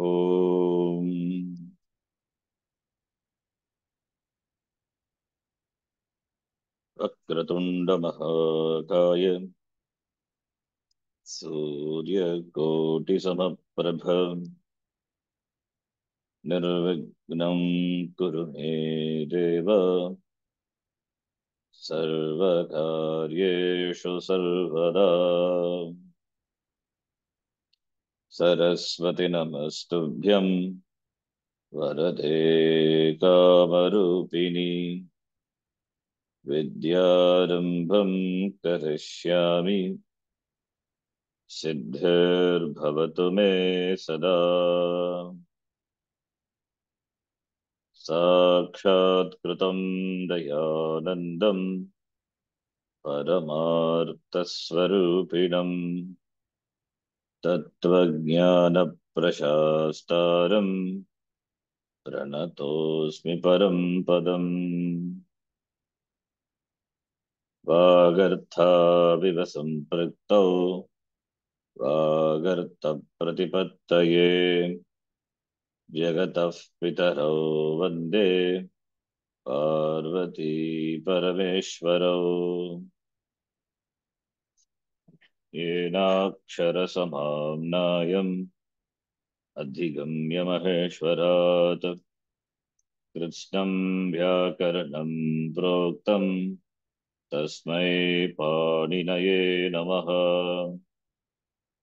ॐ वक्रतुण्डमहाकाय सूर्यकोटिसमप्रभ निर्विघ्नं कुरु मे देव। सर्वकार्येषु सर्वदा सरस्वति नमस्तुभ्यं वरदे कामरूपिणि विद्यारम्भं करिष्यामि। सिद्धिर्भवतु मे सदा। साक्षात्कृतं दयानन्दं परमार्थस्वरूपिणम्। तत्त्वज्ञानप्रशास्तारम् प्रणतोऽस्मि परं पदम्। वागर्थाविव सम्पृक्तौ वागर्थप्रतिपत्तये जगतः पितरौ वंदे पार्वती परमेश्वरौ। येनाक्षरसमाम्नायम् अधिगम्यमहेश्वरात् कृत्स्नम् व्याकरणम् प्रोक्तम् तस्मै पाणिनये नमः।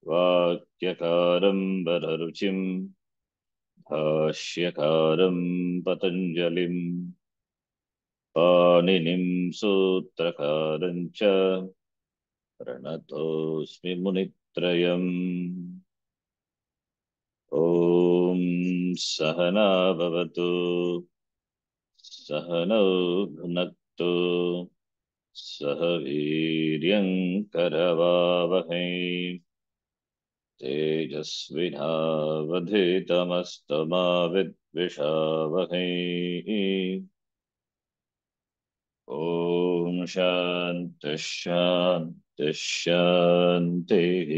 वाक्यकारम् वररुचिम् भाष्यकारम् पतञ्जलिम् पाणिनिम् सूत्रकारम् च प्रणतोऽस्मि मुनित्रयम् ॐ सहना भवतु सहनौ भुनक्तु सह वीर्यं करवावहै। तेजस्विनावधितमस्तमा विद्विषावहै ॐ शान्तिः शान्तिः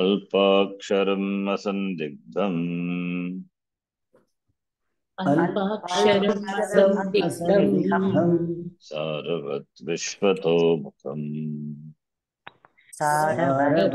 अल्पाक्षरम् असन्दिग्धम्। सारवत् विश्वतो मुखम् सारवत्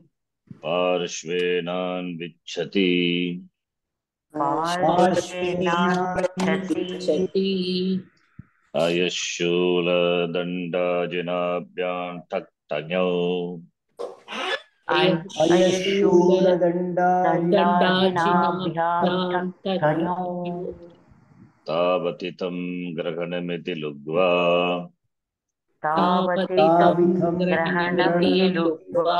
पार्श्वेनान्विच्छति अयशूलदण्डाजिनाभ्यां ठक्तज्ञौ तावतितं ग्रहणमिति लुग्वा तावतितं ग्रहणमिति लुग्वा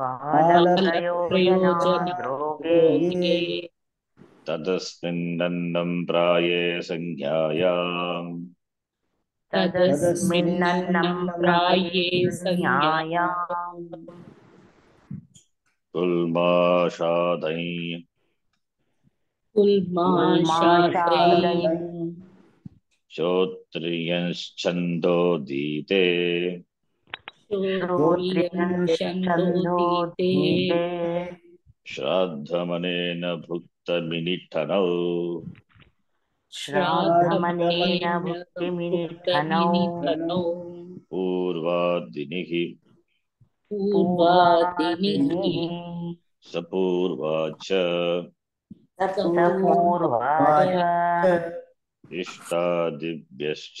कालप्रयोजनाद्रोगे तदस्मिन्नन्नं प्राये संज्ञायाम् तदस्मिन्नन्नं प्राये संज्ञायाम् श्रोत्रियश्छन्दोदीते श्राद्धमनेन भुक्तमिनिठनौ श्राद्धमनेन भुक्तिमिनिधनौ पूर्वादिनिः। पूर्वादिनिः। सपूर्वा च सपूर्वाच। इष्टादिभ्यश्च।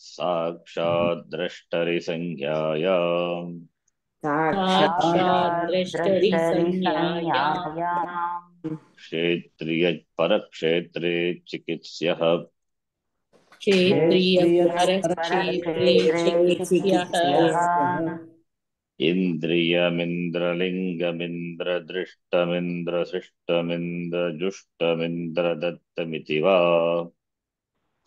साक्षाद्द्रष्टरिसंज्ञाय क्षेत्रियपरक्षेत्रे चिकित्स्यः। इन्द्रियमिन्द्रलिङ्गमिन्द्रदृष्टमिन्द्रशिष्टमिन्द्रजुष्टमिन्द्रदत्तमिति वा।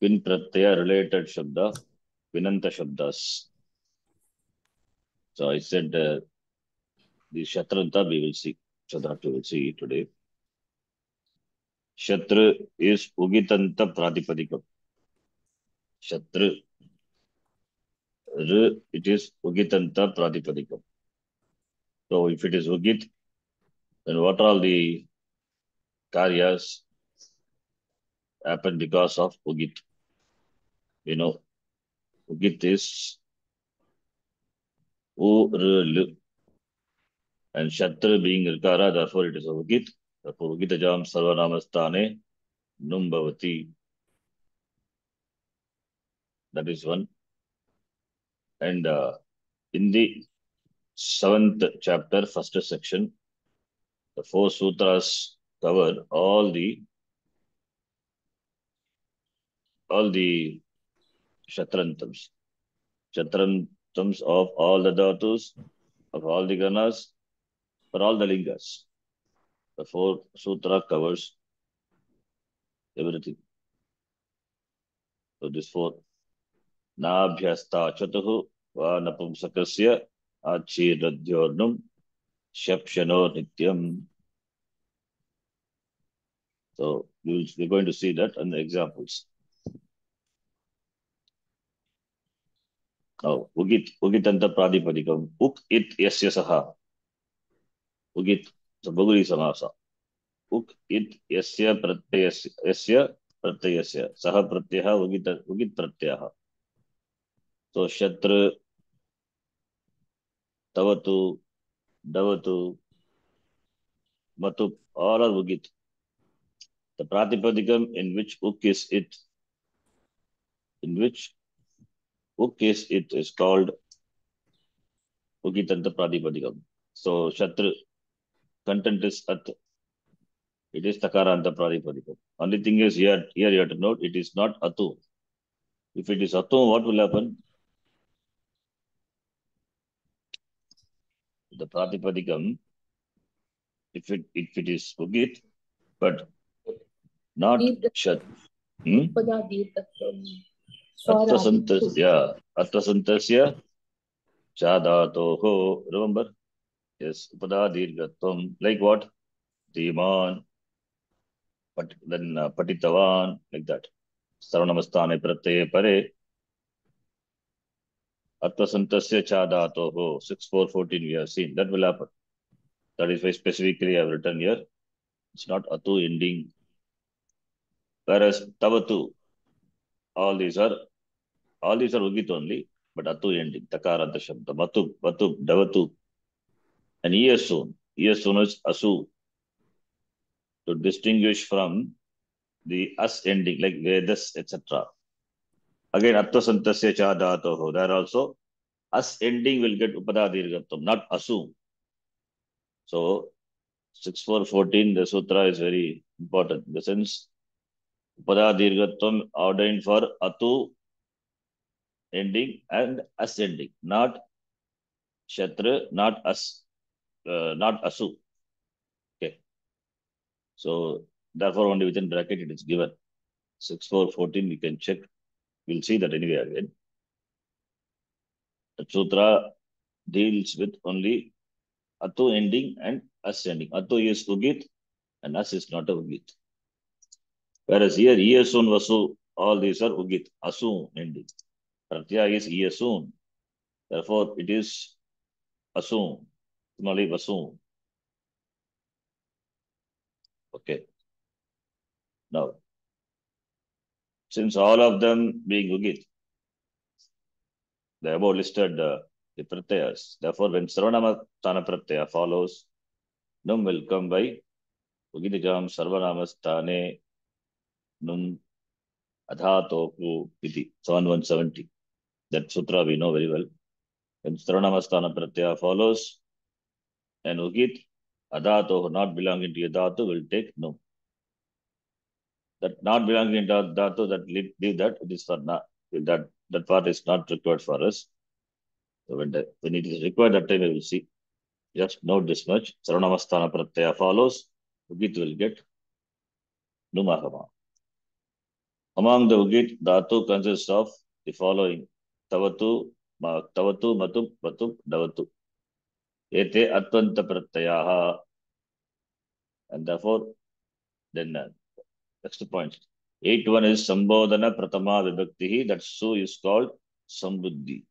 Vin Pratyaya related Shabda, Vinanta Shabdas. So I said uh, the Shatranta we will see, Shadrat we will see today. Shatra is Ugitanta Pratipadikam. Shatra R, it is Ugitanta Pratipadikam. So if it is Ugit, then what are all the karyas happen because of Ugit? You know, Ugit is U, R, L. And Shatra being Rikara, therefore it is Ugit. Therefore Ugitajam Sarvanamastane Numbavati. That is one. And uh, in the seventh chapter, first section, the four sutras cover all the all the shatrantams. Shatrantams of all the dhatus, of all the ganas, for all the lingas. The fourth sutra covers everything. So this four. Nabhyasta chatuhu va napumsakasya achiradhyornum shapshano nityam. So we're going to see that in the examples. उगित उगित उक्, इत्, यस्य सः। उगित् बहुलीसमास उक्, इत्, यस्य प्रत्ययस्य यस्य प्रत्ययस्य। प्रत्ययः, उगित उगित् प्रत्ययः तो शत्रु, तवतु दवतु मतु all are ugit the pratipadikam in which uk Uk is it is called Ugitanta Pratipadikam. So Shatra, content is At. It is Takaranta Pratipadikam. Only thing is here, here you have to note, it is not Atu. If it is Atu, what will happen? the Pratipadikam, if it if it is Ugit, but not Shat. Hmm? अत्र सन्तस्य अत्र सन्तस्य च धातोः remember yes उपदा दीर्घत्वं like what धीमान् पठ then पठितवान् लैक् दट् सर्वणमस्थाने प्रत्यये परे Atvasantasya cha dhatoho, 6414 we have seen. That will happen. That is why specifically I have written here. It's not atu ending. Whereas tavatu, all these are all these are ugit only, but atu ending. Takaranta shabda. Matu, vatu, davatu. And iasun. Iasun is asu. To distinguish from the us ending, like Vedas, etc. Again, Atvasantasya cha dhatoho. There also us ending will get upada dirghatam, not asu. So 6 4 14, the sutra is very important. In the sense, upada dirghatam ordained for atu ending and us ending, not shatra, not us, uh, not asu. Okay. So therefore, only within bracket it is given. 6 4 14, we can check. We'll see that anyway again. The sutra deals with only atu ending and us ending. Atu is ugit and us is not a ugit. Whereas here, iasun, vasu, all these are ugit, asu ending. Pratyaya is iasun. Therefore, it is asu, similarly vasu. Okay. Now, since all of them being ugit, the above listed uh, the pratyayas. Therefore, when Sarvanamastana pratyaya follows, num will come by Ugidijam Sarvanamastane num adhatoku iti. So 170. That sutra we know very well. When Sarvanamastana pratyaya follows, and Ugit, adhatohu not belonging to Yadhatu will take no. That not belonging to Dhatu, that leave that, it is for not, that, that part is not required for us. So when, the, when it is required, that time we will see. Just note this much. Saranamastana pratyaya follows. Ugit will get Numahama. Among the Ugit, Dhatu consists of the following. Ma, Tavatu, Matup, Vatup, Davatu. Ete Atvanta Pratyaha. And therefore, then uh. Eight one is Sambodhana Pratama Vibhaktihi. That Su is called Sambuddhi.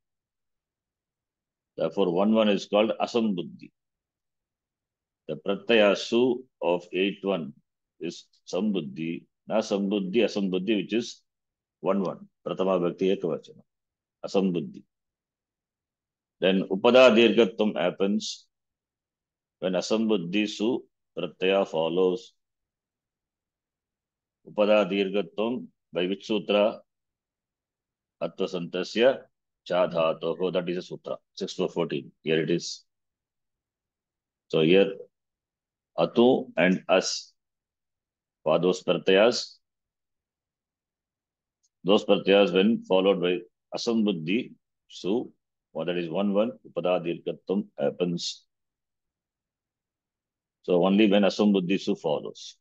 Therefore, one one is called Asambuddhi. The Pratyaya of eight one is Sambuddhi, na Sambuddhi, Asambuddhi, which is one one. Pratama Bhakti Ekavachana. Asambuddhi. Then Upada Dirgatvam happens when Asambuddhi Su Pratyaya follows. Upada Dirgatvam by which sutra? Atvasantasya Chadhatoho. That is a sutra. 6 to 14. Here it is. So here Atu and As for those pratyas. Those pratyas when followed by Asambuddhi Su, or that is 1 1, Upada Dirgatvam happens. So only when Asambuddhi Su follows.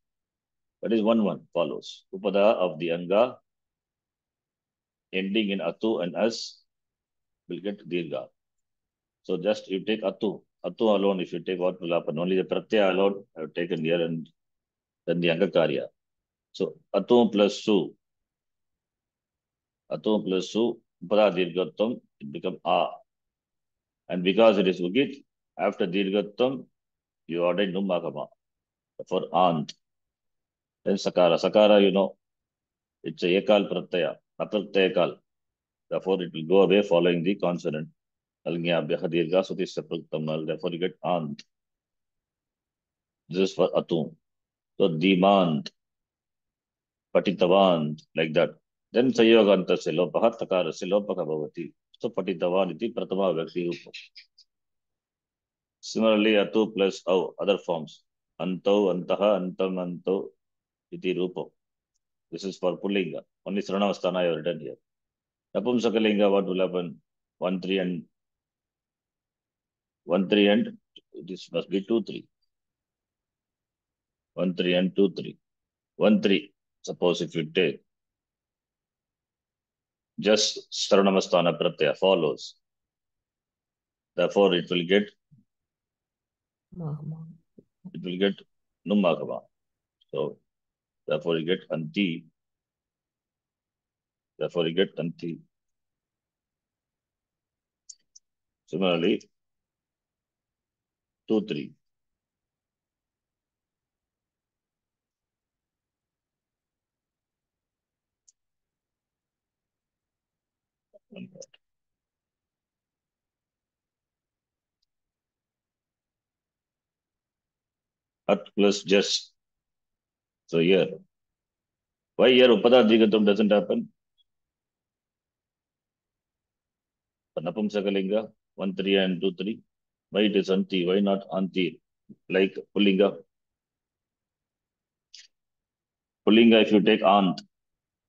That is 1 1 follows. Upada of the Anga ending in Atu and As will get Dirga. So just you take Atu. Atu alone, if you take what will happen, only the Pratyaya alone I have taken here and then the Angakarya. So Atu plus Su. Atu plus Su, Upada Dirgatvam, it become A. And because it is Ugit, after Dirgatvam, you order Numakama for Ant. Then Sakara. Sakara, you know, it's a Ekal Pratyaya, Apratyakal. Therefore, it will go away following the consonant. Therefore, you get Ant. This is for Atum. So, Dimant, Patitavant, like that. धन संयोग लोप तकार से लोपक सुपटितवा प्रथम व्यक्ति रूप। Similarly अतु plus औ अदर फॉर्म्स अंत अंत अंत अंत रूप। दिस इज़ फॉर पुलिंग ओनली श्रवण स्थान return here नपुंसकलिंग what will happen one three and one three and this must be two three one three and two three one three suppose if you take just Saranamastana Pratyaya follows. Therefore, it will get Mahama. it will get Numagama. So, therefore, you get Anti. Therefore, you get Anti. Similarly, two, three. At plus just. So here. Why here Upada Digatam doesn't happen? Napumsakalinga, one, three, and two, three. Why it is Anti? Why not Anti? Like Pullinga. Pullinga, if you take Ant,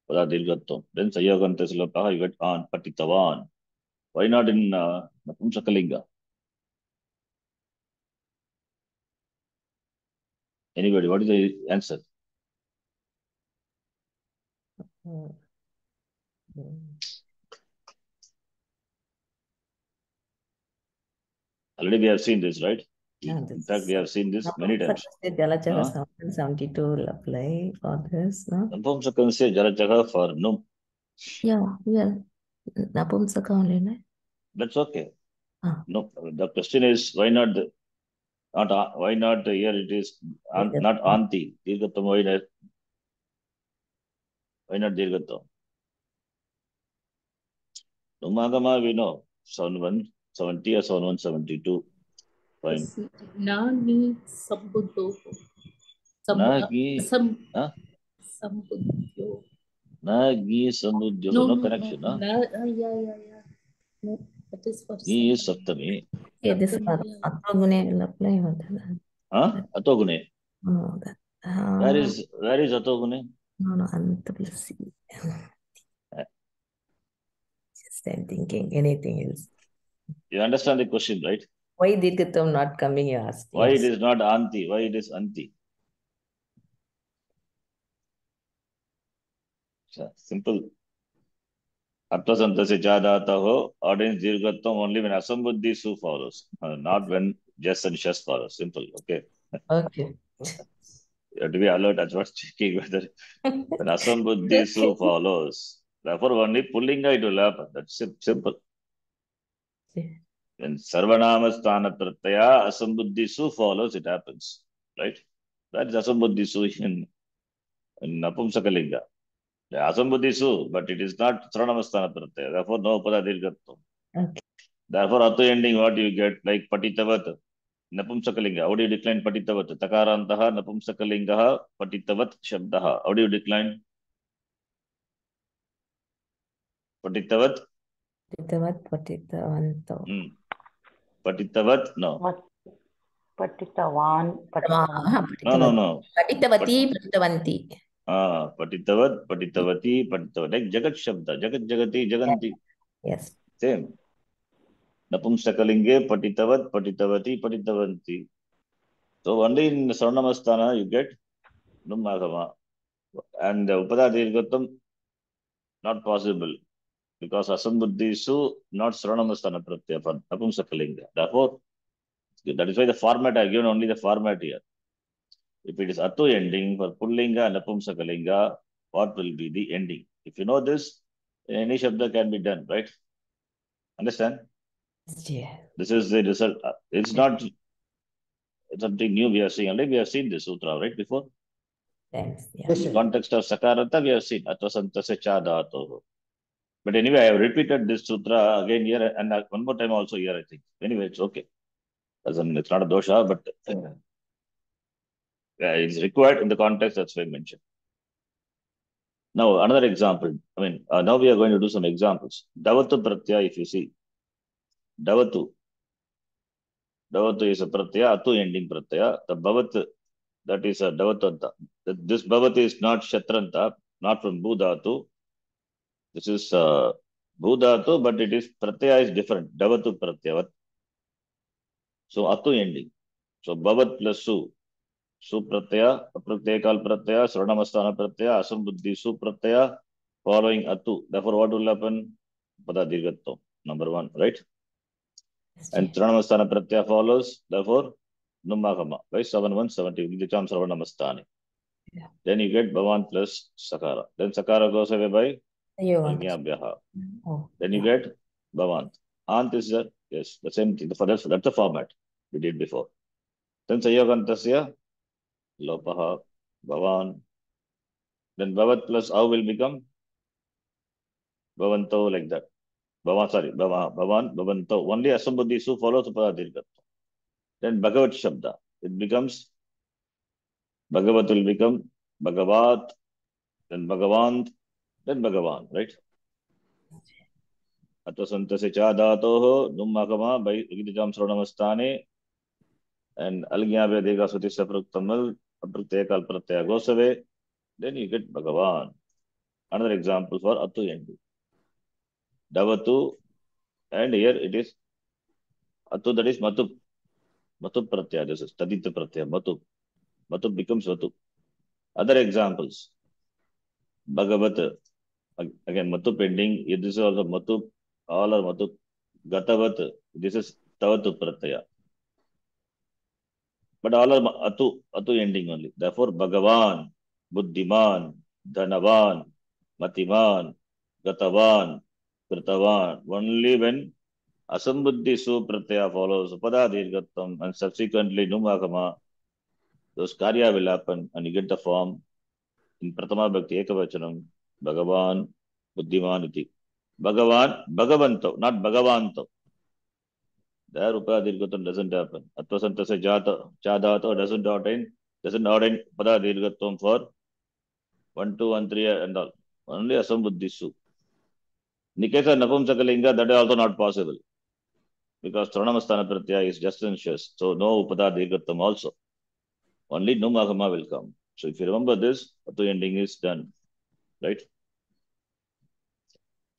Pada Dirgatam, then Sayaganta Slokaha, you get Ant, Patitavan. Why not in uh, Napumsakalinga? Anybody, what is the answer? Already we have seen this, right? Yeah, in fact, we have seen this many times. Jalachaka huh? 72 apply for this. No? Napumsaka say Jalachaka for no. Yeah, yeah. Napumsaka only, no? That's okay. Ah. No, the question is why not the, not why not here it is not anti dirghatam why not why not dirghatam numagama we know 7170 or 7172 Fine. Na means sambuddho. Na gi. Sam. Huh? Sambuddho. Na gi sambuddho. No, no, no correction. No, no. Huh? Na, uh, yeah, yeah, yeah. No, that is for. Gi is saptami. Yeah, this is atto gune will apply hota na. Huh? Atto gune. No, that. Uh, where is where is atto gune? No, no, anta plus c. Just I'm thinking anything else. You understand the question, right? Why Dirgatam not coming, you asked. Why Yes. it is not anti? Why it is anti? Simple. Attasantase jadataho, audience dirgattam only when asambuddhi su follows, uh, not when just and just follows. Simple. Okay. Okay. You have to be alert. That's what's checking whether when asambuddhi su follows. Therefore, only pullinga it will happen. That's simple. Yeah. When sarvanama sthana pratyaya asambuddhi su follows, it happens. Right? That is asambuddhi su in, in Napumsakalinga. The asambuddhi su, but it is not sarvanama sthana pratyaya. Therefore, no pada dirgatvam. Okay. Therefore, atu ending, what you get, like patitavat, napumsakalinga. How do you decline patitavat? Takarantaha, napumsakalingaha, patitavat shabdaha. How do you decline? Patitavat? Patitavat patitavanto. Hmm. पठितवत्? No पठितवान् no no no पठितवती पठितवन्ति पठितवत्। पठितवती पठितवत् like जगत शब्द जगत जगति जगन्ति। Yes same नपुंसकलिंगे पठितवत् पठितवती पठितवन्ति। So only in swarnamastana you get numagama and upada dirghatam not possible. Because Asambuddhi su, not Sarnamasthana Pratyaya for Napumsakalinga. Therefore, that is why the format I given only the format here. If it is Atu ending for Pullinga and Napumsakalinga, what will be the ending? If you know this, any Shabda can be done, right? Understand? Yeah. This is the result. Uh, It's not something new we are seeing. Only we have seen this sutra, right, before? Thanks. Yeah. Yes, In sir. context of Sakaranta, we have seen Atvasantase Chadatoho. But anyway, I have repeated this sutra again here and uh, one more time also here, I think. Anyway, it's okay. Doesn't, it's not a dosha, but uh, it's required in the context, that's why I mentioned. Now, another example. I mean, uh, now we are going to do some examples. Davatu Pratyaya, if you see. Davatu. Davatu is a Pratyaya, Atu ending Pratyaya. The Bhavat, that is a Davatanta. This Bhavat is not Shatranta, not from Bhudatu. This is uh, Bhudatu, but it is Pratyaya is different. Davatu Pratyavat. So Atu ending. So Bhavat plus Su. Su Pratyaya, Pratyaya Kal Pratyaya, Swarnamastana Pratyaya, Asambuddhi Su Pratyaya, following Atu. Therefore, what will happen? Pada Dirgatto. Number one, right? And Swarnamastana Pratyaya follows. Therefore, Numagama by 7170. Vidicham Sarvanamastani. Yeah. Then you get Bhavan plus Sakara. Then Sakara goes away by You want. Ajnabhyaha. Oh. Then you get Bhavant. Ant is the Yes, the same thing. For that's, that's the format we did before. Then Sayogantasya, Lopaha, Bhavan. Then Bhavat plus how will become? Bhavanto like that. Bhavan, sorry, Bhavan, Bhavan, Bhavanto. Only Asambudhi Su follows Upadirgatva. Then Bhagavat Shabda. It becomes Bhagavat will become Bhagavat, then Bhagavant, then Bhagavan, right? अतसन्तस्य च धातोः नुम्मकमा वैदिकां श्रवणमस्थाने and algya vedega suti sapruktamal apratyaya kalpratyaya gosave then you get bhagavan another example for atu and davatu and here it is atu that is matu matu pratyaya this is tadita pratyaya matu matu becomes vatu other examples bhagavat again matu pending this is also matu all are matu gatavat this is tavatu pratyaya but all are atu atu ending only therefore bhagavan buddhiman dhanavan matiman gatavan kritavan only when asambuddhi su pratyaya follows upada dirghatvam and subsequently numagama those karya will happen and you get the form in pratama bhakti ekavachanam bhagavan buddhiman iti bhagavan bhagavanto not bhagavanto there upadirgatam doesn't happen atvasantasya jata chadato doesn't ordain doesn't ordain padadirgatvam for 1 2 1 3 and all only asambuddhisu nikesa napumsakalinga that is also not possible because tranamastana pratyaya is just anxious so no upadirgatvam also only numagama will come so if you remember this atu ending is done right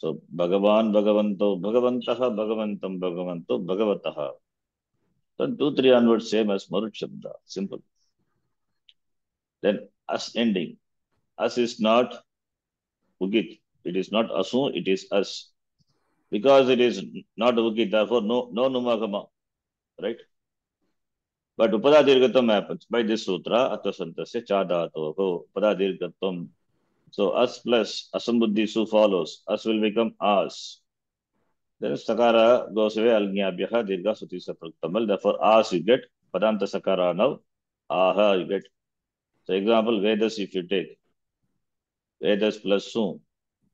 So Bhagavan, Bhagavanto, Bhagavantaha, Bhagavantam, Bhagavanto, Bhagavataha. Then two, three onwards, same as Marut Shabda. Simple. Then us ending. Us is not Ugit. It is not Asu, it is us. Because it is not Ugit, therefore no no Numagama. Right? But Upadirgatam happens by this sutra, Atvasantasya Chadatoho, Upadirgatam. So us plus asambuddhi su follows. Us will become us. Then sakara goes away. Alnyabhyaha dirgha suti sapruktamal. Therefore, us you get. Padanta sakara now. Aha you get. So example, Vedas if you take. Vedas plus su.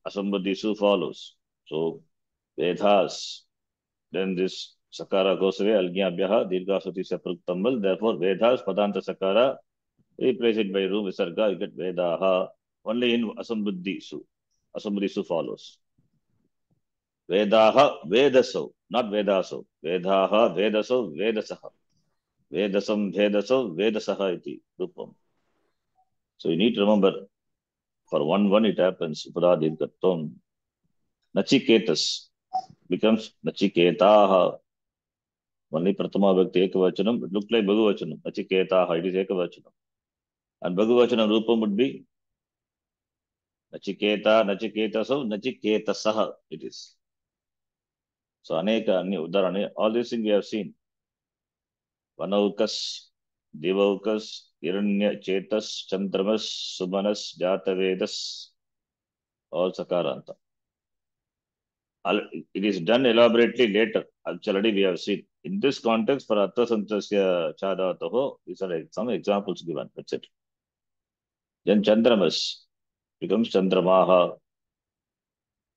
Asambuddhi su follows. So Vedas. Then this sakara goes away. Alnyabhyaha dirgha suti sapruktamal. Therefore, Vedas Padanta sakara. Replace it by ru visarga. You get Vedaha. Only in Asambuddhi Su. Asambuddhi Su follows. Vedaha Vedasau, not Vedasau. Vedaha Vedasau Vedasaha. Vedasam Vedasau Vedasaha iti Rupam. So you need to remember for one one it happens Upadadhirgatvam. Nachiketas becomes Nachiketaha. Only Pratama Bhakti Ekavachanam. It looked like Bhagavachanam. Nachiketaha. It is Ekavachanam. And Bhagavachanam Rupam would be నచికేత నచికేతసౌ నచికేతస it is so అనేక అన్ని ఉదాహరణ all these thing you seen వనౌకస్ దివౌకస్ హిరణ్య చేతస్ చంద్రమస్ సుమనస్ జాతవేదస్ all సకారాంత it is done elaborately later which already we have seen in this context for అర్థసంతస్య చాదాతో is are some examples given etcetera then చంద్రమస్ becomes Chandramaha.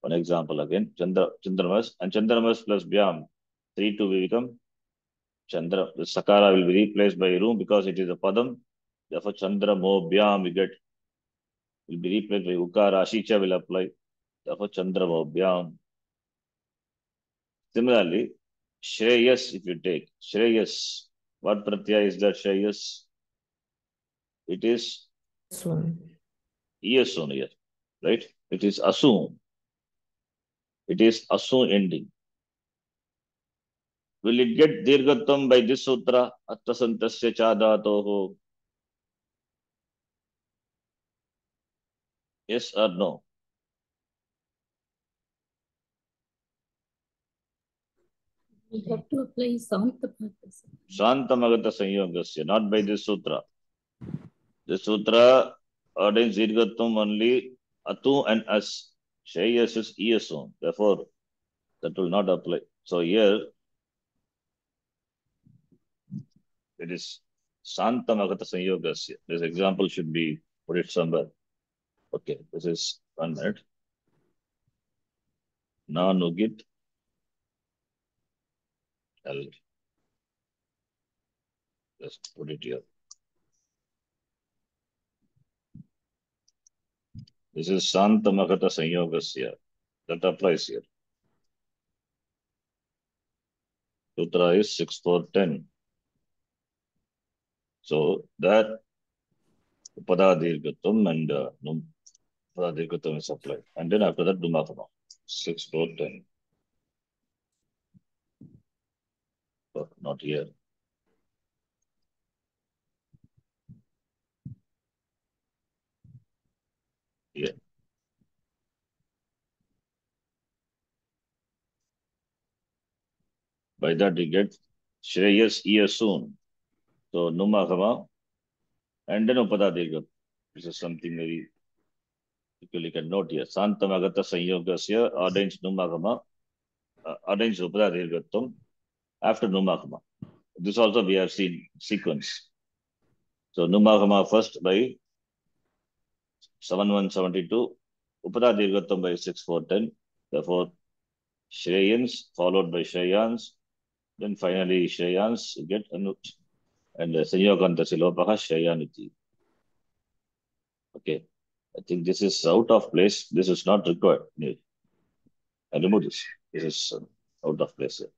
One example again, Chandra, Chandramas and Chandramas plus Vyam. 3 2 will become Chandra. The Sakara will be replaced by Room because it is a Padam. Therefore, Chandra Mo Vyam we get will be replaced by Ukara. Ashicha will apply. Therefore, Chandra Mo Vyam. Similarly, Shreyas, if you take Shreyas, what pratyaya is that Shreyas? It is Soon. Yes on right? It is assume. It is assume ending. Will it get dirghatam by this sutra? Attasantasya chadatoho. Yes or no? We have to apply. Shantamagata sanyogasya, not by this sutra. This sutra Ordain Zirgatum only Atu and As. Shayas is ES on. Therefore, that will not apply. So here, it is Santam Agata Sanyogasya. This example should be put it somewhere. Okay, this is one minute. Nanugit. I'll just put it here. This is Santamagata Sanyogasya. That applies here. Sutra is 6410. So that Upadadhirgatam and uh, Num is applied. And then after that, Dumatama. 6410. But not here. सकती है by that we get Shreyas Iyasun. So Numa Hava and then Upada Dirga. This is something very you look at note here. Santam Agata Sanyogasya ordains Numa Hama, uh, ordains Upada Dirgatum after Numa Hama. This also we have seen sequence. So Numa Hama first by 7172, Upadadhirgatam by 6410. Therefore, Shreyans followed by Shreyans, then finally Shreyans get Anut and uh, Sanyoganta Silopaha Shreyaniti. Okay. I think this is out of place. This is not required. I remove this. This is uh, out of place here.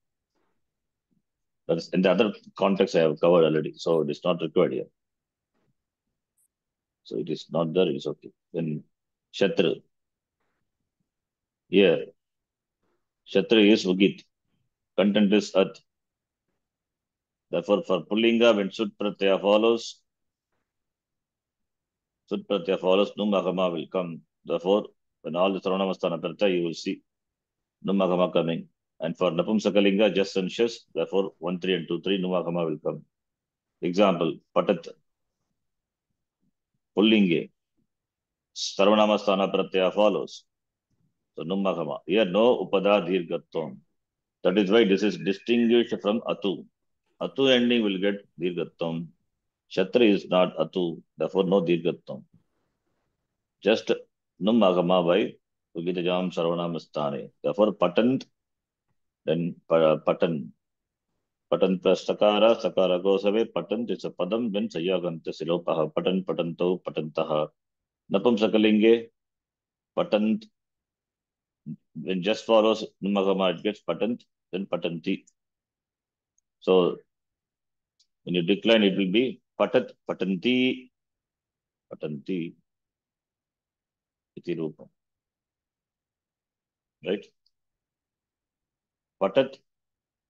Is in the other context I have covered already, so it is not required here. So it is not there, it is okay. Then Shatra. Here. Shatra is Ugit. Content is At. Therefore, for Pullinga, when Sut Pratyaya follows, Sut Pratyaya follows, Numagama will come. Therefore, when all the Saranamastana Pratyaya, you will see Numagama coming. And for Napumsakalinga, just and Shas, therefore 1, 3 and 2, 3, Numagama will come. Example, Patat. Pullinge. Sarvanamastana Pratyaya follows. So Numagama. Here no Upada Dirgatvam. That is why this is distinguished from Atu. Atu ending will get Dirgatvam. Shatra is not Atu, therefore no Dirgatvam. Just Numagama by Ugitajam Sarvanamastane. Therefore Patant, then Patan. पटंत सकार सकार गोसवे पटंत च पदम बिन संयोगंत सिलोप पटन पटंतो पटंत नपुंसकलिंगे पटंत when just follows Namagama, it gets patant, then patanti. So when you decline, it will be patat, patanti, patanti, iti rupam. Right? Patat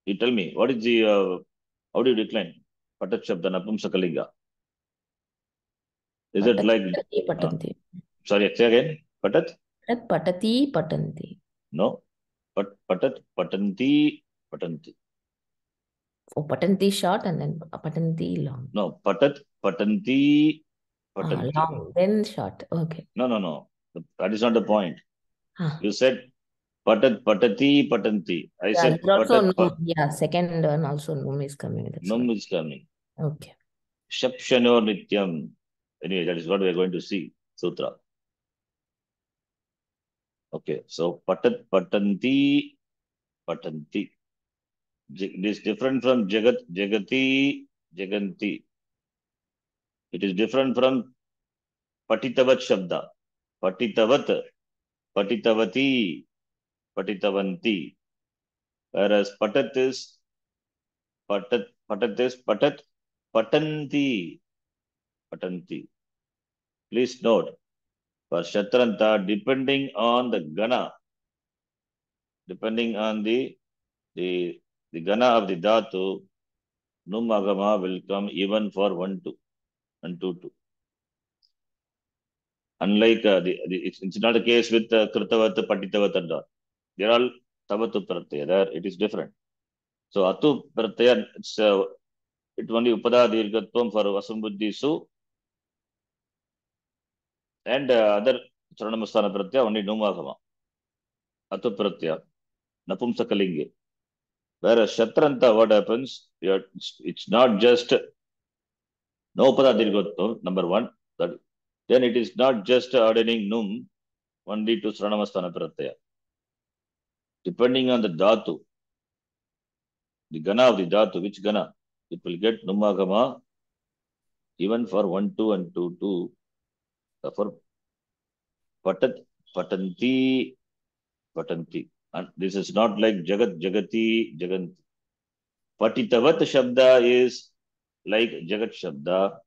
you tell me, what is the, uh, how do you decline? Patat Shabda Napumsakalinga. Is it like, patanti. sorry, say again, Patat? Patat patati patanti. No, but Patat, Patanti, Patanti. Oh, patanti short and then patanti long. No, Patat, Patanti, Patanti. Ah, long, then short. Okay. No, no, no. That is not the point. Ah. You said Patat, Patati, Patanti. I Yeah, said Patat, num. Yeah, second one also num is coming. Num why. is coming. Okay. Shapshanor Nityam. Anyway, that is what we are going to see. Sutra. Okay, so Patat, Patanti, Patanti. It is different from Jagat, Jagati, Jaganti. It is different from Patitavat Shabda. Patitavat, Patitavati, Patitavanti. Whereas Patat is Patat, Patat is Patat, Patanti, Patanti. Please note, for Shatranta, depending on the Gana, depending on the, the, the Gana of the Dhatu, Numagama will come even for 1, 2 and 2, 2. Unlike uh, the, the it's, it's not the case with uh, Kritavat, Patitavat and. They're all Tavatu Pratyaya. There it is different. So Atu Pratyaya, it's uh, it only Upada Dirgatvam for Vasambuddhi Su and uh, other Charanamastana Pratyaya only Numagama. Atu Pratyaya, Napumsakalinge. Whereas Shatranta, what happens? It's, not just No Padadirgotvam, number one. That, then it is not just ordaining Num only to Sranamasthana Pratyaya. Depending on the Dhatu, the Gana of the Dhatu, which Gana, it will get Numagama even for 1, 2 and 2, 2. uh, For Patat, Patanti, Patanti. And this is not like Jagat, Jagati, Jaganti. Patitavat Shabda is like Jagat Shabda.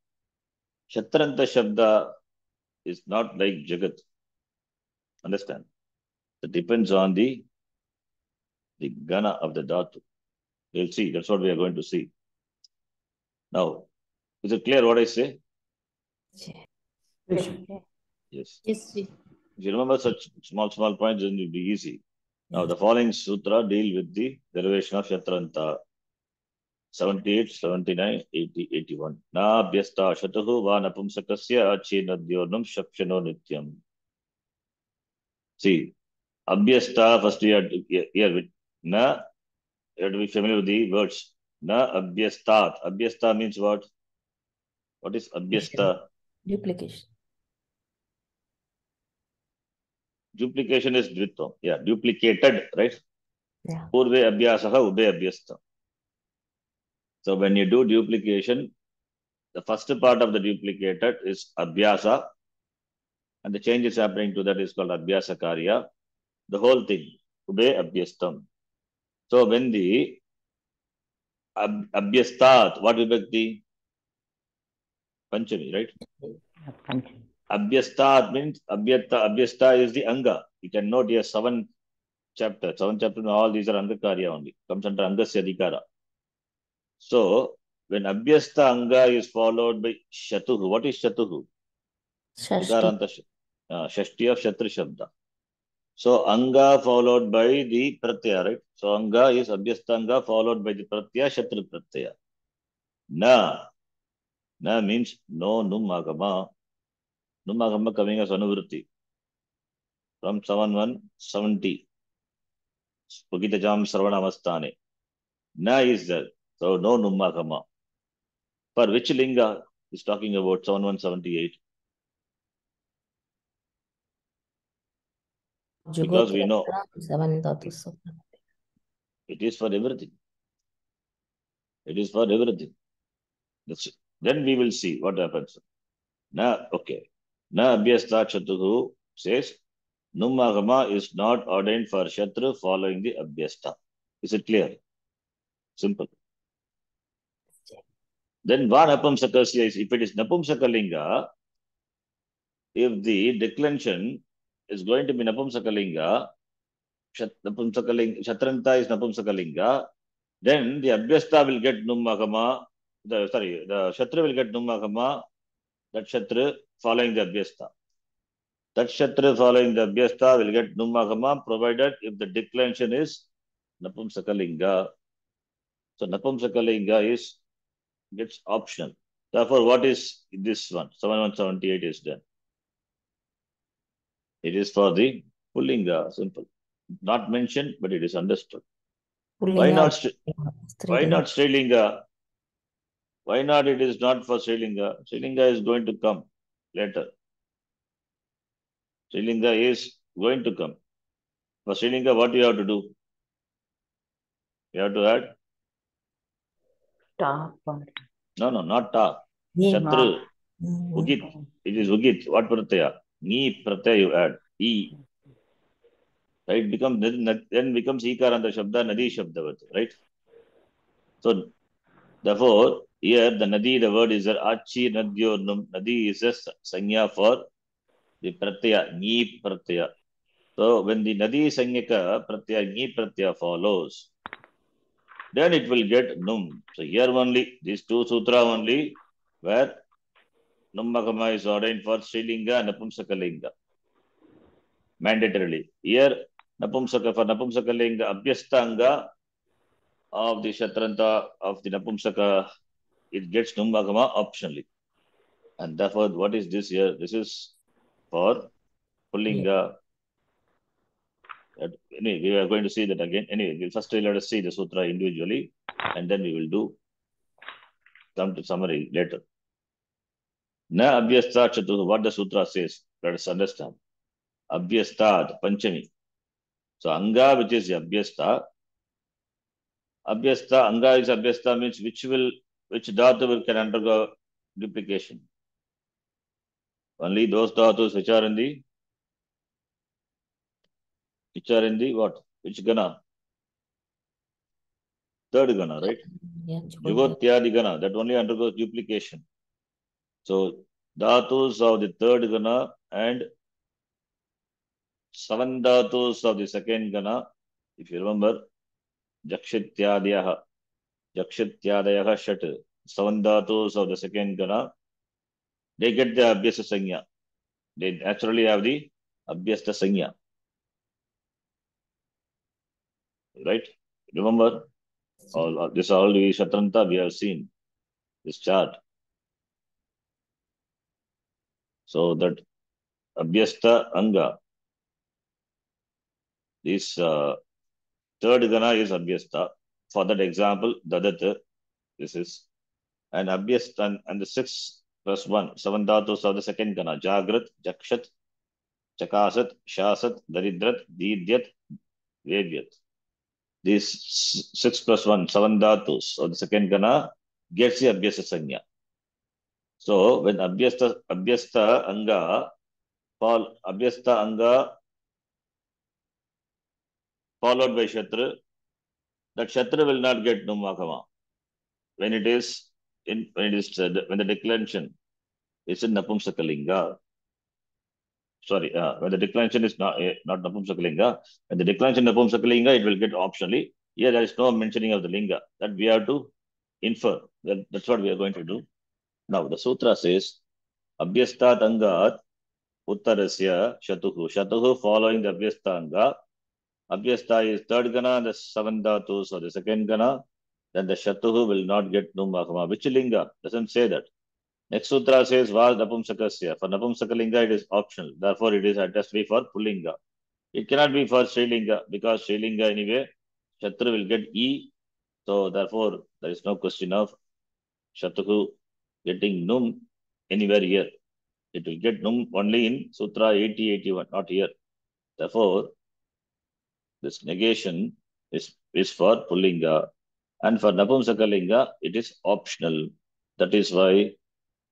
Shatranta Shabda is not like Jagat. Understand? It depends on the the Gana of the Dhatu. We'll see. That's what we are going to see. Now, is it clear what I say? Yes. Yes, yes. If you remember such small, small points, then it will be easy. Now, the following sutra deal with the derivation of Shatranta. 78, 79, 80, 81. Na abhyasta shatuhu va napumsakasya achinadyornam shakshano nityam. See, abhyasta, first have to hear with na, you have to be familiar with the words. Na abhyastat. Abhyasta means what? What is abhyasta? Duplication. Duplication is dvitvam. Yeah, duplicated, right? Yeah. Purve abhyasaha ube abhyasta. So when you do duplication, the first part of the duplicated is abhyasa, and the change is happening to that is called abhyasa karya. The whole thing, ube abhyastam. So when the అభ్యస్తాత్ what విభక్తి పంచమి right అభ్యస్తాత్ means అభ్యత అభ్యస్త is the అంగ you can note here seven chapter. Seven chapters, all these are Angakarya only. Comes under Angasya Adhikara. So, when Abhyasta Anga is followed by Shatuhu, what is Shatuhu? Shashti. Uh, shashti of Shatri Shabda. So anga followed by the pratyaya, right? So anga is abhyasta anga followed by the pratyaya, shatru pratyaya. Na. Na means no num agama. Num agama coming as anuvritti. From 7170. Pugitajam sarvanamastane. Na is there. So no num agama. For which linga is talking about 7178? Because we know- It is for everything. It is for everything. That's it. Then we will see what happens. Na, okay. Na abhyasta chatuhu says, Numagama is not ordained for Shatru following the abhyasta. Is it clear? Simple. Then one apumsakasya is, if it is napumsakalinga, if the declension is going to be napumsakalinga, Shat, napumsakalinga, Shatranta is napumsakalinga, then the abhyasta will get numagama, the sorry, the Shatra will get numagama, that Shatra following the abhyasta. That Shatra following the abhyasta will get nummakama provided if the declension is napumsakalinga. So napumsakalinga is gets optional. Therefore, what is this one? 7178 is done. It is for the pullinga, simple. Not mentioned, but it is understood. Why not? Why not Srilinga? Why not it is not for Srilinga? Srilinga is going to come later. Srilinga is going to come. For Srilinga, what do you have to do? You have to add? Stop. No, no, not ta. Shatru. Ugit. It is Ugit. What pratyaya? Ni pratyaya you add. E. Right? Becomes then becomes Ikaranta Shabda, Nadi Shabdavat, right? So therefore, here the Nadi, the word is Achi Nadyornum. Nadi is a sanya for the pratyaya, Ni pratyaya. So when the Nadi Sanyaka pratyaya, Ni pratyaya follows, then it will get Num. So here only, these two sutra only, where Nummagama is ordained for Srilinga and Napumsakalinga. Mandatorily. Here, Napumsaka for Napumsakalinga, Abhyastanga of the Shatranta of the Napumsaka, it gets Nummagama optionally. And therefore, what is this here? This is for Pullinga. Anyway, we are going to see that again. Anyway, we'll first let us see the sutra individually, and then we will do come to summary later. Na abhyasta chatuhu. What the sutra says. Let us understand. Abhyastad, Panchami. So anga which is abhyasta. Abhyasta, anga is abhyasta means which will, which dhatu will can undergo duplication. Only those dhatus which are in the, which are in the what? Which gana? Third gana, right? Yeah, Jugotyadi gana, that only undergoes duplication. So dhatus of the third gana and seven dhatus of the second gana, if you remember, Jakshityadyaha, Jakshityadayah Shat, seven dhatus of the second gana, they get the Abhyasa Sanya. They naturally have the Abhyasta Sanya. Right? Remember, all uh, this all the Shatranta we have seen this chart. So that Abhyasta Anga, this uh, third gana is Abhyasta. For that example, Dadat, this is, and Abhyasta and, and the six plus one, seven dhatus of the second gana, Jagrat, Jakshat, Chakasat, Shasat, Daridrat, Didyat, Vedyat. These six plus one, seven dhatus of the second gana gets the Abhyasta Sanya. So when Abhyasta, Abhyasta Anga, fall, Abhyasta Anga followed by Shatra, that Shatra will not get Numakama. When it is in when it is when the declension is in Napumsakalinga. Sorry, uh, when the declension is not uh, not Napumsakalinga, when the declension Napumsakalinga, it will get optionally. Here there is no mentioning of the linga. That we have to infer. That, that's what we are going to do. Now the sutra says, Abhyastat angat uttarasya shatuhu. Shatuhu following the Abhyasta anga. Abhyasta is third gana, the seven dhatus or the second gana. Then the shatuhu will not get numakama. Which linga? Doesn't say that. Next sutra says was napumsakasya. For napumsakalinga it is optional. Therefore it is be for pullinga. It cannot be for Srilinga because Srilinga anyway, Shatru will get E. So therefore there is no question of Shatuhu getting Num anywhere here. It will get Num only in Sutra 80, 81, not here. Therefore, this negation is, is for Pullinga. And for Napumsakalinga, it is optional. That is why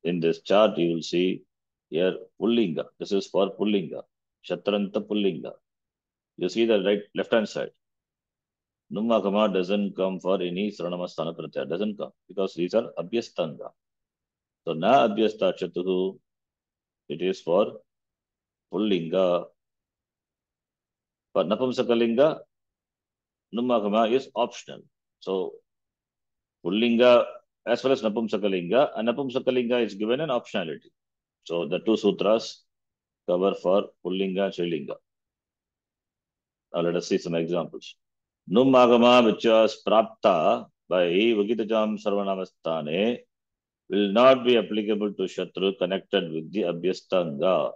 in this chart you will see here Pullinga. This is for Pullinga. Shatranta Pullinga. You see the right left hand side. Nummakama doesn't come for any Sranamasthana Pratyaya. Doesn't come because these are Abhyastanga. So na Abhyasta Chatuhu, it is for Pullinga. For Napumsakalinga, Nummakama is optional. So Pullinga as well as Napumsakalinga, and Napumsakalinga is given an optionality. So the two sutras cover for Pullinga and Shrilinga. Now let us see some examples. Num Agama, which was Prapta by Vagitajam Sarvanamastane, will not be applicable to Shatru connected with the Abhyastanga.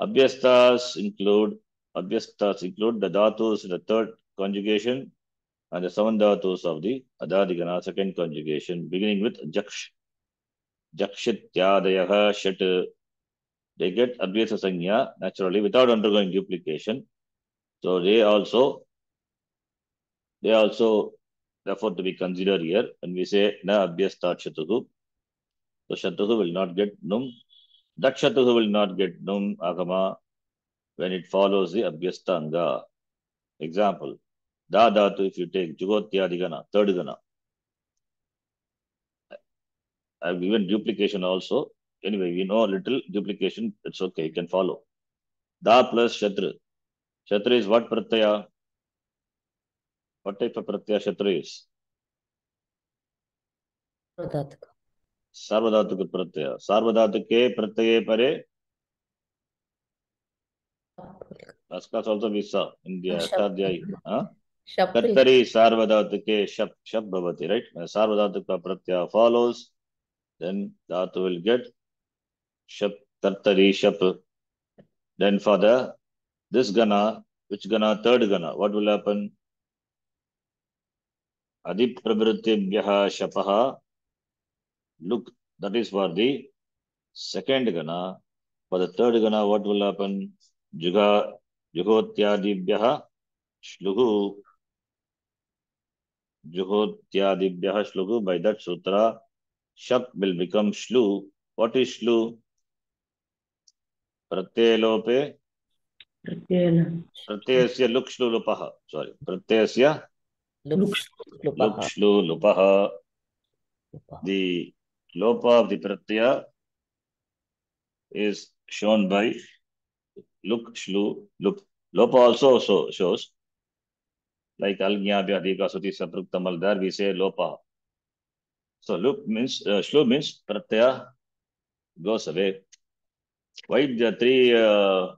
Abhyastas include Abhyastas include the dhatus in the third conjugation and the seven dhatus of the Adadigana second conjugation, beginning with Jaksh. Jakshityadayaha Shat. They get Abhyasa Sanya naturally without undergoing duplication. So they also they also therefore to be considered here when we say na abhyastat shatuhu. So shatuhu will not get num. That will not get num agama when it follows the Abhyastanga. Example, Da Dhatu, if you take Juhotyadigana, third Gana, I've given duplication also. Anyway, we know a little duplication, it's okay, you can follow. Da plus Shatra. Shatra is what Pratyaya? What type of Pratyaya Shatra is? Sarvadatuk. Sarvadatuk Pratyaya. Sarvadatuke pratyaya. Pare परे Askas also we saw in the. Huh? Kattari sarvadhatuke shap shap bhavati, right? When sarvadhatuka pratyaya follows, then dhatu will get shap kattari shap. Then for the this gana, which gana? Third gana, what will happen? Adiprabhritibhyaha shapaha. Look, that is for the Second gana, for the third gana, what will happen? जुगा जुहोत्यादिभ्य श्लुगु जुहोत्यादिभ्य श्लुगु by that सूत्र शक् will become श्लु। What is श्लू? प्रत्यय लोपे प्रत्यय से लुक् लुप सॉरी प्रत्यय दि लोप of the Pratyaya is shown by luk shlu look. lopa also so shows. Like algya vyadika suti sapruktamal there we say lopa. So lup means uh, shlu means pratyaya goes away. Why the three uh,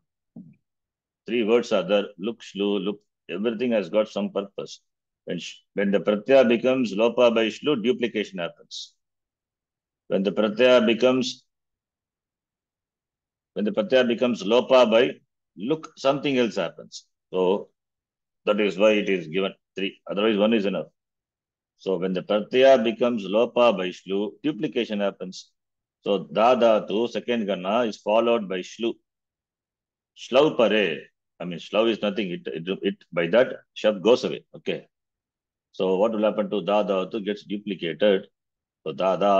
three words are there. Luk shlu lup everything has got some purpose. When when the pratyaya becomes lopa by shlu duplication happens. When the pratyaya becomes when the pratyaya becomes lopa by look something else happens. So that is why it is given three. Otherwise one is enough. So when the pratyaya becomes lopa by shlu duplication happens. So da dhatu second gana is followed by shlu. Shlau pare i mean shlau is nothing. It, it, it by that shab goes away. Okay. So what will happen to da dhatu gets duplicated? So da da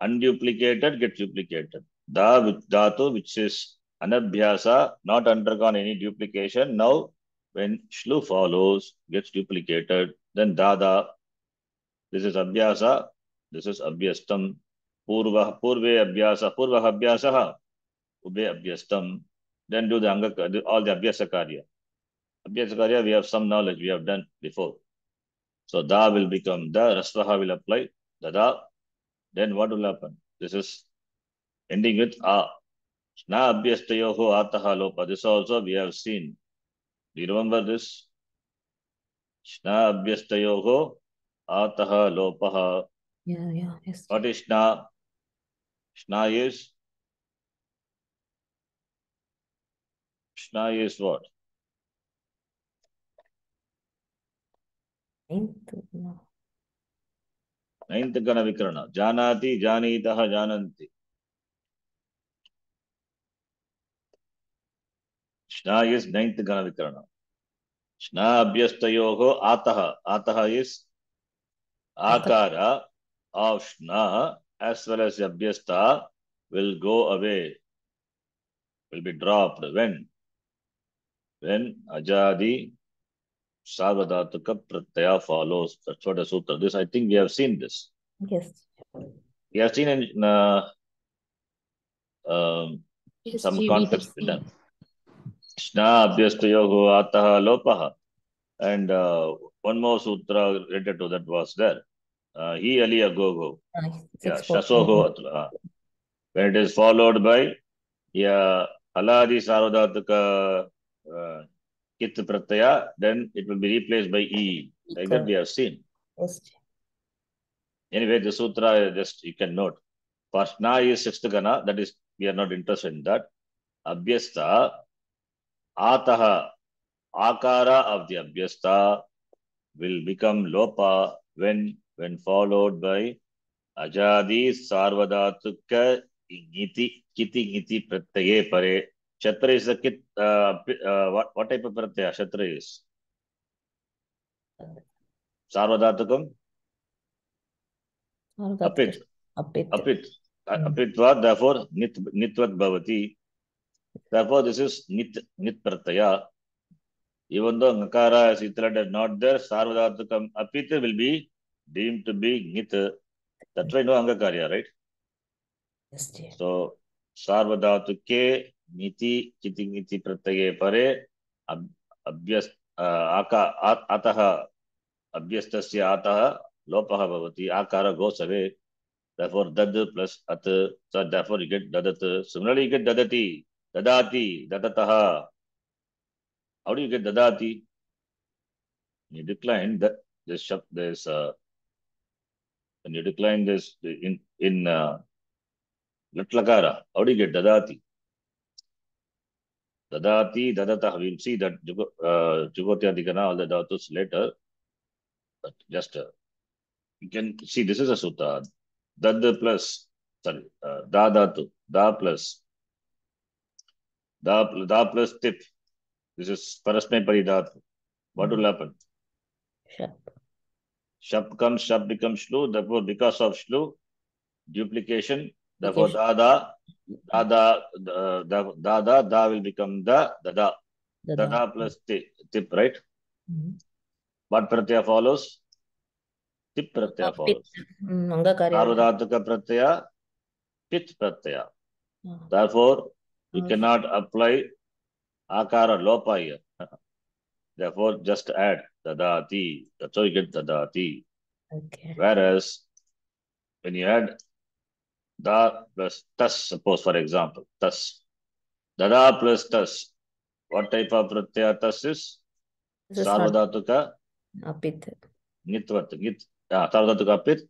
unduplicated gets duplicated. Da dhatu, which is anabhyasa, not undergone any duplication. Now, when shlu follows, gets duplicated, then dada, this is abhyasa, this is abhyastam, purva, purve abhyasa, purva abhyasa, ube abhyastam, then do the anga, all the abhyasa karya. Abhyasa karya, we have some knowledge, we have done before. So da will become da, rasvaha will apply, dada, then what will happen? This is ending with a. Sna abhyastayoho ataha lopa. This also we have seen. Do you remember this? Sna abhyastayoho ataha lopaha. Yeah, yeah, yes. What is sna? Sna is Sna is what? Ninth, gana vikarana. Janati, janitaha, jananti. Shna is ninth gana vikarana. Shna abhyastayoho ataha. Ataha is akara of shna as well as abhyasta will go away, will be dropped. When? When ajadi sarvadhatuka pratyaya follows. That's what the sutra. This I think we have seen this. Yes. We have seen in uh, um, some context with them. Shna abhyastayoho ataha lopaha. And uh, one more sutra related to that was there. Uh, he ali agogo. Ah, Yeah, shasoho. Uh, when it is followed by yeah, haladi sarvadhatuka uh, kit pratyaya, then it will be replaced by e. Like that we have seen. Yes. Anyway, the sutra just you can note. For Shna is sixth gana, that is we are not interested in that. Abhyasta, आतः आकार of the अभ्यस्ता will become लोपा when when followed by अजादी सार्वधातुक इंगिति किति इंगिति प्रत्यये परे। छत्र कित व्हाट टाइप ऑफ़ प्रत्यय? छत्र सार्वधातुकम अपित अपित अपित अपित्वा दफोर नित नित्वत भवति therefore this is nit nit pratyaya even though ngakara is iterated not there sarvadhatukam apit will be deemed to be nit that's why no angakarya right Yes, dear. so sarvadhatuke niti kiti niti pratyaye pare ab, uh, aka at, atah abhyastasya atah lopah bhavati akara goes Therefore, dad plus at, so therefore you get dadat. Similarly, you get dadati, dadati, dadataha. How do you get dadati? You decline that this shab, this uh, when you decline this in in uh, latlakara. How do you get dadati? Dadati, dadataha. We'll see that uh, Jugotyadikana, all the dhatus later. But just uh, you can see this is a sutta. Dad plus sorry, uh, da dhatu, da plus, da, da plus tip. This is parasmay dhatu. What will happen? Shap. Shap comes, shap becomes shlu. Therefore, because of shlu, duplication. Therefore, dada, dada, da, da, dada, da will become da, dada. The Dada plus tip, tip, right? Mhm. What pratyaya follows? Tip pratyaya follows. Mm. Sarvadhatuka pratyaya, pit pratyaya. Ah. Therefore, you Ah. cannot apply akara lopa here. Therefore, just add dadati. That's how you get dadati. Okay. Whereas, when you add da plus tas, suppose for example, tas. Dada plus tas. What type of pratyaya tas is? This is not Sarvadhatuka apit. nitvat. Git. Yeah, Sarvadhatuka pit.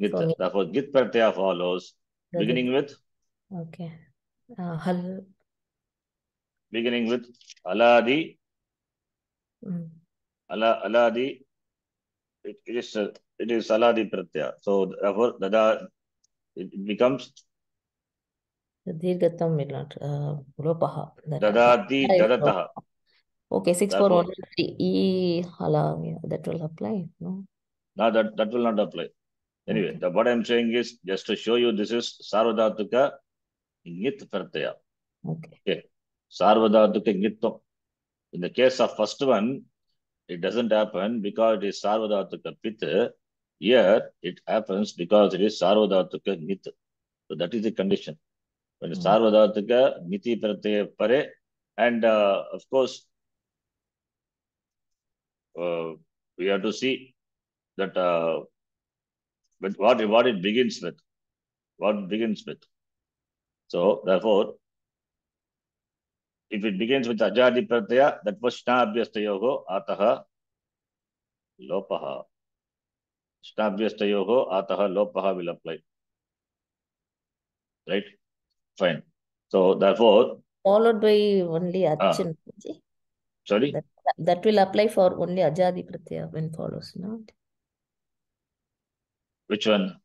Git. Therefore, git pratyaya follows. Beginning with Okay. Uh, hal. beginning with aladi Mm. ala aladi it, it is it is aladi pratyaya so therefore dada it, becomes The Dirghatam will not. Uh, lopaha. That- dadati dadataha Okay, six four one three. E hala. Yeah, that will apply. No. now that that will not apply anyway Okay. the, what i'm saying is just to show you this is sarvadhatuka ngit pratyaya Okay. sarvadhatuka ngitvam in the case of first one it doesn't happen because it is sarvadhatuka pit here it happens because it is sarvadhatuka ngit so that is the condition. When Hmm. sarvadhatuka niti pratyaya pare and uh, of course uh, we have to see that uh, with what what it begins with? What begins with so therefore if it begins with ajadi pratyaya that was shnabhyastayoho ataha lopaha. Shnabhyastayoho ataha lopaha will apply. Right? Fine. So therefore Followed by only achin. sorry? That, that will apply for only ajadi pratyaya when follows, no? which one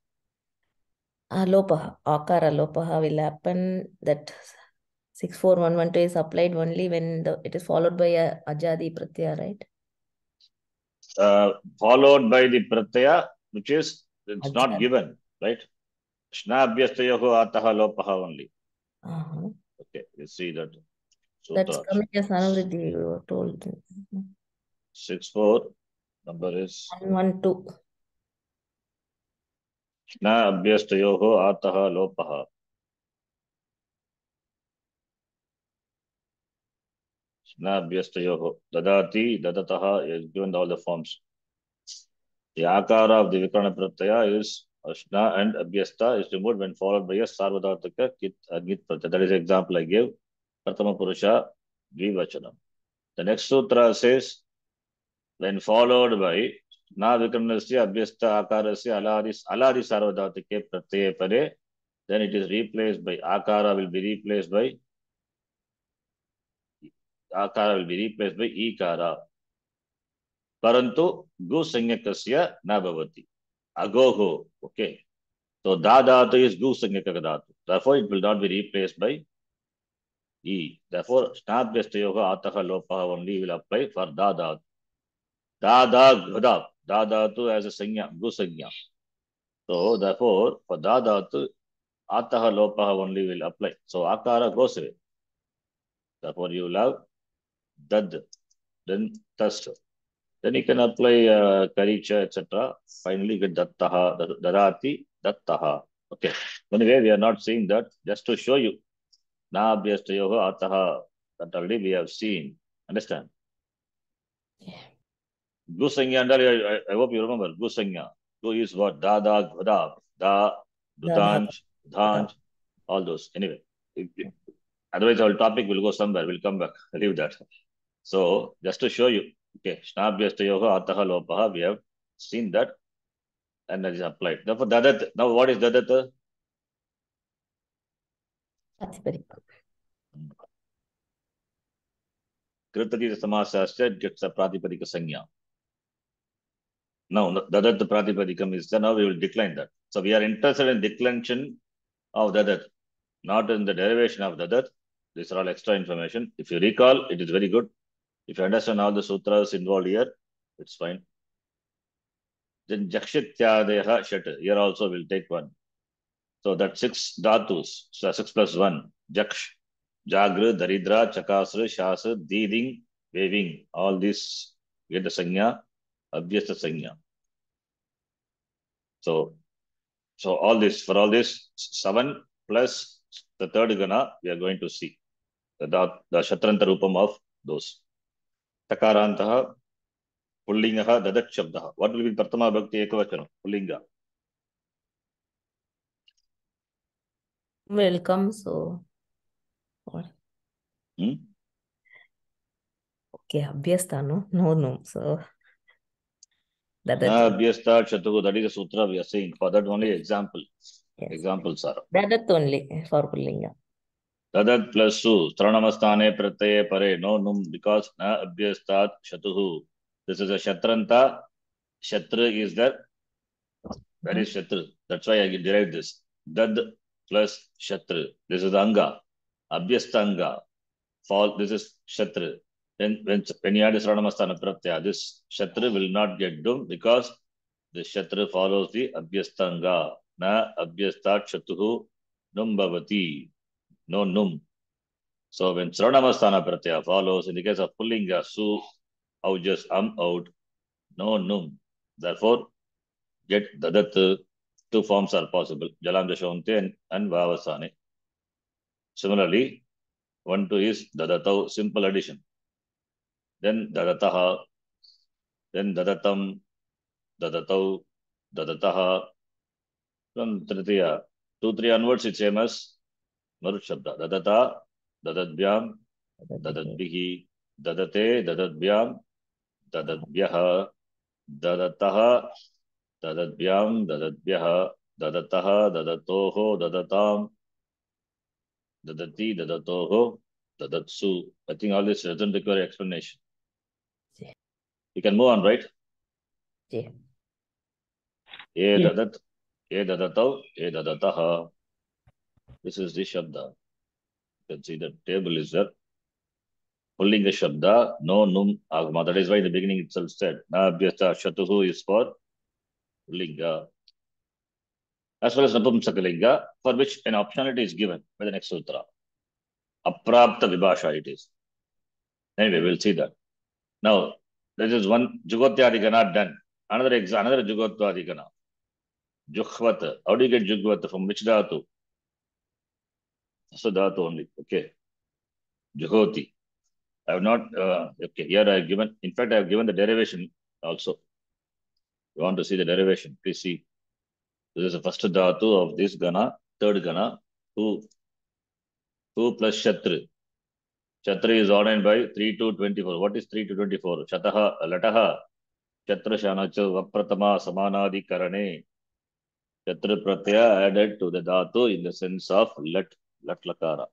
Ah, lopaha. Akara lopaha will happen. That six four one one two is applied only when the it is followed by a ajadi pratyaya, right? uh, followed by the pratyaya which is it's not given right shnabhyastayoho ataha lopaha only Uh-huh. okay you see that That's coming as anuvriddhi, you were told. six four number is One one two. न अभ्यस्तयोः आतः लोपः न अभ्यस्तयोः ददाति ददतः is given all the forms the akara of the vikarana pratyaya is ashna and abhyasta is removed when followed by a sarvadhartaka kit agit pratyaya that is the example i gave prathama purusha dvivachanam the next sutra says when followed by नाद्रिकरण से अभ्यस्त आकार से अलादि अलादि सार्वधातु के प्रत्यय पदे। Then it is replace by आकार will be replace by आकार will be replace by ईकार। परंतु गु संज्ञक न भवति। अगोहो ओके। तो दा धातु इज़ गु संज्ञक धातु दफो it will not be replace by ई दफो स्नाभ्यस्त योग, आतः, लोप only will apply for the dhatu da da ghada da dhatu as a sanya gu sanya so therefore for da dhatu ataha lopaha only will apply. So akara goes away. Therefore you will have dad then tas then you can apply uh, karicha etc finally get dattaha dadati dattaha. Okay. Anyway we are not seeing that. Just to show you na abhyastayoga ataha that already we have seen. Understand? Yeah. Gusanya, and I, I, I hope you remember Gusanya. Gu is what? Da, da, gada, da, dudanj, dhanj, all those. Anyway, if- if- otherwise our topic will go somewhere. We'll come back. Leave that. So, just to show you, okay, Shnabhyastayoga ataha lopaha, we have seen that and that is applied. Therefore, dadat, now what is dadat? Pratipadika. Kritati samasasya gets a pratipadika sanya. Now, dadat pratipadikam is there. Now we will decline that. So we are interested in declension of dadat, not in the derivation of dadat. These are all extra information. If you recall, it is very good. If you understand all the sutras involved here, it's fine. Then jakshityadeha shat. Here also we'll take one. So that six dhatus, so six plus one. Jaksh, Jagra, Daridra, Chakasra, Shasa, Diding, Waving. All these get the sanya, abhyasta sanya. So, so all this, for all this, seven plus the third gana, we are going to see. The, the Shatranta Rupam of those. Takarantaha, Pullingaha, Dadat Shabdaha. What will be Pratama Bhakti Ekavachana? Pullinga. Welcome. So? Hmm? Okay, Abhyasta, no? No, no. So, that, Na that, Abhyasta Chatuhu, that is the sutra we are saying. For that only example. yes. Examples are. That, that only for Pullinga. Tadat plus su, Stranamastane Pratyaye Pare, no num, because na Abhyastat Shatuhu. This is a Shatranta. Shatra is there. Where is Shatra? That's why I derived this. Dad plus Shatra. This is the Anga. Abhyastanga. Fall, this is Shatra. Then when, when you add this Ranamastana Pratyaya, this Shatra will not get doomed because the Shatra follows the Abhyastanga. Na Abhyastat Shatuhu Num Bhavati. No Num. So when Sranamastana Pratyaya follows, in the case of Pullinga, Su, Aujas, Am out, no Num. Therefore, get Dadat, two forms are possible, Jalam Dashonte and, and Vavasane. Similarly, one, two is Dadatau, simple addition. Then Dadataha, then Dadatam, Dadatau, Dadataha. From Tritiya, two, three onwards, it's same as Marut Shabda. Dadata, Dadadbyam, Dadadbihi, Dadate, Dadadbyam, Dadadbyaha, Dadataha, Dadadbyam, Dadadbyaha, Dadataha, Dadatoho, Dadatam, Dadati, Dadatoho, Dadatsu. I think all this doesn't require explanation. You can move on, right? Yeah. Yeah. dadat, dadatau, dadataha. This is the Shabda. You can see the table is there. Pulling the Shabda, no num agma. That is why in the beginning itself said, na abhyasta shatuhu is for Pullinga. As well as Napumsakalinga, for which an optionality is given by the next sutra. Aprapta Vibhasha it is. Anyway, we'll see that. Now, this is one Juhotyadigana done. Another another Juhotyadigana. Juhvat. How do you get Juhvat? From which dhatu? So dhatu only. Okay. Juhoti. I have not, uh, okay, here I have given, in fact, I have given the derivation also. You want to see the derivation? Please see. This is the first dhatu of this gana, third gana, two, two plus shatri. Shatri is ordained by 3 to 24. What is 3 to 24? Shataha, lataha, Chatra Shanacha Vapratama Samanadi Karane. Chatra added to the dhatu in the sense of let lakara.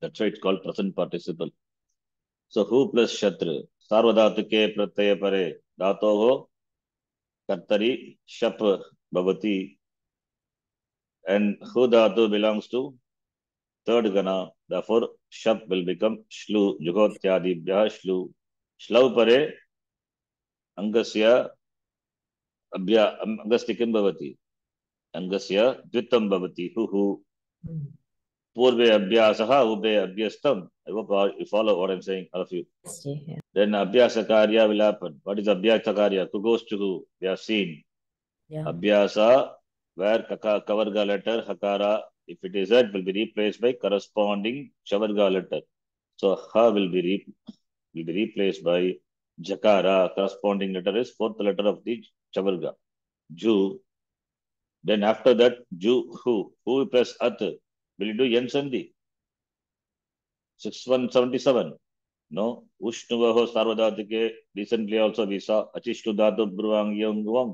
That's why it's called present participle. So who plus Shatra? Sarvadhatuke Pratyaya Pare. Dhatoho Kartari Shap Bhavati. And who dhatu belongs to? Third gana. Therefore, Shap will become Shlu. Jugotyadibhya Shlu. Shlau Pare Angasya Abhya Angasya किं भवति अङ्गस्य द्वित्वं भवति हुः Hmm. पूर्वे अभ्यासः उभे अभ्यस्तं I hope you follow what I'm saying all of you yeah. then abhyasa karya will happen what is abhyasa karya who goes to who we have seen Yeah. abhyasa where kavarga letter hakara if it is that will be replaced by corresponding chavarga letter. So ha will be re- will be replaced by jakara corresponding letter is fourth letter of the chavarga. Ju. Then after that ju who who plus at will you do yen sandhi? 6177 no. Ushnuvaho sarvadhatike recently also we saw achishtu dhatu bruvangyanguvam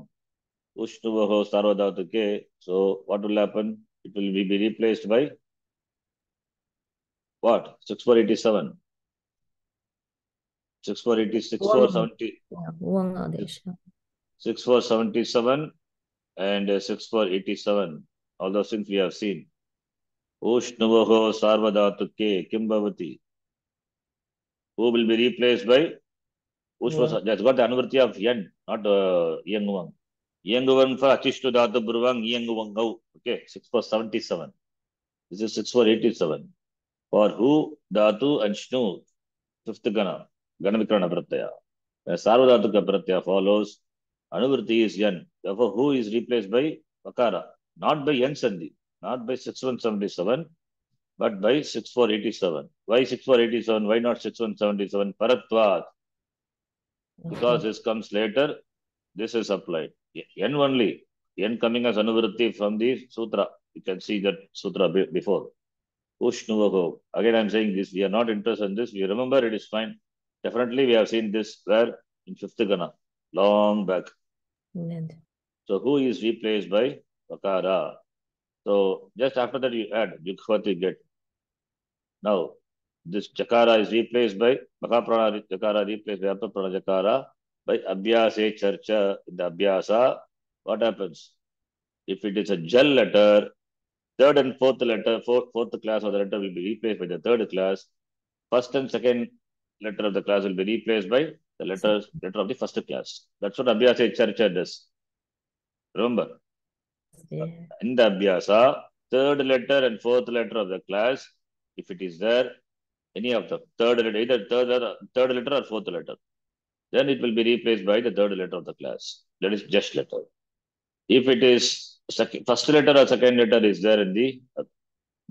ushnuvaho sarvadhatike so what will happen it will be replaced by what 6487 6486 470 Yeah. Uvanga Desha. 6477 and uh, 6487 All those things we have seen. Ushnuvaho sarvadhatuke kim bhavati. Who will be replaced by Ushva? That's got the anurti of yen, not uh, yenguvang. Yenguvang for achishtu dhatu bruvang yenguvangau. Okay, 6 for 77. This is 6 for 87. For who, dhatu and shnu, fifth gana, gana vikrana pratyaya. When sarvadhatuka pratyaya follows, anuvritti is yen. Therefore, who is replaced by vakara? Not by yen sandhi, not by 6177, but by 6487. Why 6487? Why not 6177? Paratvat. Because this comes later, this is applied. N only. N coming as anuvritti from the sutra. You can see that sutra be- before. Ushnuvaho. Again, I'm saying this. We are not interested in this. We remember it is fine. Definitely, we have seen this where in fifth gana, long back. And So who is replaced by Vakara? So just after that you add Juhvat you get. Now this Chakara is replaced by Makaprana Chakara replaced by Apaprana Chakara by Abhyase Charcha in the Abhyasa. What happens? If it is a gel letter, third and fourth letter, fourth, fourth class of the letter will be replaced by the third class. First and second letter of the class will be replaced by the letters letter of the first class. That's what Abhyase Charcha does. Remember, yeah. in the Abhyasa, third letter and fourth letter of the class, if it is there, any of the third letter, either third, or- third letter or fourth letter, then it will be replaced by the third letter of the class. That is just letter. If it is first letter or second letter is there in the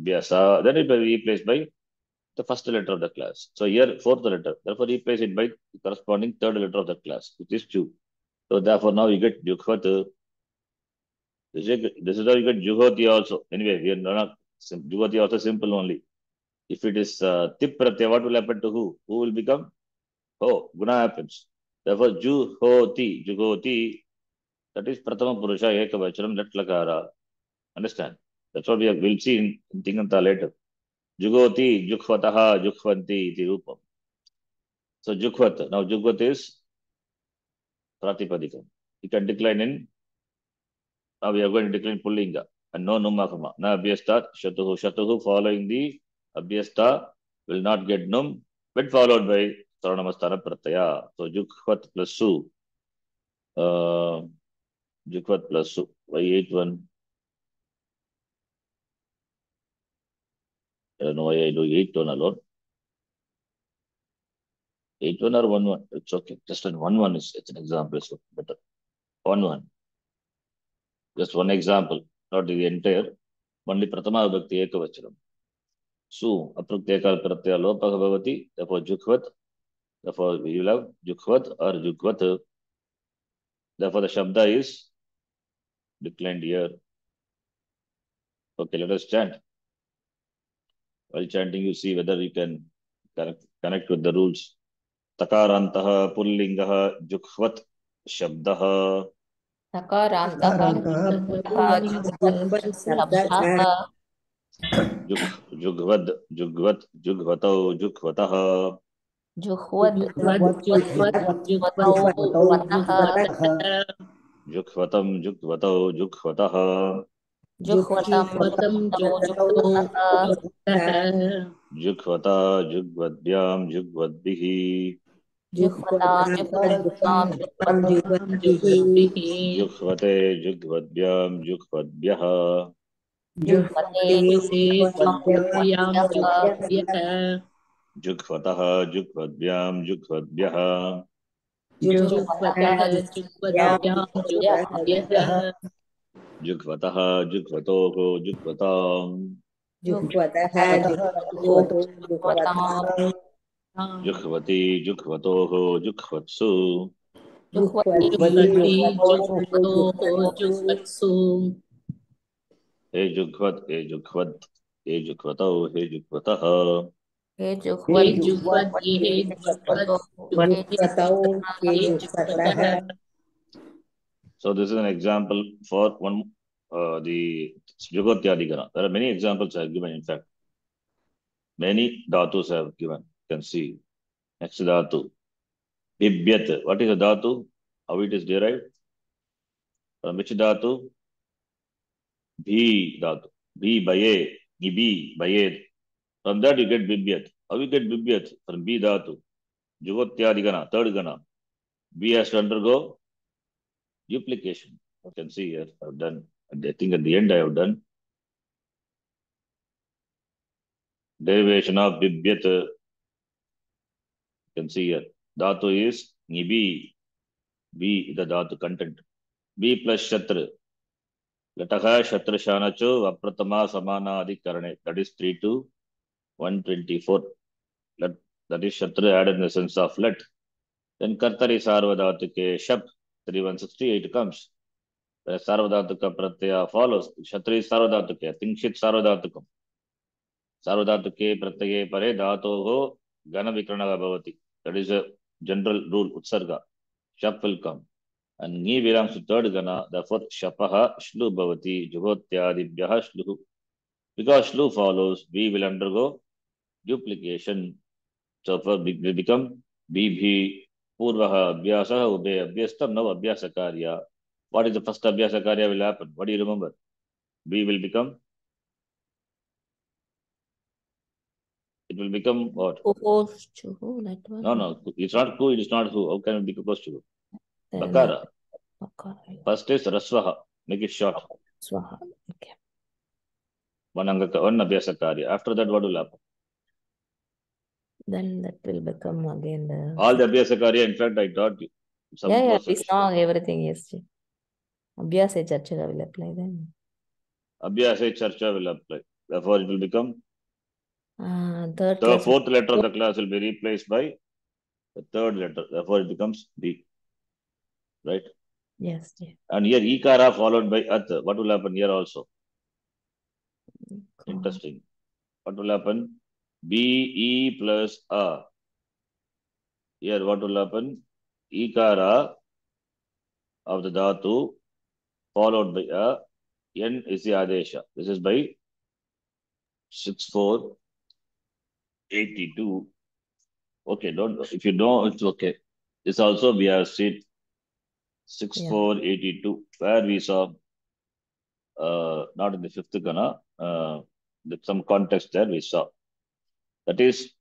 Abhyasa, then it will be replaced by the first letter of the class. So here, fourth letter. Therefore, replace it by the corresponding third letter of the class, which is Chu. So therefore, now you get Yukhvat. This is, how you get Juhoti also. Anyway, we are not, Juhoti also simple only. If it is uh, Tip what will happen to who? Who will become? Oh, Guna happens. Therefore, Juhoti, jugoti that is Pratama Purusha Ekavachanam Latlakara. Understand? That's what we have, will see in, in Tinganta later. Jugoti, Jukhvataha, Jukhvanti, iti rupam. So Jukhvat. Now Jukhvat is Pratipadikam. You can decline in. Now we are going to decline Pullinga and no Numakama. Na Abhyasta, Shatuhu. Shatuhu following the Abhyasta will not get Num, but followed by ಸರ್ವಣಮಸ್ಥಾನ ಪ್ರತ್ಯಯ so ಜುಕ್ವತ್ plus ಜುಕ್ವತ್ plus why eight one no I do eight one alone. Eight one or one one. It's okay. Just an one one is it's an example, so better. One one. Just one example, not the entire. Only Pratama Bhakti Ekavachanam. So, Apraktekal Pratyalopa Bhavati, therefore Jukvat Therefore will have Jukhvat or Jukhvat. Therefore the Shabda is declined here. Okay, let us chant. While chanting, you see whether you can connect, connect with the rules. Jukhvat Shabdaha Sakarantaha Shabdaha Jugh Jugvad Jugvat Jugvatau Jugvataha जुह्वत् जुह्वतौ जुह्वतः जुह्वतं जुह्वतौ। जुह्वतः जुह्वतं। जुह्वता जुह्वद्भ्यां जुह्वद्भिः। जुह्वते जुह्वद्भ्यां। जुह्वतः जुह्वद्भ्यां जुह्वद्भ्यः जुह्वतः जुह्वतोः जुह्वताम्। जुह्वति जुह्वतोः जुह्वत्सु। हे जुह्वत् हे जुह्वत् हे जुह्वतौ हे जुह्वतः। Juhvat Juhvat, He Juhvat, He Juhvatah, So this is an example for one uh, the Jugotyadikana. There are many examples I have given, in fact. Many dhatus I have given. You can see. Next dhatu. Bibyat. What is a dhatu? How it is derived? From which dhatu? Bhi dhatu. Bhi baye, gibi, bayed. From that you get bibyat. How you get bibyat? From B dhatu. Jugotyadi third gana. B has to undergo duplication. You can see here, I've done, I think at the end I have done derivation of bibyat. You can see here. Dhatu is nibi. B is the dhatu content. B plus shatra. Lataha shatra shanacho apratama samana adhikarane. That is 3 to 124. Let, that is shatra added in the sense of let. Then kartari sarvadhatuke shap 3168 comes. The sarvadhatuka pratyaya follows. Shatra is sarvadhatuke. Tinshit sarvadhatukam. Sarvadhatuke pratyaye pare dhatoho gana vikrana bhavati. That is a general rule, utsarga. Shap will come. And ni belongs to third gana, therefore shapaha shlu bhavati jugotyadibhyaha shlu. Because shlu follows, we will undergo duplication. So for we become bibhi purvaha abhyasaha ube abhyastam now abhyasa karya. What is the first abhyasa karya will happen? What do you remember? B will become it will become what? Opposed to who? That one? No, no, it's not who, it is not who. How can it be opposed to who? Bakara. First is Rasvaha. Make it short. Swaha. Okay. One angaka, one abhyasa karya. After that, what will happen? Then that will become again the. All the abhyasa karya, in fact, I taught you. Some yeah, yeah, we saw everything yesterday. Abhyasa Charcha will apply then. Abhyasa charcha will apply. Therefore, it will become Uh, third the class. fourth letter of the class will be replaced by the third letter. Therefore, it becomes B. Right? Yes, yeah. And here, Ikara followed by At. What will happen here also? Interesting. What will happen? B, E plus A. Here, what will happen? Ikara of the Dhatu followed by A. N is the Adesha. This is by 6482. Okay, don't, if you know, it's okay. This also we have seen 6482, where we saw, uh, not in the fifth Gana, uh, some context there we saw. That is,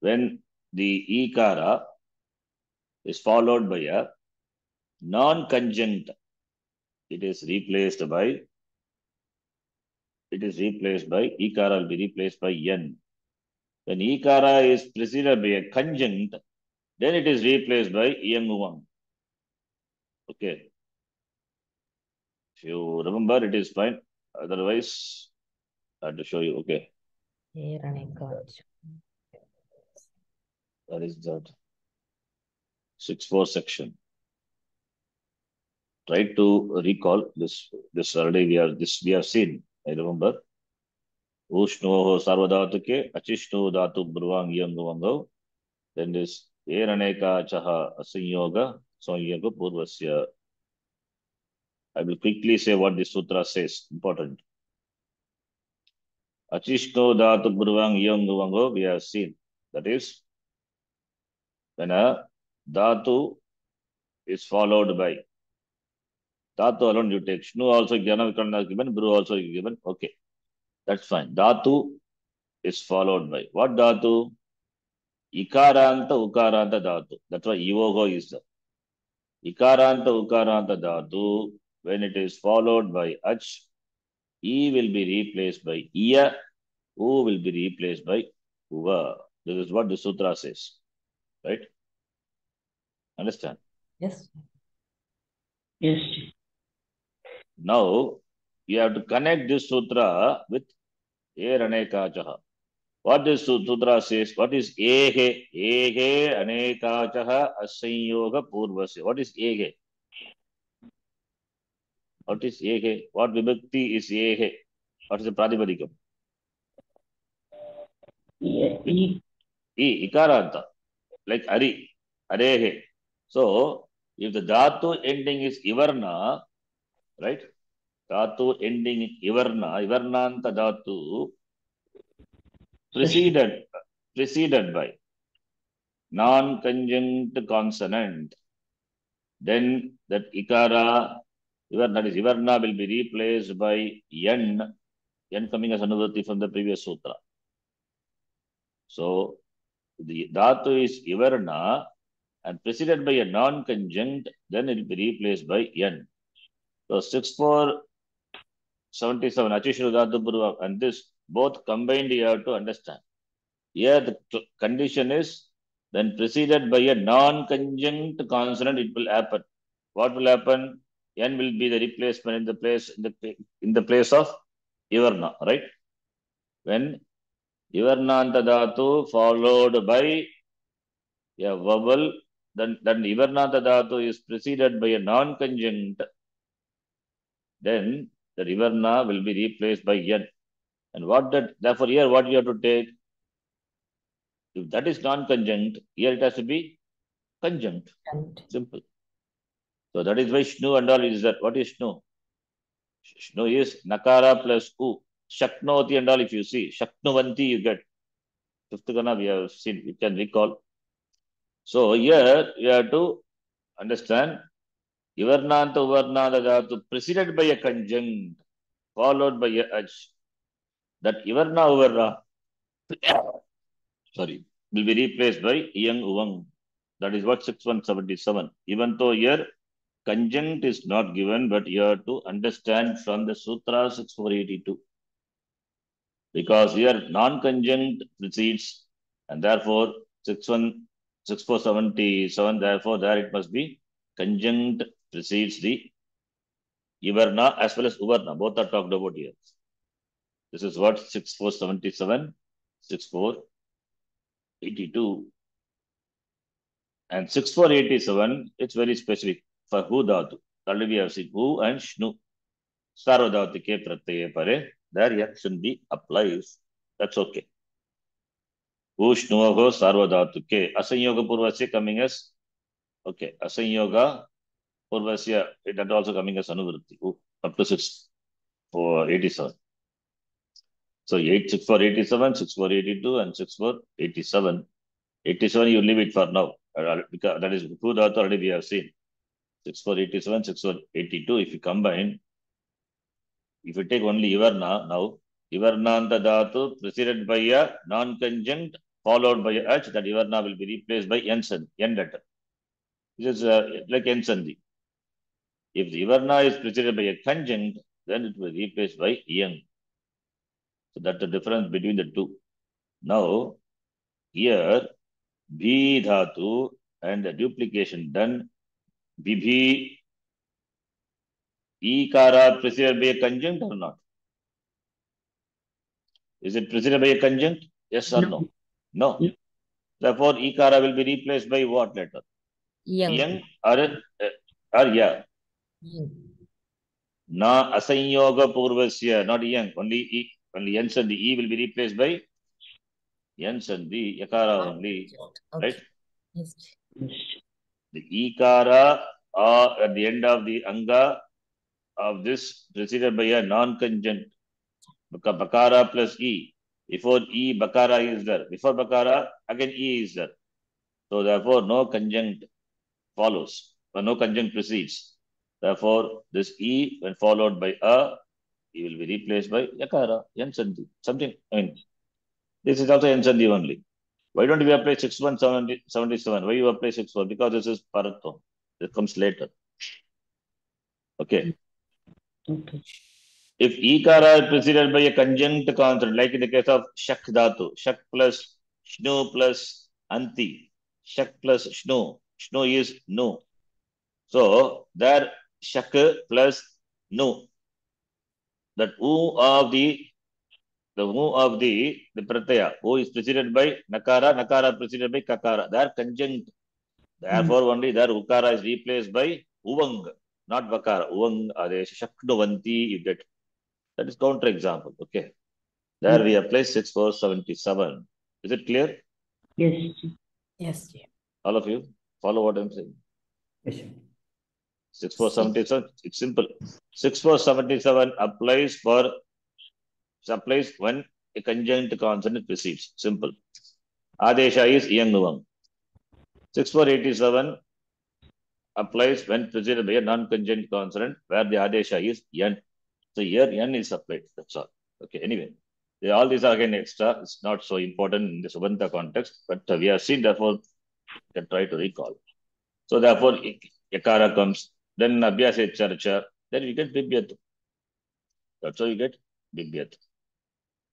when the Ikara is followed by a non-conjunct, it is replaced by, it is replaced by, Ikara will be replaced by N. When Ikara is preceded by a conjunct, then it is replaced by Yang one. Okay. If you remember, it is fine. Otherwise, I have to show you. Okay. Hiranekaj. That is that. Six four section. Try to recall this. This already we are this we have seen. I remember. Ushno sarvadhatuke achishno dhatu bruvang yangavango. Then this eraneka chaha asanyoga sanyoga purvasya. I will quickly say what this sutra Achishno dhatu bruvang yangavango we have seen. That is when a dhatu is followed by dhatu alone you take. Shnu also jnana is given bru also is given. Okay that's fine. Dhatu is followed by what dhatu ikaranta ukaranta dhatu that's why yoga is the ikaranta ukaranta dhatu when it is followed by ach e will be replaced by iya u will be replaced by uva this is what the sutra says right understand Yes. Yes. Now, you have to connect this sutra with Eranekachaha. What this sutra says, what is Ehe? Ehe Anekachaha Asanyoga Purvasya. What is Ehe? What is Ehe? What vibhakti is Ehe? What is the Pradipadikam? E- e- E, Ikaranta. Like Ari, Arehe. So, if the Dhatu ending is Ivarna, right? Dhatu ending in Ivarna, Ivarnanta Dhatu, preceded, preceded by non-conjunct consonant, then that Ikara Ivarna, that is, Ivarna will be replaced by N, N coming as Anuvati from the previous sutra. So, the Dhatu is Ivarna and preceded by a non-conjunct, then it will be replaced by N. So, 6 4 77, Dhatu Purva, and this both combined you have to understand. Here the condition is then preceded by a non-conjunct consonant, it will happen. What will happen? N will be the replacement in the place in the in the place of Ivarna, right? When Ivarnanta dhatu followed by a vowel, then then Ivarnanta dhatu is preceded by a non-conjunct, then the Ivarna will be replaced by N. And what that therefore here what you have to take? If that is non-conjunct, here it has to be conjunct. Simple. So that is why Shnu and all is that. What is Shnu? Shnu is Nakara plus U. Shaknoti and all if you see. Shaknuvanti you get. Fifth Gana we have seen, you can recall. So here you have to understand Ivarnanta Uvarnada Dhatu preceded by a conjunct, followed by a H. That Ivarna Uvarna, sorry, will be replaced by Yang Uvang. That is what 6177. Even though here conjunct is not given, but you have to understand from the Sutra 6482. Because here non-conjunct precedes, and therefore 61, 6477, therefore there it must be conjunct precedes the Ivarna as well as Uvarna. Both are talked about here. This is what 6477, 6482. And 6487, it's very specific फहु धातु तलवी आवश्यक who and shnu ಸಾರ್ವಧಾತುಕೆ ಪ್ರತ್ಯಯ ಪರೆ there action be applies that's okay ಊಷ್ಣುವೋ ಸಾರ್ವಧಾತುಕೆ ಅಸಂಯೋಗ ಪೂರ್ವಸ್ಯ coming S okay ಅಸಂಯೋಗ ಪೂರ್ವಸ್ಯ it at also coming as ಅನುವೃತ್ತಿ up to six eighty seven so eight six four eighty seven six four eighty two and six four eighty seven eighty seven you leave it for now that is ಹೂ ಧಾತು already we have seen 6487, 6482, if you combine, if you take only Ivarna now, Ivarna anta dhatu preceded by a non-conjunct followed by a H, that Ivarna will be replaced by Ensan, N letter. This is uh, like Ensandi. If the Ivarna is preceded by a conjunct, then it will be replaced by Yang. So that's the difference between the two. Now, here, B dhatu and the duplication done Bibhi, Ikara preceded by a conjunct or not? Is it preceded by a conjunct? Yes or no? No. No. Therefore, Ikara will be replaced by what letter? Yang. Yang or, uh, or Ya? Na asanyoga purvasya, not yang, only E, only N sandhi. E will be replaced by N sandhi, Yakara only, Okay. right? Yes. The Ikara are at the end of the Anga of this preceded by a non-conjunct. Baka- Bakara plus E. Before E, Bakara is there. Before Bakara, again E is there. So therefore, no conjunct follows, or no conjunct precedes. Therefore, this E, when followed by A, it will be replaced by Yakara, Yan Sandhi. Something, I mean, this is also Yan Sandhi only. Why don't we apply 6177? Why you apply 64? Because this is Paratvam. It comes later. Okay. Okay. If Ikara is preceded by a conjunct consonant, like in the case of Shak Dhatu, Shak plus Shnu plus Anti, Shak plus Shnu, Shnu is No. So, there Shak plus No. That U of the, the U of the, the Pratyaya, U is preceded by Nakara, Nakara preceded by Kakara. They are conjunct. Therefore, hmm. only there Ukara is replaced by Uvang, not Vakara. Uvang, Adesh, Shaknuvanti, you get. That is counter example. Okay. There we apply 6477. Is it clear? Yes. Yes. dear. All of you follow what I'm saying. Yes. sir. 6477, it's simple. 6477 applies for applies when a conjunct consonant precedes. Simple. Adesha is Yang Nuvam. 6487 applies when preceded by a non-conjunct consonant where the adesha is yan. So here yan is applied. That's all. Okay. Anyway, they- all these are again extra. It's not so important in the Subanta context, but we have seen. Therefore, you can try to recall. So therefore, yakara comes. Then abhyasa charcha. Then you get bibyat. That's how you get bibyat.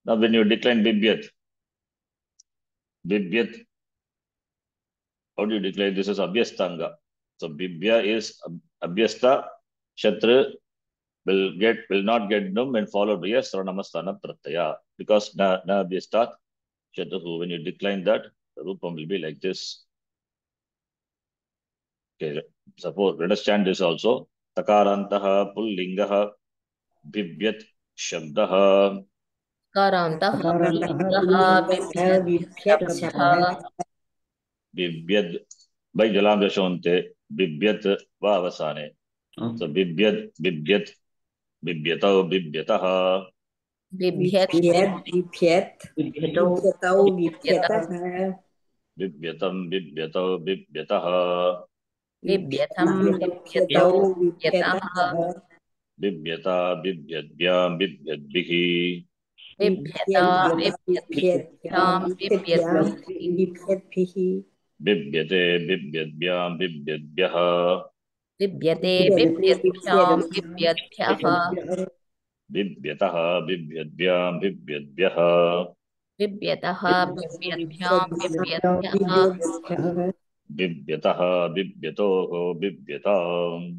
Now, when you decline bibyat, bibyat, how do you declare this as abhyastanga? So bibya is ab- abhyasta, shatra will get will not get num and followed by sranamastana pratyaya because na na abhyastat shatahu. When you decline that, the rupam will be like this. Okay, suppose understand this also. Takarantaha pullingaha bibyat shabdaha बिभ्यद भाई जलाम दशोन्ते बिभ्यत अवसाने बिभ्यता बिभ्यद्भ्यां बिभ्यद्भिः। बिभ्यता बिभ्यद्भिः बिभ्यते बिभ्यद्भ्यां बिभ्यद्भ्यः बिभ्यते बिभ्यद्भ्यां बिभ्यद्भ्यः बिभ्यतः बिभ्यद्भ्यां बिभ्यद्भ्यः बिभ्यतः बिभ्यद्भ्यां बिभ्यद्भ्यः बिभ्यतः बिभ्यतोः बिभ्यताम्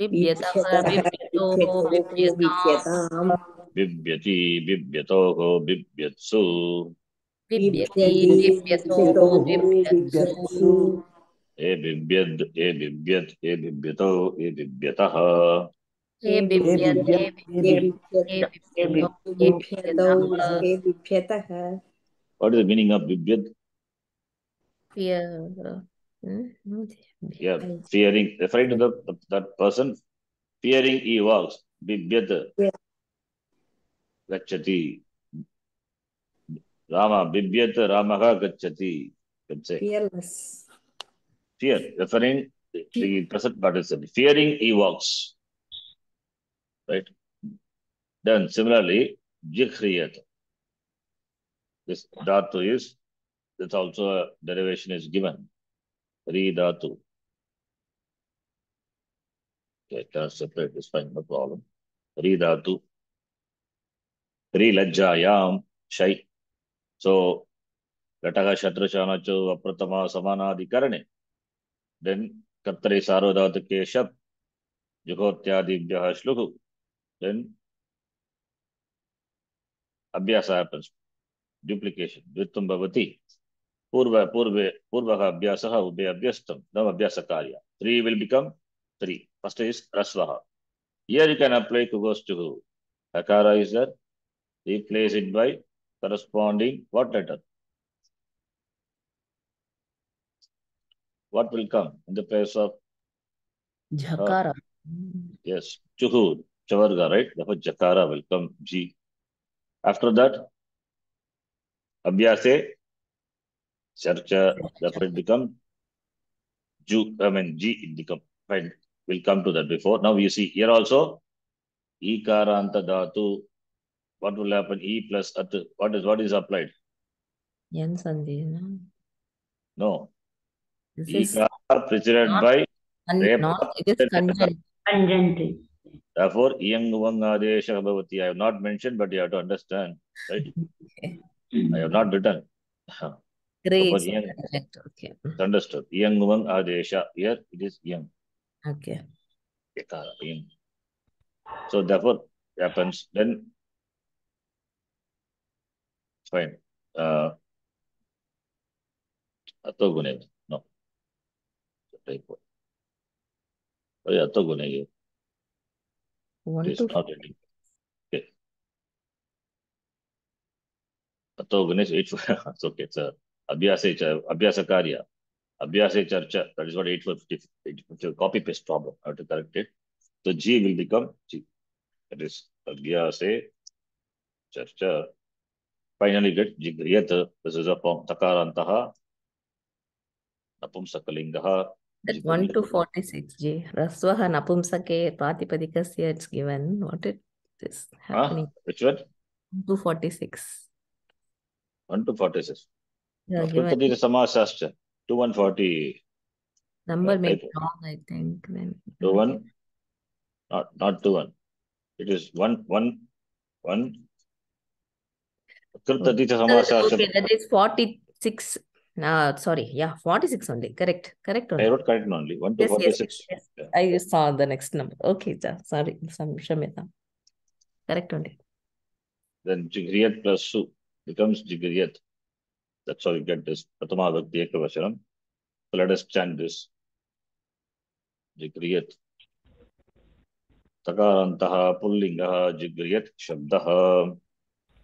बिभ्यतः बिभ्यतोः बिभ्यताम् बिभ्यति बिभ्यतोः बिभ्यत्सु बिभ्यति बिभ्यतोः बिभ्यत्सु ए बिभ्यद् ए बिभ्यत् ए बिभ्यतौ ए बिभ्यतः हे बिभ्यत् हे बिभ्यत् हे बिभ्यतौ हे बिभ्यतौ बिभ्यतः हे बिभ्यतः What is the meaning of bibyat? fear hmm? no, Yeah, fearing, referring to the, the- that person, fearing he walks. Bibyat. Yeah. Gachati. Rama, bibyat Ramaha gachati. You can say. fearless Fear, referring the- the present participant. Fearing he walks. Right? Then similarly, jikhriyat. This dhatu is, that's also a derivation is given. Re dhatu. Okay, separate, it's fine, no problem. Re dhatu. त्रिलज्जायां शै। सो, घटक शत्रुशानचो अप्रथम सामनाधिकरणे। Then, कर्तरे सारोदात के शब जुहोत्यादि श्लुक then अभ्यास duplication द्वित्व भवति। पूर्व पूर्व पूर्व अभ्यास, उभे अभ्यस्त नव अभ्यास कार्य three will become three first is रस्व। Here you can apply to ghost to हकार is there Replace it by corresponding what letter? What will come in the place of? Jakara. Uh, yes, Chuhu, Chavarga, right? Therefore, Jakara will come, G. After that, Abhyase, Charcha, therefore it become Ju, I mean G, it become, right? We'll come to that before. Now you see here also, Ikaranta Dhatu what will happen? E plus at what is what is applied? N Sandhi, no. No. This e is not, by and not, it is conjunct. Therefore, Iyang Nuvang Bhavati. I have not mentioned, but you have to understand. Right? I have not written. Great. Yang, okay. Understood. Iyang Nuvang Adesha. Here it is Iyang. Okay. So therefore, happens. Then fine. Uh atau Atogune. No. Typo. Oh yeah, Atogune. one It is to not written. Okay. Atogune is eight. It's okay. It's a Abhyasa Abhyasa Karya. Abhyasa Charcha. That is what 850. It's a copy paste problem. I have to correct it. So G will become G. That is Abhyase Charcha. finally get Jigriyat. Uh, this is a Takarantah, Napumsakalingaha. that 1 to 46, G. Raswaha Napumsake Pratipadikasya, it's given. What it is ah, happening? Ah, which one? 1 to 46. 1 to 46. Yeah. Samasastra. 2 140. Number uh, may be wrong, I think. Then. 2 1. Not, not 2 1. It is 1 1 1 Tirupati teacher సమాచారం that is 46 sorry yeah 46 ఉంది correct correct ఉంది I wrote correct only 1 to 46 I saw the next number okay జా sorry సంశమేత correct ఉంది then జిగ్రియత్ plus సు becomes jigriyat that's how you get this pratama vibhakti ekavachanam so let us chant this jigriyat तकारान्तः पुल्लिङ्गः जिग्रियत् शब्दः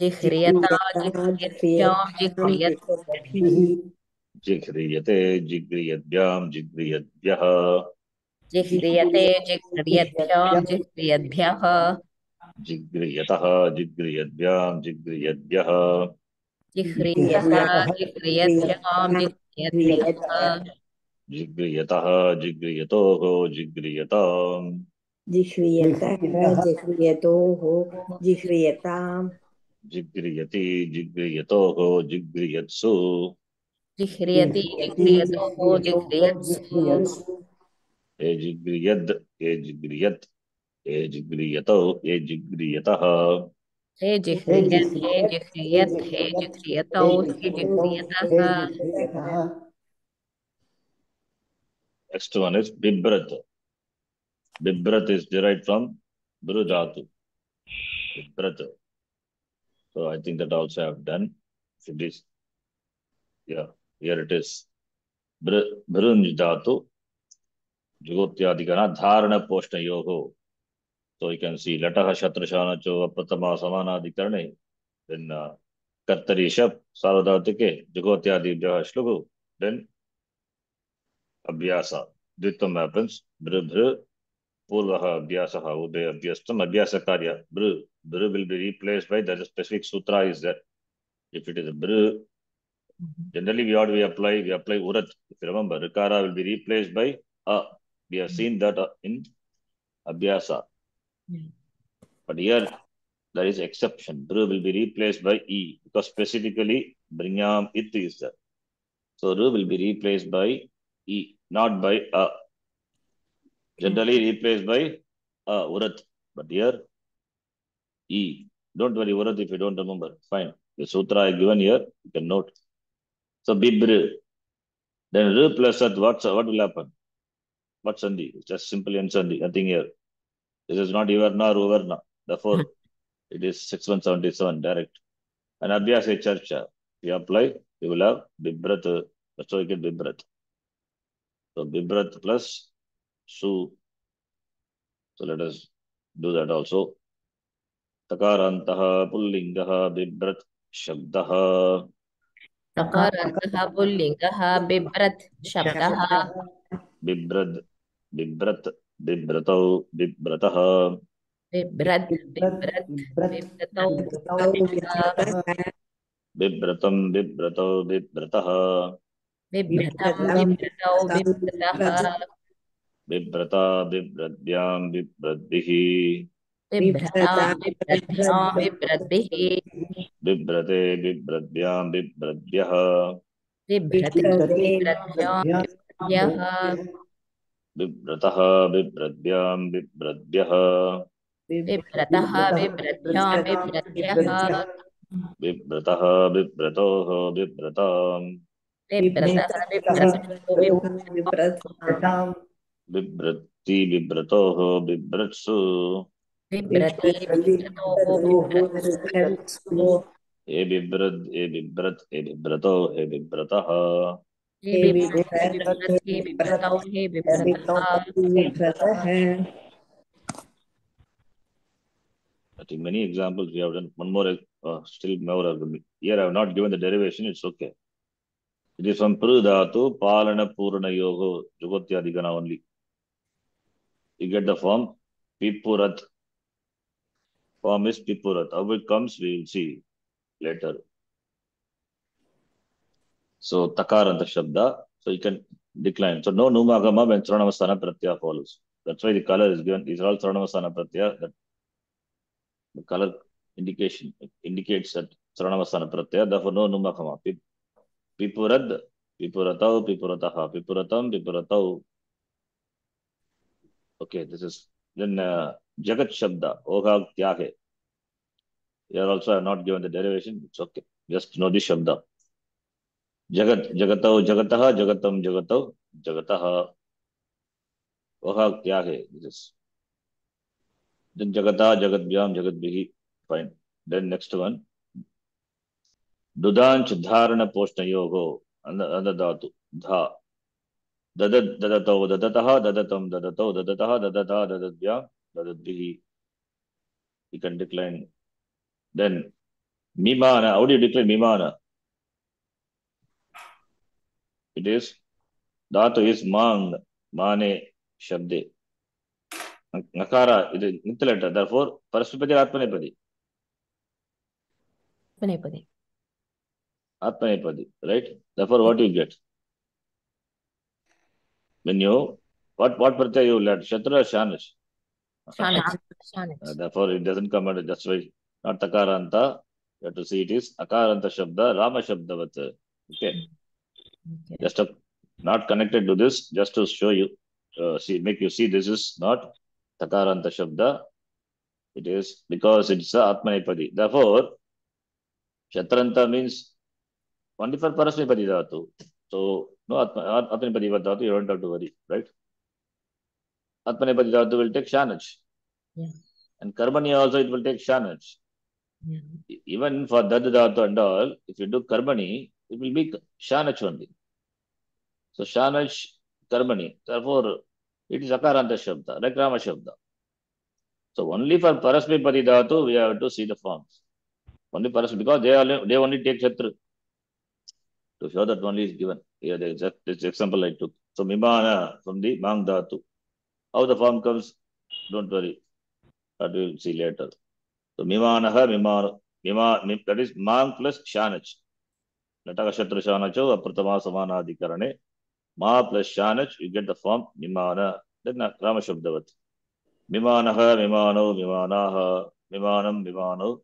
जिह्रियता जिघ्रियभ्याम जिह्रियत् जिघ्रियते जिघ्रियभ्याम जिह्रियद्भ्यः जिह्रियते जिघ्रियभ्याम जिह्रियद्भ्यः जिह्रियतः जिह्रियद्भ्यां जिह्रियद्भ्यः जिह्रियतः जिह्रियद्भ्यां जिह्रियद्भ्यः जिग्रियति जिग्रियतोः जिग्रियत्सु जिह्रियति जिग्रियतोः जिग्रियत्सु ए जिग्रियद् ए जिग्रियत् ए जिग्रियतौ ये जिग्रियतः हे जिह्रियत् हे जिह्रियत् हे जिह्रियतौ हे जिग्रियतः Next one is Bibrat. Bibrat is derived from Brujatu. Bibrat. So I think that also I have done. It is, yeah, here it is. Brunjatu. Jugotyadikana Dharana Poshna Yoho. So you can see Lataha Shatrashana Cho Pratama Samanadikarne. Then uh, Kartari Shap Saradhatike Jugotyadi Bhya Shlugu. Then Abhyasa. Dvitam happens. Br Purvaha Abhyasaha Uday Abhyastam Abhyasa Karya. Br will be replaced by the specific sutra is there. If it is a Br, generally we ought we apply we apply Urat. If you remember, Rikara will be replaced by A. We have seen that uh, in Abhyasa. Yeah. But here there is exception. Br will be replaced by E because specifically Brinyam It is there. So R will be replaced by E, not by A. Generally replaced by A, Urat. But here E. Don't worry, Urat, if you don't remember. Fine. The sutra I given here, you can note. So Bibr. Then R plus At, what's, what will happen? What Sandhi? It's just simply and Sandhi, nothing here. This is not Ivarna or Uvarna. Therefore, hmm. it is 6177 direct. And Abhyasa Charcha. You apply, you will have Bibrat. Uh, that's how you get Bibrat. So Bibrat plus Su. So let us do that also. तकारांत पुिंग बिभ्रत् शब्द। तकारान्तः पुल्लिङ्गः बिभ्रत् शब्दः। बिभ्रद् बिभ्रत् बिभ्रतौ बिभ्रतः। बिभ्रद् बिभ्रत् बिभ्रता बिभ्रद्भ्यां बिभ्रद्भिः। बिभ्रति बिभ्रद्भ्यां बिभ्रद्भ्यः बिभ्रतः बिभ्रद्भ्यां बिभ्रद्भ्यः बिभ्रतः बिभ्रद्भ्यां बिभ्रद्भ्यः बिभ्रतः बिभ्रतोः बिभ्रताम्। बिभ्रतः बिभ्रतौ बिभ्रति बिभ्रतोः बिभ्रत्सु बिभ्रति। बिभ्रतोः बिभ्रत्सु। ए बिभ्रद् ए बिभ्रत् ए बिभ्रतो ए बिभ्रतः हे बिभ्रत् हे बिभ्रतौ हे बिभ्रतः think many examples we have done. One more, uh, still more. Here I have not given the derivation, it's okay. It is from Prudhatu, Palana Purana Yoga, Jugotyadikana only. You get the form Pipurat. Form is Pipurat. How it comes, we will see later. So Takaranta Shabda. So you can decline. So no Numagama when Saranamasana Pratyaya follows. That's why the color is given. These are all Saranamasana Pratyaya. That the color indication indicates that Saranamasana Pratyaya. Therefore no Numagama. Pip, Pipurad, Pipuratau, Pipurataha, Pipuratam, Pipuratau. Okay, this is then uh, Jagat Shabda, Oghag Tyahe. Here also I am not given the derivation. It's okay. Just know the Shabda. Jagat, Jagatav, Jagataha, Jagatam, Jagatav, Jagataha. Oghag Tyahe. This. Then Jagata, Jagatvyam, Jagatvihi. Fine. Then next one. ದುದಾಂಚ್ ಧಾರಣ ಪೋಷ್ಣಯೋಗೋ ಅಂದ ಅಂದದಾತು ಧಾ ದದತ್ ದದತೌ ದದತಃ ದದತಂ ದದತೌ ದದತಃ ದದತಾ ದದದ್ಯಾ You can decline. Then Mimana. How do you decline Mimana? It is dhatu is mang mane shabde. Nakara it is nitya letter. Therefore, parasupati atmanepadi. Panepadi. Atmanepadi. Right? Therefore, what you get? When you what what pratyaya you learn? Shatra or Shanish? Uh, therefore, it doesn't come under just why not Takaranta. You have to see it is Akaranta Shabda, Rama Shabdavat. Okay. Okay. Just a, not connected to this, just to show you, uh, see, make you see this is not Takaranta Shabda. It is because it's a Atmanepadi. Therefore, Shatranta means only for Parasmipadi Dhatu. So, no Atma, Atmanepadi Dhatu, you don't have to worry, right? Atmanepadi Dhatu will take Shanach. Yeah. And Karmani also it will take Shanach. Yeah. E- Even for Dad and all, if you do Karmani, it will be Shanach only. So Shanach, Karmani. Therefore, it is Akaranta Shabda, like Rama Shabda. So only for Parasmipadi Dhatu, we have to see the forms. Only Paras, because they, only, they only take Shatru. To show that only is given. Here, the exact this example I took. So Mimana from the Mang Dhatu. How the form comes, don't worry. That we will see later. So Mimanaha, Mimana, Mima, Mim- that is Mang plus Shanach. Nataka Shatra Shanacho, Apratama Samanadikarane. Ma plus Shanach, you get the form Mimana. Then uh, Rama Shabdavat. Mimanaha, Mimano, Mimanaha, Mimanam, Mimano,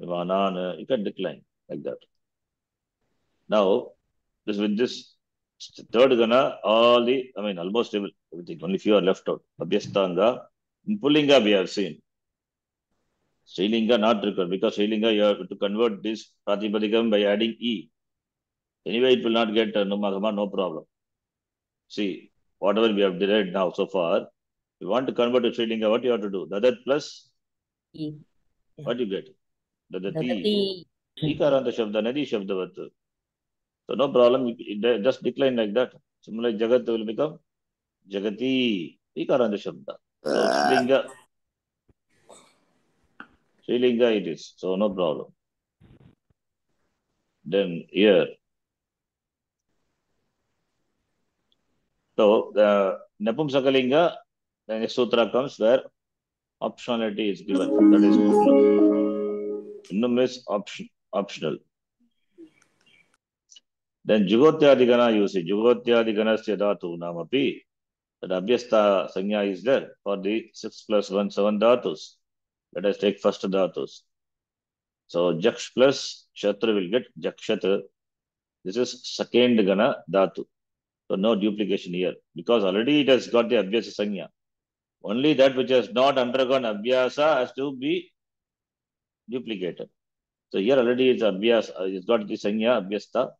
Mimanana. You can decline like that. Now, this with this third gana, all the, I mean, almost every- everything, only few are left out. Abhyastanga. In Pullinga, we have seen. Srilinga not required because Srilinga you have to convert this Pratipadikam by adding E. Anyway, it will not get uh, no problem. See, whatever we have derived now so far, you want to convert to Srilinga, what you have to do? Dadat plus, E. what you get? Dadati. Ikaranta Shabda, Nadi Shabdavat. So no problem, just decline like that. Similarly, Jagat will become जगति इकारांत शब्द लिंग श्रीलिंग it is so no problem then here तो नपुंसकलिंग सूत्र comes where optionality is given that is no miss option optional then जुगोत्यादिगण you see जुगोत्यादिगण से धातूनामी That Abhyasta Sanya is there for the 6 plus 1, 7 dhatus. Let us take first dhatus. So Jaksh plus Shatra will get Jakshat. This is second Gana dhatu. So no duplication here because already it has got the Abhyasa Sanya. Only that which has not undergone Abhyasa has to be duplicated. So here already it's Abhyas, uh, it's got the Sanya, Abhyasta.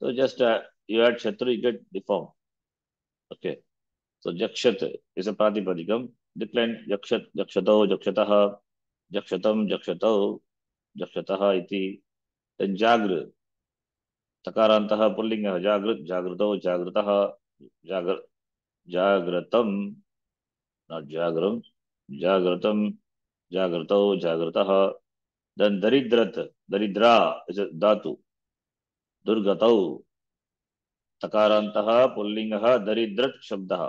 So just uh, you add Shatru, you get the form. Okay. So Jakshat is a Pratipadikam. Decline Jakshat, Jakshatau, Jakshataha, Jakshatam, Jakshatahu, Jakshataha iti. Then Jagr. Takarantaha Pullinga Jagrat, Jagratau, Jagrataha, Jagr, Jagratam, not Jagram, Jagratam, जागृतौ जागृतः then daridrat daridra is a dhatu दुर्गतौ तकारान्तः पुल्लिङ्गः दरिद्रत् शब्दः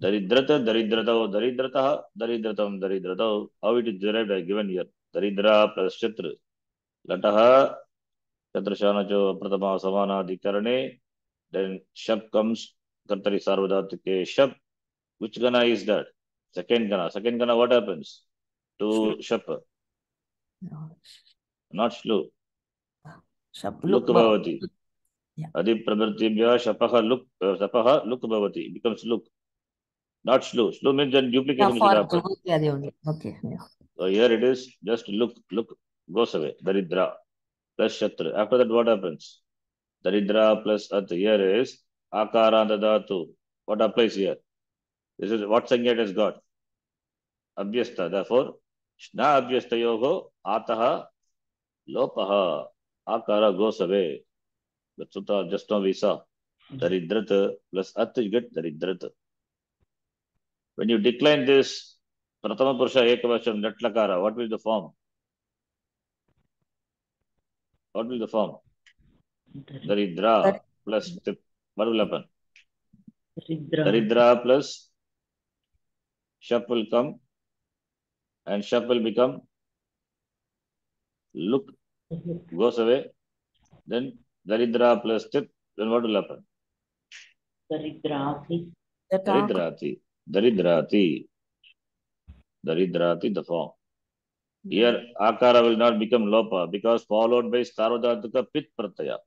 दरिद्रत दरिद्रतौ दरिद्रतः दरिद्रतं दरिद्रतौ how it is derived I given here Daridra plus शत्रु लटः शत्रुशानचो प्रथमा समानाधिकरणे then shap comes कर्तरि सार्वधातुके shap which gana is that second gana second gana what happens to shap No. not shlu Shab- look look, भवति Yeah. अधिप्रवृत्तिभ्यः शपः लुक् शपः लुक् भवति becomes look not shlu shlu means then Yeah, duplication will happen Jogotiyadi only. Okay. Yeah. so here it is just look look goes away daridra plus shatra after that what happens daridra plus at here is akaranta dhatu what applies here this is what it has got abhyasta therefore shna abhyastayoho ataha lopaha akara goes away that's what uh, just now we saw daridrat plus at you get daridrat when you decline this prathama purusha ekavacham latlakara what will the form what will the form daridra plus tip. what will happen Daridra. daridra plus shap will come and shap will become look goes away then daridra plus tip then what will happen Daridrati. That ak- daridrati daridrati daridrati the form here akara will not become lopa because followed by sarvadhatuka pit pratyaya.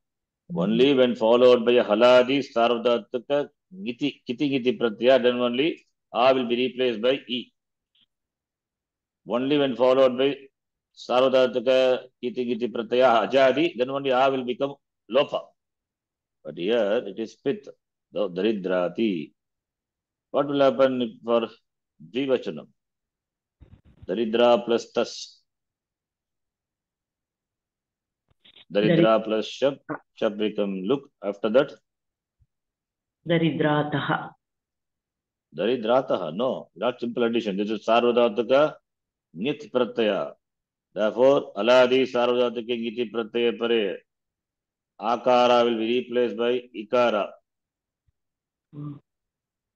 only when followed by a haladi sarvadhatuka giti kiti giti pratyaya then only a will be replaced by e. Only when followed by sarvadhatuka kiti giti pratyaya ajadi then only a will become lopa. But here it is pit the daridrati what will happen for dvivachanam daridra plus tas daridra plus shab shab become look after that Daridrataha. Daridratah. No, not simple addition. This is Sarvadhataka Nit Pratyaya. Therefore, Aladi Sarvadhataka Giti Pratyaya Pare. Akara will be replaced by Ikara.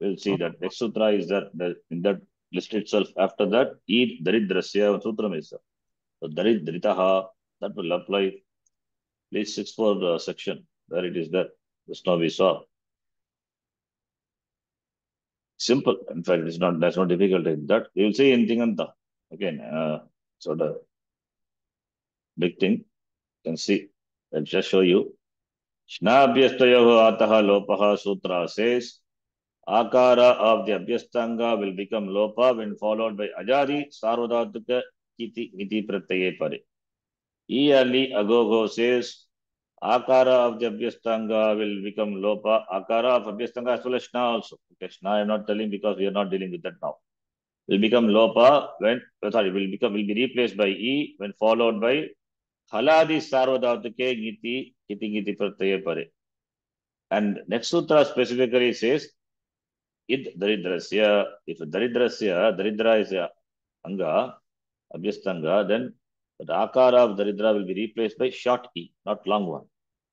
We'll see that next sutra is that the, in that list itself. After that, E Daridrasya sutra is. So Daridritaha, that will apply. Please six four uh, section where it is there. Just now we saw. Simple. In fact, it's not that's not difficult in that. You will see in Tinganta. Again, uh, sort of big thing. You can see. I'll just show you. Shnabhyastayoho ataha lopaha sutra says Akara of the Abhyastanga will become Lopa when followed by Ajadi Sarvadhatuka Kiti Niti Pratyaye Pare. Ali Agogo says Akara of the Abhyastanga will become Lopa. Akara of Abhyastanga as well as Shna also. Okay, Shna I am not telling because we are not dealing with that now. Will become Lopa when, oh, sorry, will become, will be replaced by E when followed by Haladi Sarvadhatuke Giti Kiti Giti Pratyaye Pare. And next sutra specifically says If daridrasya, daridra is a anga, abhyastanga, then the akara of daridra will be replaced by short e, not long one.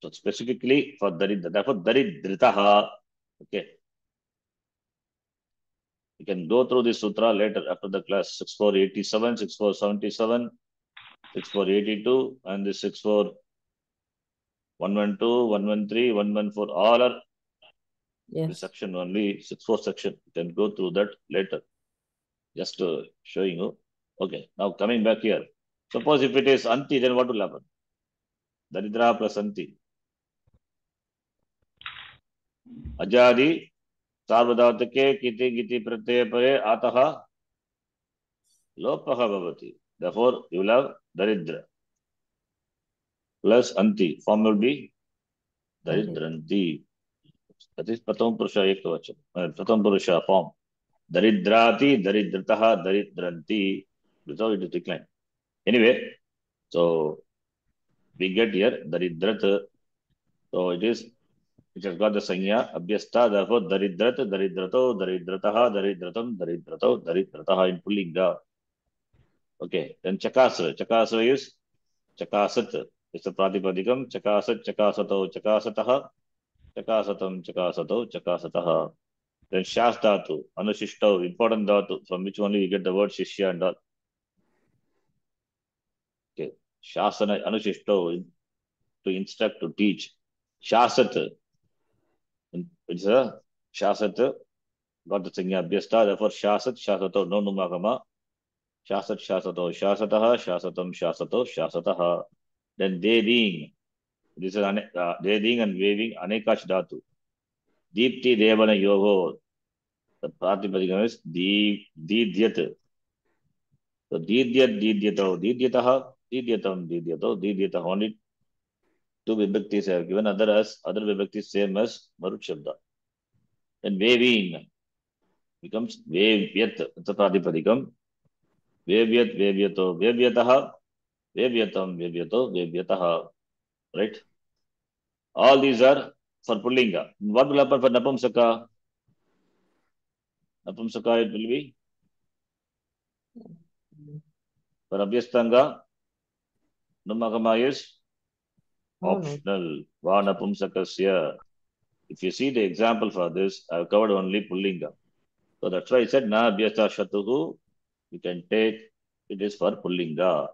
So specifically for daridra, therefore daridritaha. Okay. You can go through this sutra later after the class 6487, 6477, 6482, and the 64 112, 113, 114, all are Yes. section only, six four section. You can go through that later. Just uh, showing you. Okay, now coming back here. Suppose if it is anti, then what will happen? Daridra plus anti. Ajadi, sarvadhatake, kiti giti pratyaya pare, ataha, lopaha bhavati. Therefore, you will have Daridra. Plus Anti. Form will be Daridranti. प्रथम पुरुष एकवचन प्रथम दरिद्रा form दरिद्राति दरिद्रता दरिद्रंति so we get दरिद्रत it is it has got the संज्ञा दरिद्रत, दरिद्रतो, दरिद्रता दरिद्रतम दरिद्रतो, दरिद्रता इन पुल्लिंग ओके देन चकासर चकासर इज़ चकासत इस प्रातिपदिकम चकासत चकासतो चकासतः चकासतम चकासत चकाशत शास् धातु अनुशिष्ट इंपॉर्टेंट धातु from which only get the शिष्य एंड शासन अनुशिष्ट टू इंस्ट्रक्ट टू टीच शासत शासत गॉट द सिंह अभ्यस्त शासत शासत नो नुमागम शासत शासत शासत शासत शासत शासत देन दिस रेदिंग एंड वेविंग अनेकाश धातु दीप्ति देवन योगो प्रातिपदिक दीद्यत तो दीद्यत दीद्यत दीद्यत दीद्यत दीद्यत दीद्यत ओनली टू विभक्ति गिवन अदर एस अदर विभक्ति सेम एस मरुत शब्द एंड वेविंग बिकम्स वेव्यत प्रातिपदिकम वेव्यत वेव्यतो वेव्यतः वेव्यतम वेव्यतो वेव्यतः right? All these are for Pullinga. What will happen for Napumsaka? Napumsaka it will be for Abhyastanga. Numagama is no. Hmm. optional. Vanapumsakasya. If you see the example for this, I've covered only Pullinga. So that's why I said Na Abhyasta Shatuhu. You can take it is for Pullinga.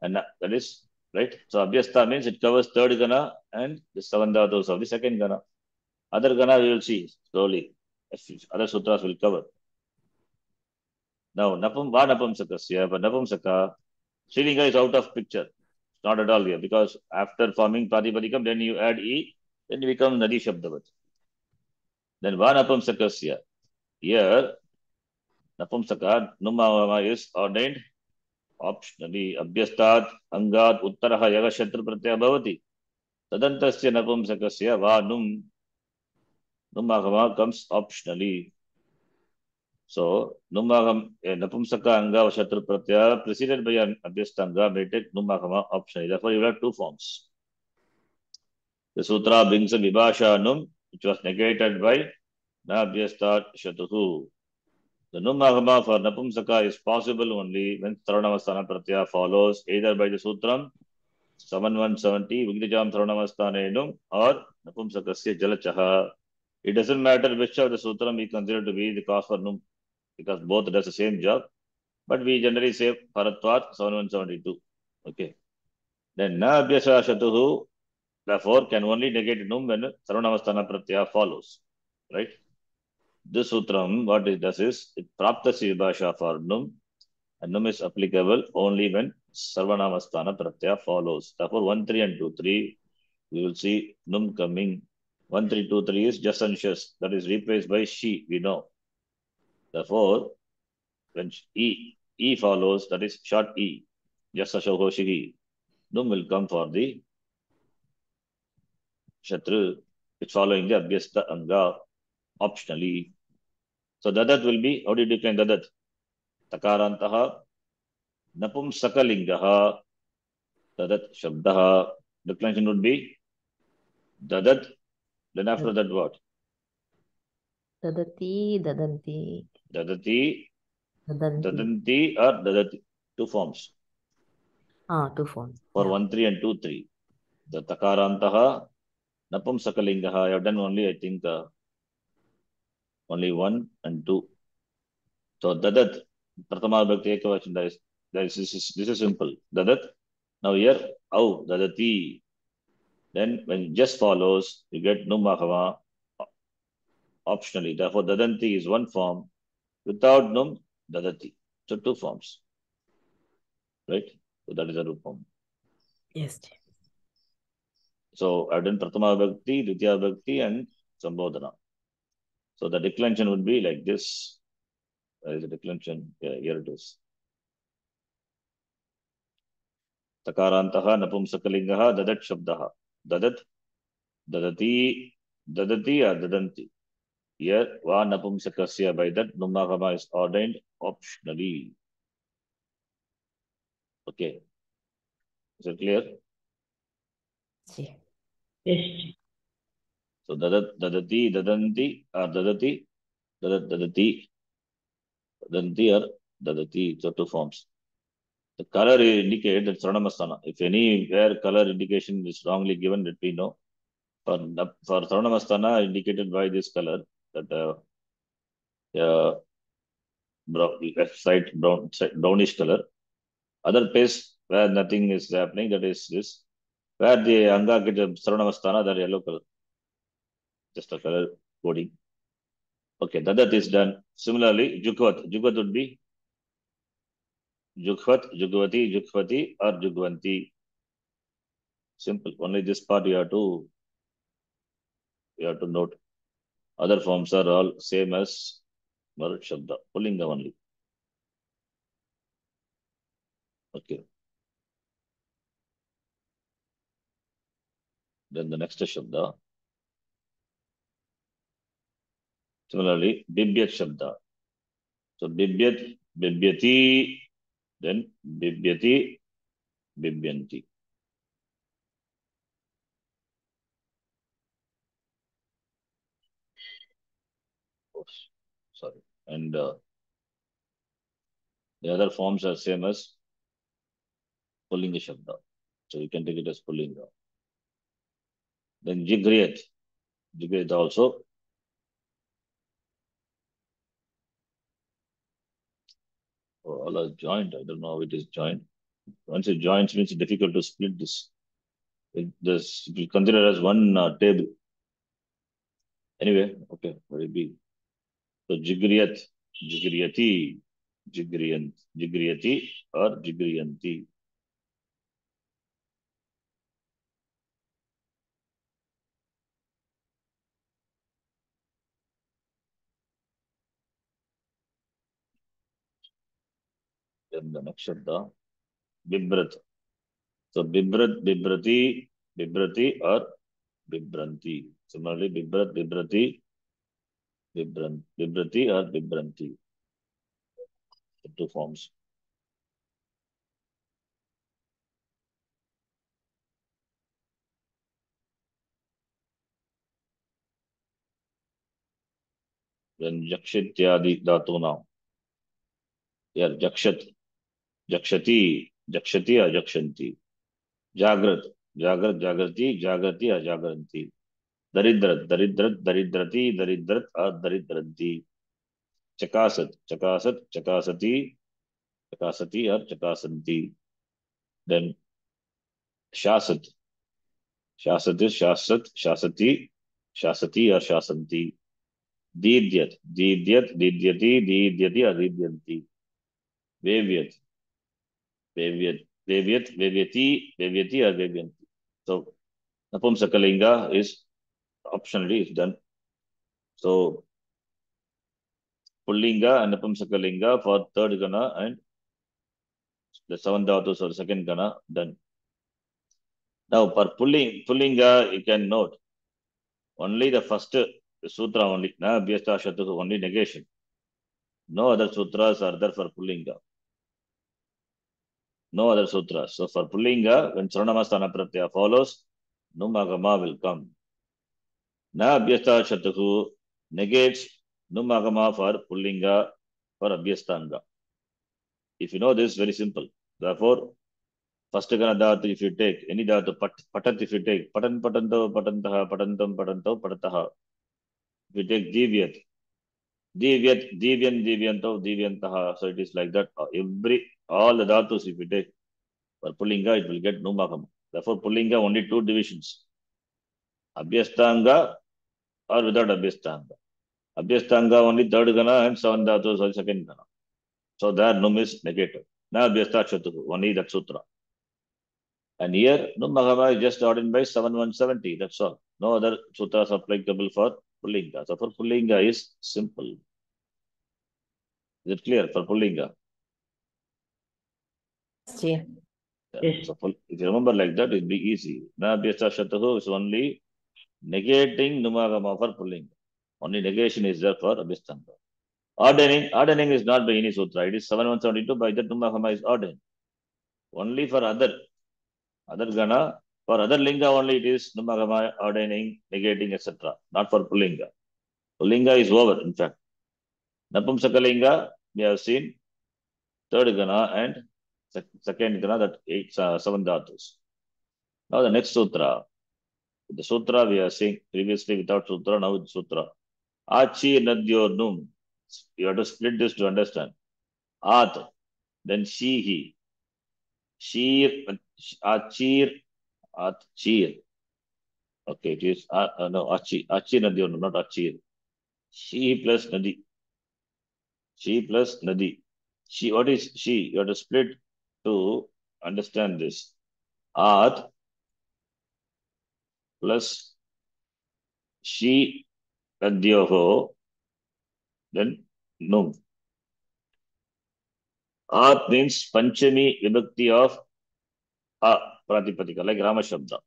And that is right. So Abhyasta means it covers third Gana and the seven dhatus of the second Gana. Other Gana we will see slowly. Other sutras will cover. Now Napum Vanapumsakasya, but Napumsaka, Srilinga is out of picture. Not at all here because after forming Pratipadikam, then you add E, then you become Nadi Shabdavat. Then Vanapumsakasya. Here, Napumsaka, Numavama is ordained Pratyaya Bhavati. Tadantasya Napumsakasya, Vanum, Numagama comes optionally. So, Numagam, eh, Napumsaka Anga or Shatru Pratyaya preceded by an Abhyastanga may take Numagama optionally. Therefore, you have two forms. The sutra brings a Vibhasha Num, which was negated by Nabhyastat Shatuhu. The Numagama for Napumsaka is possible only when Saranavastana Pratyaya follows either by the Sutram 7170 Vigrijam Saranavastana Num or Napumsakasya Jalachaha. It doesn't matter which of the Sutram we consider to be the cause for Num because both does the same job. But we generally say Paratvat 7172. Okay. Then Na Abhyasa Shatuhu therefore can only negate Num when Saranavastana Pratyaya follows. Right? This sutram, what it does is, it praptasya vibhasha for num, and num is applicable only when sarvanamastana pratyaya follows. Therefore, 1, 3 and 2, 3, we will see num coming. 1, 3, 2, 3 is unctuous. That is replaced by she, we know. Therefore, when E, E follows, that is short E, just ashohoshihi, num will come for the shatru, it's following the abhyasta anga optionally. So dadat will be, how do you define dadat? Takarantaha, napumsakalingaha, dadat shabdaha. Declension would be dadat, then after that what? Dadati, dadanti, Dadati, dadanti. dadanti or dadati. Two forms Ah, two forms. for Yeah. 1, 3 and 2, 3. The takarantaha, napumsakalingaha, I have done only, I think, uh, only 1 and 2. So dadat, pratama bhakti ekavachan, that is, that is, this is, this is simple. Dadat, now here, au, dadati. Then when it just follows, you get numahava optionally. Therefore, dadanti is one form. Without num, dadati. So two forms. Right? So that is a rupam. Yes. So I've done pratama bhakti, ditya bhakti, and sambodhana. So the declension would be like this. There is a declension. Yeah, here it is. तकारान्तः नपुंसकलिङ्गः ददत् शब्दः ददत् ददति ददति or ददन्ति here va napumsakasya by that numagama is ordained optionally okay is it clear Yes, ji. So dadat dadati dadanti or dadati dadat dadati dadanti or dadati so two forms the color indicate that saranamasthana if anywhere color indication is wrongly given let me know for for saranamasthana indicated by this color that uh, uh, left side brown brownish color. Other place where nothing is happening, that is this. Where the anga get a saranamastana, that yellow color. Just a color coding. Okay, that is done. Similarly, Juhvat. Juhvat would be Juhvat, Juhvati, Juhvati, or Juhvanti. Simple. Only this part you have to you have to note. Other forms are all same as Marut Shabda, only. Okay. Then the next Shabda. Similarly, Bibyat Shabda. So Bibyat, Bibyati, then Bibyati, Bibyanti. Oh, sorry. And uh, the other forms are same as Pullinga Shabda. So you can take it as Pullinga. Then Jigriyat. Jigriyat also. All are joined. I don't know how it is joined. Once it joins, means it's difficult to split this. It, this we consider as one uh, table. Anyway, okay, very it be. So Jigriyat, Jigriyati, Jigriyant, Jigriyati or Jigriyanti. ಎಂಬ ಶಬ್ದ ಬಿಭ್ರತ್ so ಬಿಭ್ರತ್ ಬಿಭ್ರತಿ ಬಿಭ್ರತಿ R ಬಿಭ್ರಂತಿ similarly ಬಿಭ್ರತ್ ಬಿಭ್ರತಿ ಬಿಭ್ರಂ ಬಿಭ್ರತಿ R ಬಿಭ್ರಂತಿ two forms when yakshityaadi dhatu now here jakshat जक्षति जक्षति अजक्षति जागृत जागृत जागृति जागृति अजागृति दरिद्र दरिद्र, दरिद्रति, दरिद्रत अदरिद्रति चकासत चकासत, चकासती चकासती और चकासती देन शासत। शासत शासत, शासती शासती और शासती दीद्यत दीद्यत, दीद्यति दीद्यति अदीद्यंती वेव्यत। वेव्यत is option is done so pulling and नपुम फॉर थर्ड गण एंड द सेवन धातु सॉरी सेकंड गण डन नाउ फॉर पुलिंग pulling you can note only the first सूत्र ओनली ना be as only negation no other सूत्र are there for पुलिंग No other sutras. So for Pullinga, when Saranamasthana Pratyaya follows, Numagama will come. Na Abhyasta Shatuhu negates Numagama for Pullinga for Abhyastanga. If you know this, very simple. Therefore, first gana dhatu, if you take any dhatu, pat, patat, if you take patan patanto, patantaha, patantam, patanto, patataha. If you take divyat, divyat, divyan, divyanto, divyantaha. So it is like that. Every, all the dhatus, if you take for Pullinga, it will get Numagama. Therefore, Pullinga only two divisions. Abhyastanga or without Abhyastanga. Abhyastanga only third gana and seven dhatus or second gana. So there Num is negated. Now Abhyasta Chatuhu, only that sutra. And here Numagama is just ordained by 7170. That's all. No other sutras applicable for Pullinga. So for Pullinga is simple. Is it clear for Pullinga? जी Yes. So if you remember like that, it'll be easy. Na Abhyasa Shatuhu is only negating Numagama for pulling. Only negation is there for Abhistanga. Ordaining, ordaining is not by any sutra. It is 7172 by that Numagama is ordained. Only for other, other Gana, for other Linga only it is Numagama ordaining, negating, etc. Not for Pullinga. Pullinga is over, in fact. Napumsakalinga, we have seen third Gana and sec- second Gana, that eight, uh, seven dhatus. Now the next sutra. The sutra we are seeing previously without sutra, now with sutra. Achi Nadyor Num. You have to split this to understand. At, then she, he. Sheer, Achir, At, Cheer. Okay, it is, uh, uh, no, Achi, Achi Nadyor Num, not Achir. She plus Nadi. She plus Nadi. She, what is she? You have to split to understand this. At plus she Nadyoho, then Num. At means Panchami vibhakti of A Pratipadika, like Rama Shabda.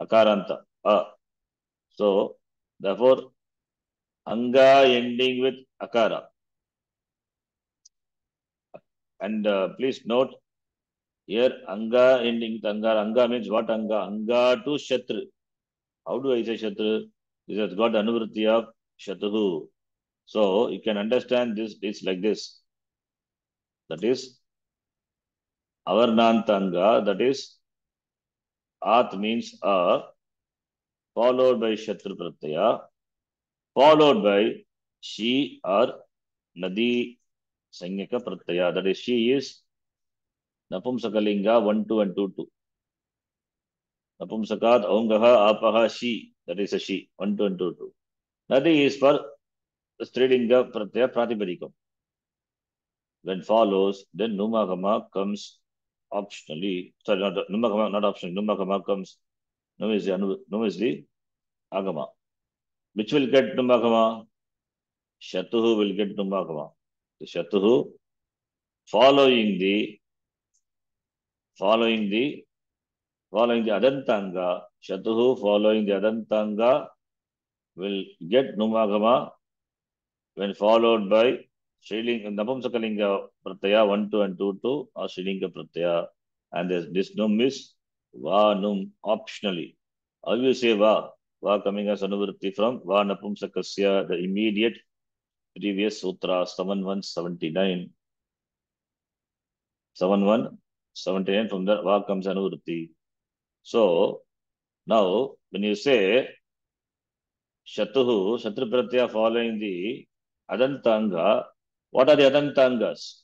Akaranta, A. So, therefore, Anga ending with Akara. And uh, please note, here Anga ending Anga. Anga means what Anga? Anga to Shatru. How do I say Shatru? This has got Anuvritti of Shatru. So you can understand this, it's like this. That is Avarnantanga, that is At means A, followed by Shatru Pratyaya, followed by She or Nadi Sanyaka Pratyaya. That is, she is Napumsakalinga 1, 2 and 2, 2. Napumsakat Aungaha Apaha She. That is a she. 1, 2 and 2, 2. Nadi is for Strilinga Pratyaya Pratipadikam. When follows, then Numagama comes optionally. Sorry, not Numagama, not optionally. Numagama comes. Num is the, Num is the Agama. Which will get Numagama? Shatuhu will get Numagama. The Shatuhu following the following the following the Adantanga, Shatuhu following the Adantanga will get Numagama when followed by Srilinga, Napumsakalinga Pratyaya 1, 2 and 2, 2 or Srilinga Pratyaya and this, this Num is Va Num optionally. How you say Va? Va coming as Anuvritti from Va Napumsakasya, the immediate previous sutra 7179. 7179 from there Va comes. So now when you say Shatuhu, Shatru following the Adantanga, what are the Adantangas?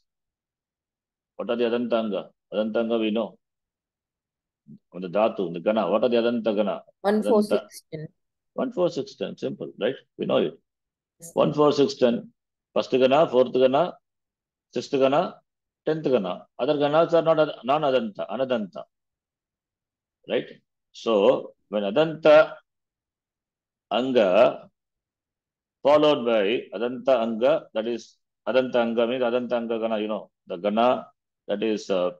What are the Adantanga? Adantanga we know. On the Dhatu, the Gana, what are the Adanta Gana? One, four, Adanta. six, ten. 1, 4, 6, 10, simple, right? We know it. One four six ten first Gana fourth గనా sixth గనా tenth గనా other గనాస్ are not non అదంత అనదంత right so when అదంత అంగ followed by Adanta Anga, that is Adanta Anga means Adanta Anga Gana, you know, the Gana that is uh,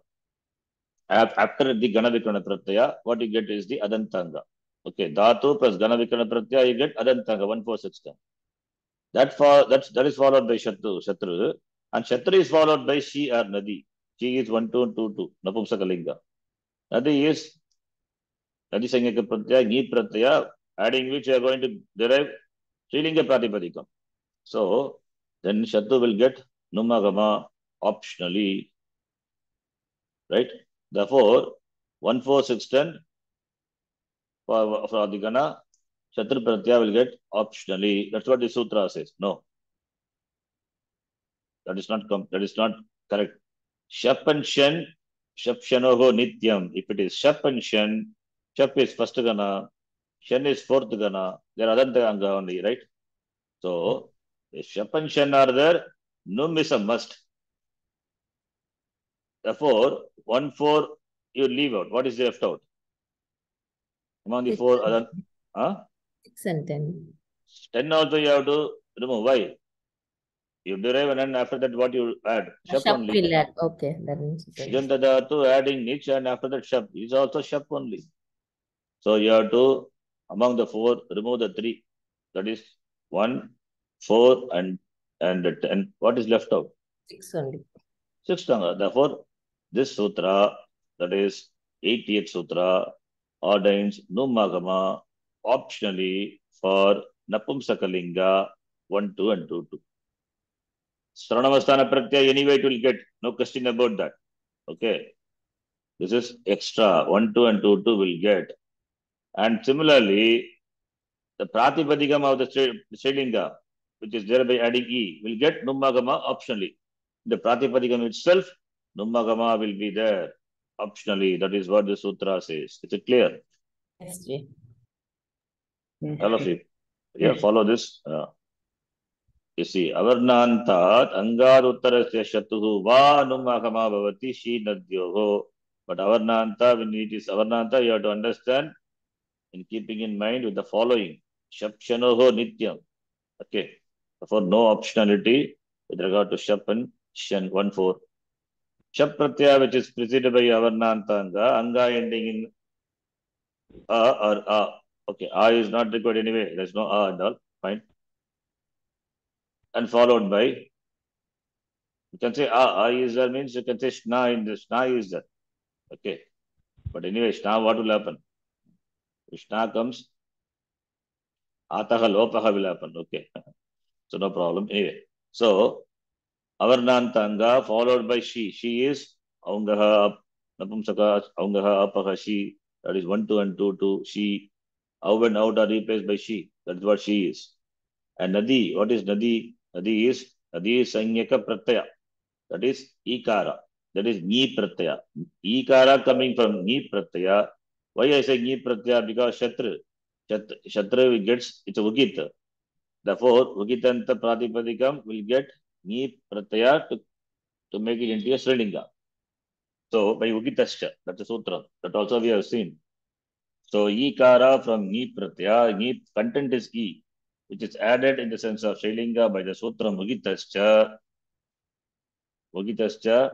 after the Gana Vikrana Pratyaya, what you get is the Adanta Anga. Okay, Dhatu plus Gana Vikrana Pratyaya, you get Adanta Anga, 14610. That for that's that is followed by Shatru, Shatru, and Shatru is followed by She or Nadi. She is 1, 2, and 2, 2, Napumsakalinga. Nadi is Nadi Sangika Pratyaya, Ni Pratyaya, adding which you are going to derive Srilinga Pratipadikam. So then Shatu will get Numagama optionally. Right? Therefore, 1, 4, 6, 10 for, for the Gana, Shatru Pratyaya will get optionally. That's what the Sutra says. No. That is not com- that is not correct. Shap and Shen, Shap Shanoho Nityam. If it is Shap and Shen, Shap is first Gana, Shen is fourth Gana, there are other Anga only, right? So, if Shap and Shen are there, Num is a must. Therefore, 1 4 you leave out. What is left out? Among the four other, huh? Six and ten. 10 also you have to remove. Why? You derive and then after that what you add? Shap Shap only. will add. Okay, that means it's a- Shijanta dhatu adding nich and after that shap is also shap only. So you have to, among the four, remove the three. That is one, four and, and ten. What is left out? six only. Six tanga. Therefore, this sutra, that is 88th sutra, ordains numagama optionally for napumsakalinga 1, 2 and 2, 2. Sranavasthana pratyaya anyway it will get, no question about that. Okay. This is extra, 1, 2 and 2, 2 will get. And similarly, the pratipadikam of the Sri- Srilinga, which is there by adding E, will get numagama optionally. The pratipadikam itself, numagama will be there optionally. That is what the sutra says. Is it clear? Yes, Ji. All of you. Yeah, follow this. Uh, you see, avarnantat angad uttarasya shatuhu va numagama bhavati shi nadyoho. But avarnanta, when it is avarnanta, you have to understand in keeping in mind with the following. Shapshanoho nityam. Okay. Therefore, no optionality with regard to shap and shan 1 4. Shap pratyaya, which is preceded by avarnanta anga, anga ending in a or a. Okay, a is not required anyway. There's no a and all. Fine. And followed by, you can say ah, a, a is there means you can say shna in the shna is there. Okay. But anyway, shna, what will happen? If shna comes, ataha lopaha will happen. Okay. So no problem. Anyway, so avarnantanga followed by she. She is aungaha, napumsaka, aungaha, apaha, she. That is one, two, and two, two. She. Out and out are replaced by she. That is what she is. And nadi, what is nadi? Nadi is nadi is sanyaka pratyaya. That is ikara. That is ni pratyaya. Ikara coming from ni pratyaya. Why I say ni pratyaya? Because shatra. Shatra, shatra gets it's a ugita. Therefore, Ugitanta Pratipadikam will get Ni Pratyaya to, to make it into a Srilinga. So, by Ugitascha, that's a sutra. That also we have seen. So, Ikara from Ni Pratyaya, Ni content is E, which is added in the sense of Srilinga by the sutra Ugitascha. Ugitascha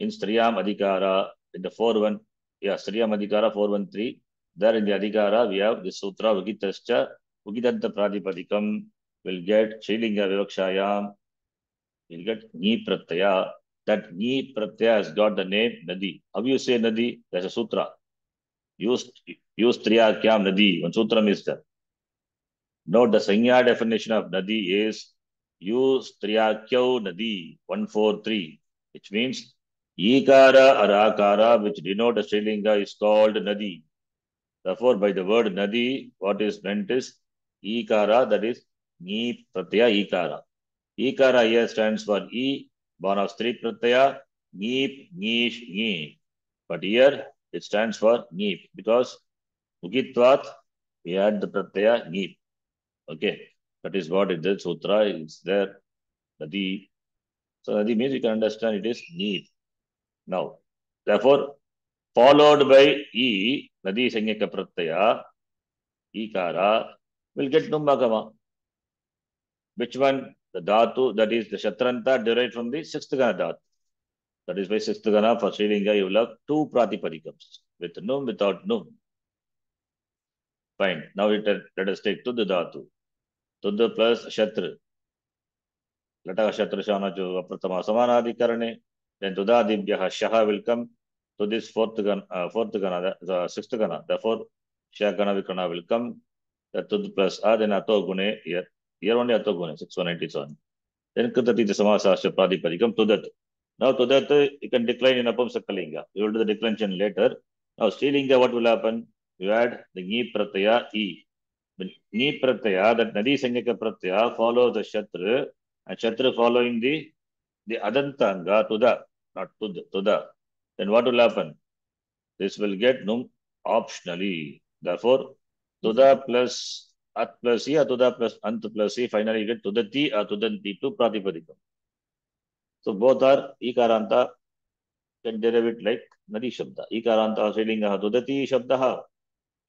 in Striyam Adhikara, in the 4-1, yeah, Striyam Adhikara 413. There in the Adhikara, we have the sutra Ugitascha, Ugitanta Pratipadikam, will get Shrilinga Vivakshayam, will get Ni Pratyaya. That Ni Pratyaya has got the name Nadi. How you say Nadi? There's a sutra. Use, use Triyakyam Nadi. One sutra is. Note the Sanya definition of Nadi is use Triyakyo Nadi 143, which means Ikara or Akara, which denote a Shrilinga, is called Nadi. Therefore, by the word Nadi, what is meant is Ikara, that is Ni Pratyaya Ikara. Ikara here stands for E, born of Stri Pratyaya, Ni, Nish, Ni. But here it stands for Ni because Ugitvat, we add the Pratyaya Ni. Okay, that is what it is. Sutra is there. Nadi. So Nadi means you can understand it is Ni. Now, therefore, followed by E, Nadi Sanyaka Pratyaya, Ikara, will get Numagama. Which one? The dhatu, that is the Shatranta derived from the sixth gana dhatu. That is why sixth gana for Srilinga you will have two pratipadikams with num, without num. Fine. Now it, let us take Tuddha dhatu. Tuddha plus Shatra. Lata Shatra Shana Jo Pratama Samanadikarane. Then Tuddhadibhyaha Shaha will come to this fourth gana, uh, fourth gana, the the sixth gana. Therefore, Shagana Vikrana will come. The Tuddha plus A, then Ato Gune here. Here only Ato Gune, 6197. Then Kritati Samasasya Pradipadikam Tudat. Now Tudat you can decline in Apamsakalinga. You will do the declension later. Now Srilinga, what will happen? You add the Ni Pratyaya E. The Ni Pratyaya, that Nadi Sangika Pratyaya follows the Shatra and Shatra following the the Adantanga Tuda, not Tuda, Tuda. Then what will happen? This will get Num optionally. Therefore, Tuda plus At plus E, Atuda plus Ant plus E, finally you get Tudati, Atudanti to Pratipadikam. So both are Ikaranta, can derive it like Nadi Shabda. Ikaranta Srilinga Tudati Shabdaha.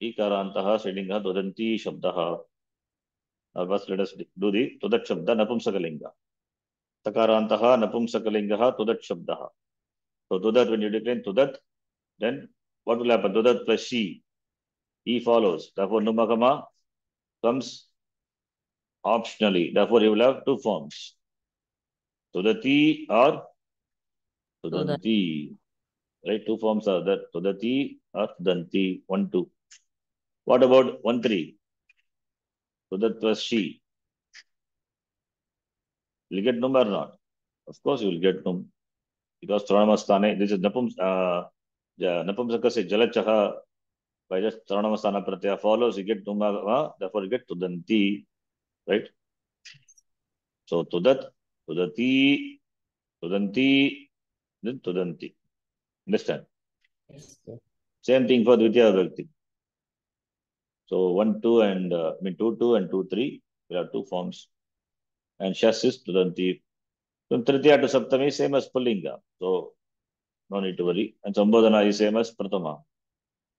Ikaranta Srilinga Tudanti Shabdaha. Now first let us do the Tudat Shabda Napumsakalinga. Takarantah, Napumsakalingaha, Tudat Shabdaha. So Tudat, when you decline Tudat, then what will happen? Tudat plus she. E follows. Therefore, Numagama comes optionally. Therefore, you will have two forms. Tudati or Tudanti. Right? Two forms are there. Tudati or Tudanti. One, two. What about one, three? Tudat plus she. Will you get num or not? Of course, you will get num. Because Tranamastane, this is Napum, uh, ja, Napumsakasya Jalachaha. By just Tranamastana Pratyaya follows, you get Numagama, therefore you get Tudanti. Right? So Tudat, Tudati, Tudanti, then Tudanti. Understand? Yes, yes. Same thing for Dvitiya Vibhakti. So 1, 2 and, uh, I mean 2, 2 and 2, 3, we have two forms. And Shas is Tudanti. From Tritiya to Saptami, same as Pullinga. So no need to worry. And Sambodhana is same as Pratama.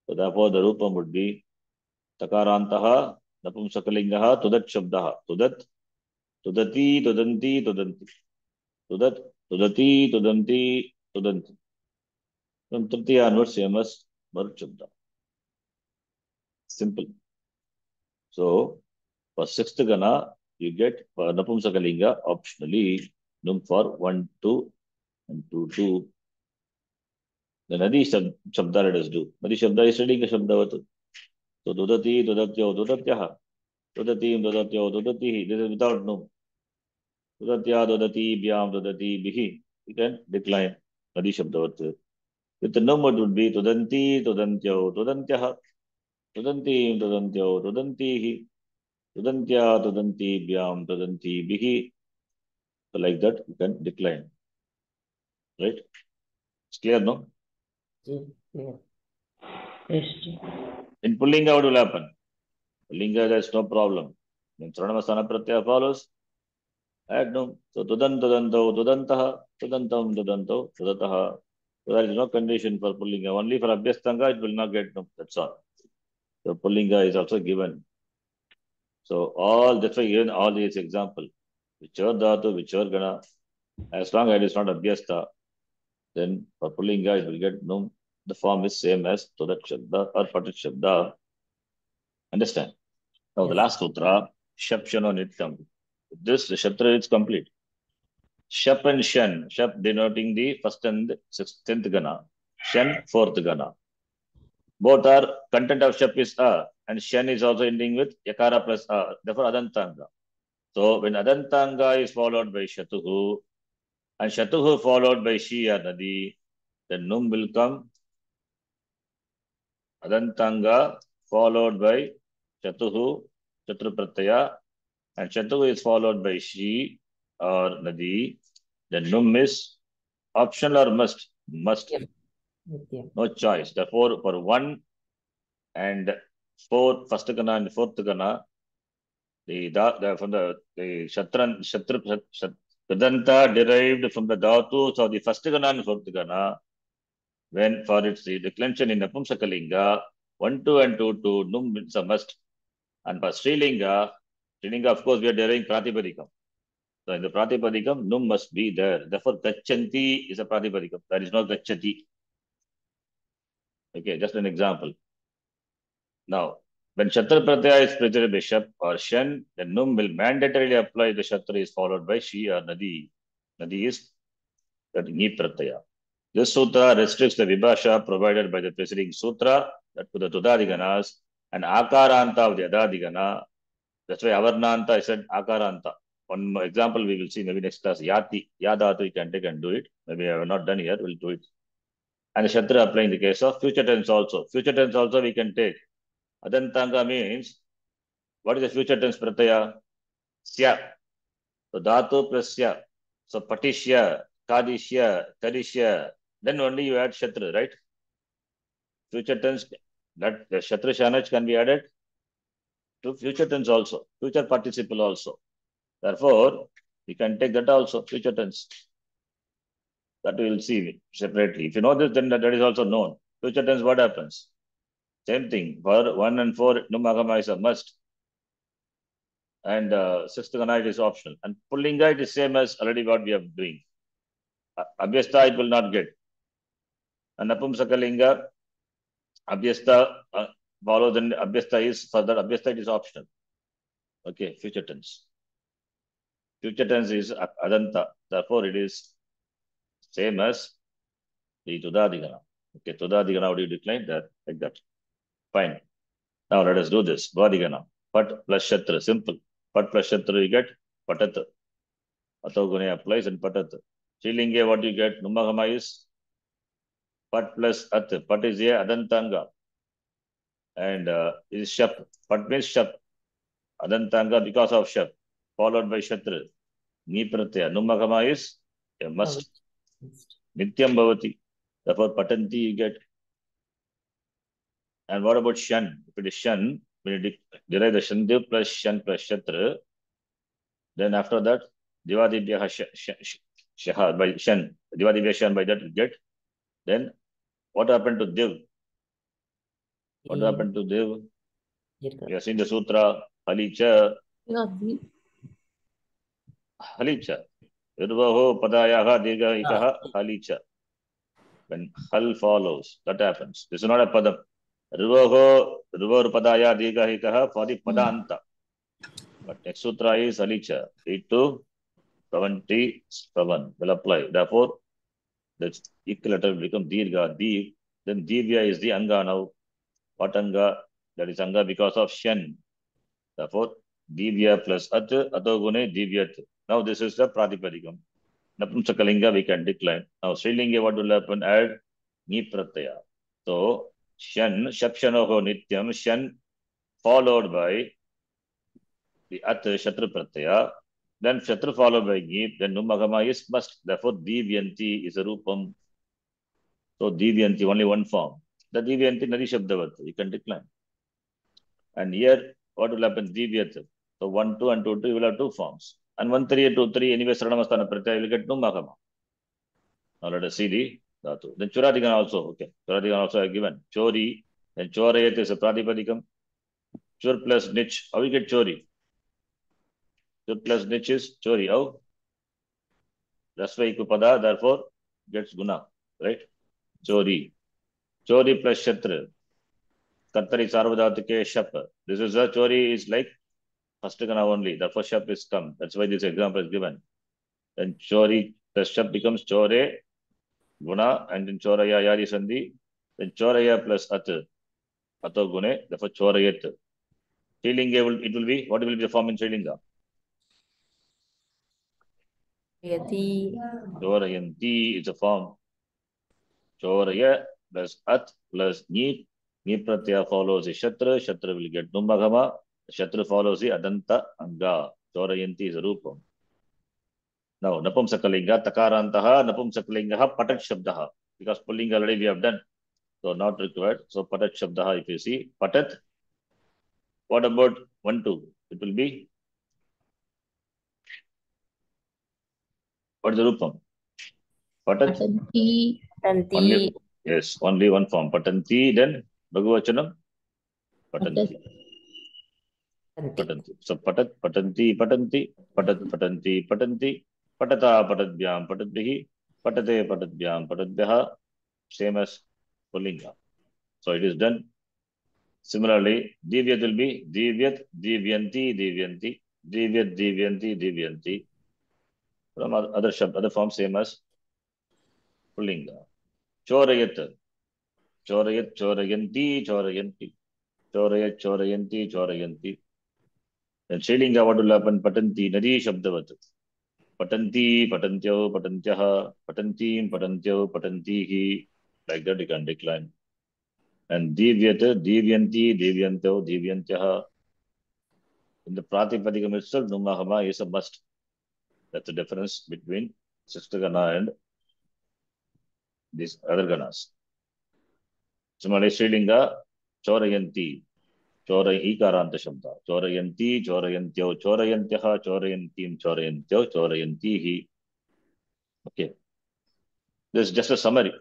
So therefore the Rupam would be Takarantaha, Napumsakalingaha, Tudat Shabdaha. Tudat, तुदती, तुदंती तुदंती। तुदत, तुदती, तुदंती तुदंती। तृतीय onward same as मरु शब्द सिंपल सो फॉर सिक्स्थ गना यू गेट नपुंसकलिंग optionally num for one two and two two नदी शब्द शब्द नदी शब्द इसलिंग शब्द वत तो दुदती दुदत्यो दुदत्य दुदती दुदत्यो दुदती दिस इज़ विदाउट नुम उदत्या दी ब्याम दी बिहि। यू कैन डिक्लाइन नदी शब्दवत्। विथ नम वट बी तुदंती तुदंत्यो तुदंत्य तुदंती तुदंत्यो तुदंती ही तुदंत्या तुदंती ब्याम तुदंती बिहि। Like that you can decline right clear no In pulling out will happen. Pulling out, there is no problem. Then pranamasana pratyaya. No. So Tudan Tudanto, Tudantaha, Tudantam, Tudanto, Tudataha. So there is no condition for Pullinga. Only for Abhyastanga, it will not get no. That's all. So Pullinga is also given. So all, that's why given all these example. Whichever dhatu, whichever gana, as long as it is not Abhyasta, then for Pullinga, it will get no. The form is same as Tudat Shabda or Patat Shabda. Understand? Now the last sutra, Shapshano Nityam. This, Shatra is complete. Shap and Shan. Shap denoting the first and sixth, tenth gana. Shan, fourth gana. Both are content of Shap is A and Shan is also ending with Yakara plus A. Therefore, Adantanga. So when Adantanga is followed by Shatuhu and Shatuhu followed by Shi or Nadi, then Num will come. Adantanga followed by Chatuhu, Chatru Pratyaya, and Chatuhu is followed by Shi or Nadi. Then Num is optional or must? Must. Yep. No choice. Therefore, for one and four, first Gana and fourth Gana, the, da- the from the, the Shatran, Shatru, Shat, Shat, Vedanta derived from the Dhatus of the first Gana and fourth Gana, when for its declension in the Napumsakalinga, 1, 2 and 2, 2, Num is a must. And for Sri Srilinga, Srilinga, of course, we are deriving Pratipadikam. So in the Pratipadikam, Num must be there. Therefore, Gachanti is a Pratipadikam. There is no Gachati. Okay, just an example. Now, when Shatra Pratyaya is preceded by or Shan, then Num will mandatorily apply the Shatra is followed by Shi or Nadi. Nadi is that Ni Pratyaya. This sutra restricts the Vibhasha provided by the preceding sutra that to the Tudadiganas and Akaranta of the. That's why Avarnanta I said Akaranta. One example we will see maybe next class. Yati, Yadatu you can take and do it. Maybe I have not done here, we'll do it. And the Shatra apply in the case of future tense also. Future tense also we can take. Adantanga means, what is the future tense pratyaya? Sya. So dhatu plus sya. So patishya, kadishya, tarishya. Then only you add shatra, right? Future tense, that the shatra shanach can be added to future tense also, future participle also. Therefore, we can take that also, future tense. That we will see separately. If you know this, then that is also known. Future tense, what happens? Same thing. For 1 and 4, Numagama is a must. and uh, is optional. And pullinga it is same as already what we are doing. Abhyasta it will not get. And Napumsakalinga, Abhyasta uh, follow then Abhyasta is further Abhyasta is optional. Okay, future tense. Future tense is Adanta. Therefore, it is same as the Tudadigana. Okay, Tudadigana, do you decline that? Like that. Fine. Now let us do this. Vadigana. Pat plus Shatra. Simple. Pat plus Shatra you get Patat. Atogune applies and Patat. Chilinge, what you get? Numagama is Pat plus At. Pat is a Adantanga. And uh, is Shap. Pat means Shap. Adantanga because of Shap. Followed by Shatra. Ni Pratyaya. Numagama is a must. Nityam Bhavati. Therefore, Patanti you get. And what about Shan? If it is Shan, when you de- derive the Shandev plus Shan plus Shatra, then after that, Divadibhyaha sh- sh- sh- Shaha by Shan, Divadibhya Shan by that you get. Then what happened to Div? What happened to? Dirgha. You have seen the Sutra, Halicha, Halicha. Irvaho Padayaha Dirgahikaha Halicha. When Hal follows, that happens. This is not a Padam. Rivaho, Rivar Padaya Dirgahikaha for the Padanta. But next sutra is Halicha. 8 to 77 will apply. Therefore, the will become Dirga, Dir. Then Divya is the Anga now. What Anga? That is Anga because of Shen. Therefore, Divya plus At, Atogune, Divyat. Now this is the Pratipadikam. Napumsakalinga we can decline. Now Srilinga what will happen? Add Ni Pratyaya. So Shan, Shapshanoho Nityam, shen followed by the At Pratyaya. Then Shatra followed by Geet, then Numagama is must. Therefore, Divyanti is a Rupam. So Divyanti, only one form. The Divyanti Nadi Shabdavat, you can decline. And here, what will happen? Divyat. So 1, 2 and 2, 2, you will have two forms. And 1, 3, 2, 3, anyway, Saranamastana Pratyaya, you will get Numagama. Now let us see the Dhatu. Then Churadigan also, okay. Churadigan also have given. Chori, then Chorayat is a Pratipadikam. Chur plus Nich, how you get Chori? Chur plus Nich is Chori, how? Rasva Ikupada, therefore, gets Guna, right? Chori. Chori plus Shatra. Kattari Sarvadhatike Shap. This is a Chori is like first Gana only. The first Shap is come. That's why this example is given. Then Chori plus Shap becomes Chore, Guna, and then Choraya Yadi Sandhi. Then Choraya plus At. Ato Gune, therefore Chorayat. Trilinga will it will be what will be the form in Trilinga? Yati. Chorayanti is a form. Choraya plus At plus Ni. Ni Pratyaya follows the Shatra. Shatra will get Numagama. Shatra follows the Adanta Anga. Chorayanti is a Rupam. Now, Napumsakalinga, Takarantaha, Napumsakalingaha, Patat Shabdaha. Because Pullinga already we have done. So not required. So Patat Shabdaha, if you see, Patat. What about 1, 2? It will be. What is the Rupam? Patat. Patanti, Tanti. Yes, only one form. Patanti, then Bhagavachanam. Patanti. Tanti. Patanti. So patat, patanti, patanti, patat, patanti, patanti, patata, patadvyam, patadvihi, patate, patadvyam, patadvyaha, same as Pullinga. So it is done. Similarly, Divyat will be Divyat, Divyanti, Divyanti, Divyat, Divyanti, Divyanti. From other other forms same as Pullinga. चोरयत चोरयत चोरयंती चोरयंती चोरय चोरयंती चोरयंती श्रीलिंग वडुला पटंती नदी शब्दवत पटंती पटंत्यो पटंत्य पटंती पटंत्यो पटंती ही like that you can decline and दिव्यत दिव्यंती दिव्यंत्यो दिव्यंत्य इन द प्रातिपदिक मिस्टर नुमा हमा is a must that's the difference between sister गना and these other ganas. Similarly, Srilinga, Chorayanti, Chora Ikaranta Shabda, Chorayanti, Chorayantyo, Chorayantyaha, Chorayantim, Chorayantyo, Chorayantihi. Okay. This is just a summary.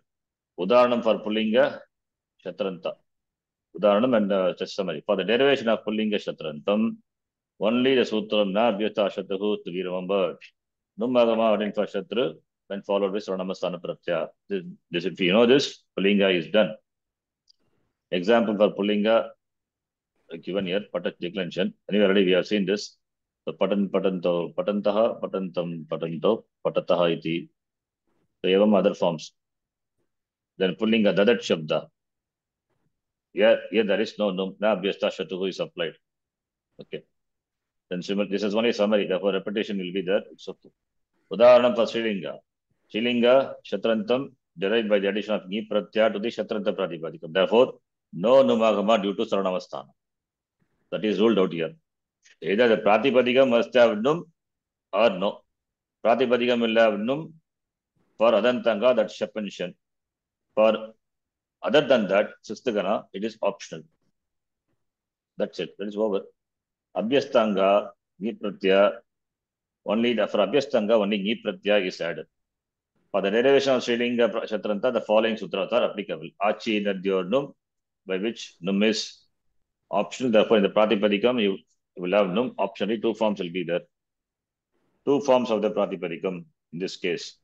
Udaranam for Pullinga, Shatranta. Udaranam and uh, just summary. For the derivation of Pullinga Shatrantam, Only the Sutram Na Abhyata Shatahu to be remembered. Numagama adding Shatru, when followed with Sarvanamasthana Pratyaya. This, this, if you know this, Pulinga is done. Example for Pulinga given here, Patat declension. Anyway, already we have seen this. So Patan Patanto, Patantaha, Patantam, Patanto, Patataha iti. So evam other forms. Then Pulinga Dadat Shabda. Here, here there is no num, na abhyasta shatuhu is applied. Okay. Then this is only summary, therefore repetition will be there. It's okay. Udaharanam for Srilinga. Srilinga, Shatrantam, derived by the addition of Ni Pratyaya to the Shatranta Pratipadikam. Therefore, no Numagama due to Saranavasthana. That is ruled out here. Either the Pratipadikam must have Num or no. Pratipadikam will have Num for Adantanga, that's Shapanshan. For other than that, Sistagana, it is optional. That's it. That is over. Abhyastanga, Ni Pratyaya, only the, for Abhyastanga, only Ni Pratyaya is added. For the derivation of Srilinga Shatranta, the following sutras are applicable. Achi Nadyurnum, by which Num is optional. Therefore, in the Pratipadikam, you will have Num. Optionally, two forms will be there. Two forms of the Pratipadikam in this case.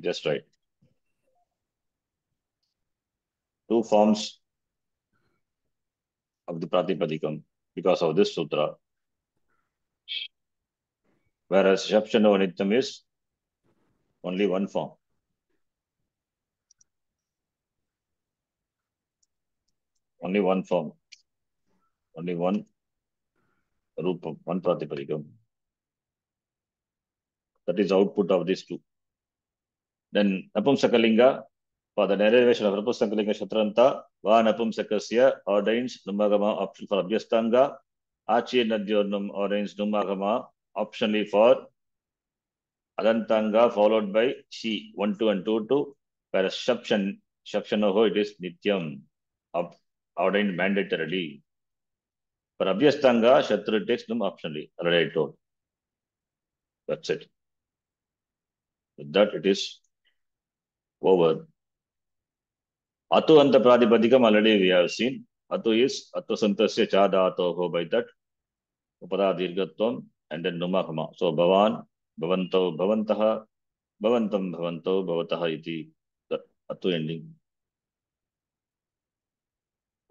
Just right. Two forms of the Pratipadikam because of this sutra. Whereas Shapshano Nityam is only one form. Only one form. Only one rupa, one pratipadikam. That is output of these two. Then Napumsakalinga, for the derivation of Napumsakalinga Shatranta, Va Napumsakasya ordains Numagama option for Abhyastanga, Achi Nadyornum ordains Numagama optionally for అదంతంగా followed by she one two and two two perception సెప్షన్ ఓహో it is నిత్యం ordained mandatory for అభ్యస్తంగా శత్రు takes optionally optionally to that's it that it is over అతు అంత ప్రాతిపదికం already we have seen అతు is అతు సంతస్య చాదాతో బై దట్ ఉపదా దీర్ఘత్వం అండ్ దెన్ నుమహమా సో భవాన్ Bhavanto, Bhavantaha, Bhavantam, Bhavanto, Bhavataha iti. Atu ending.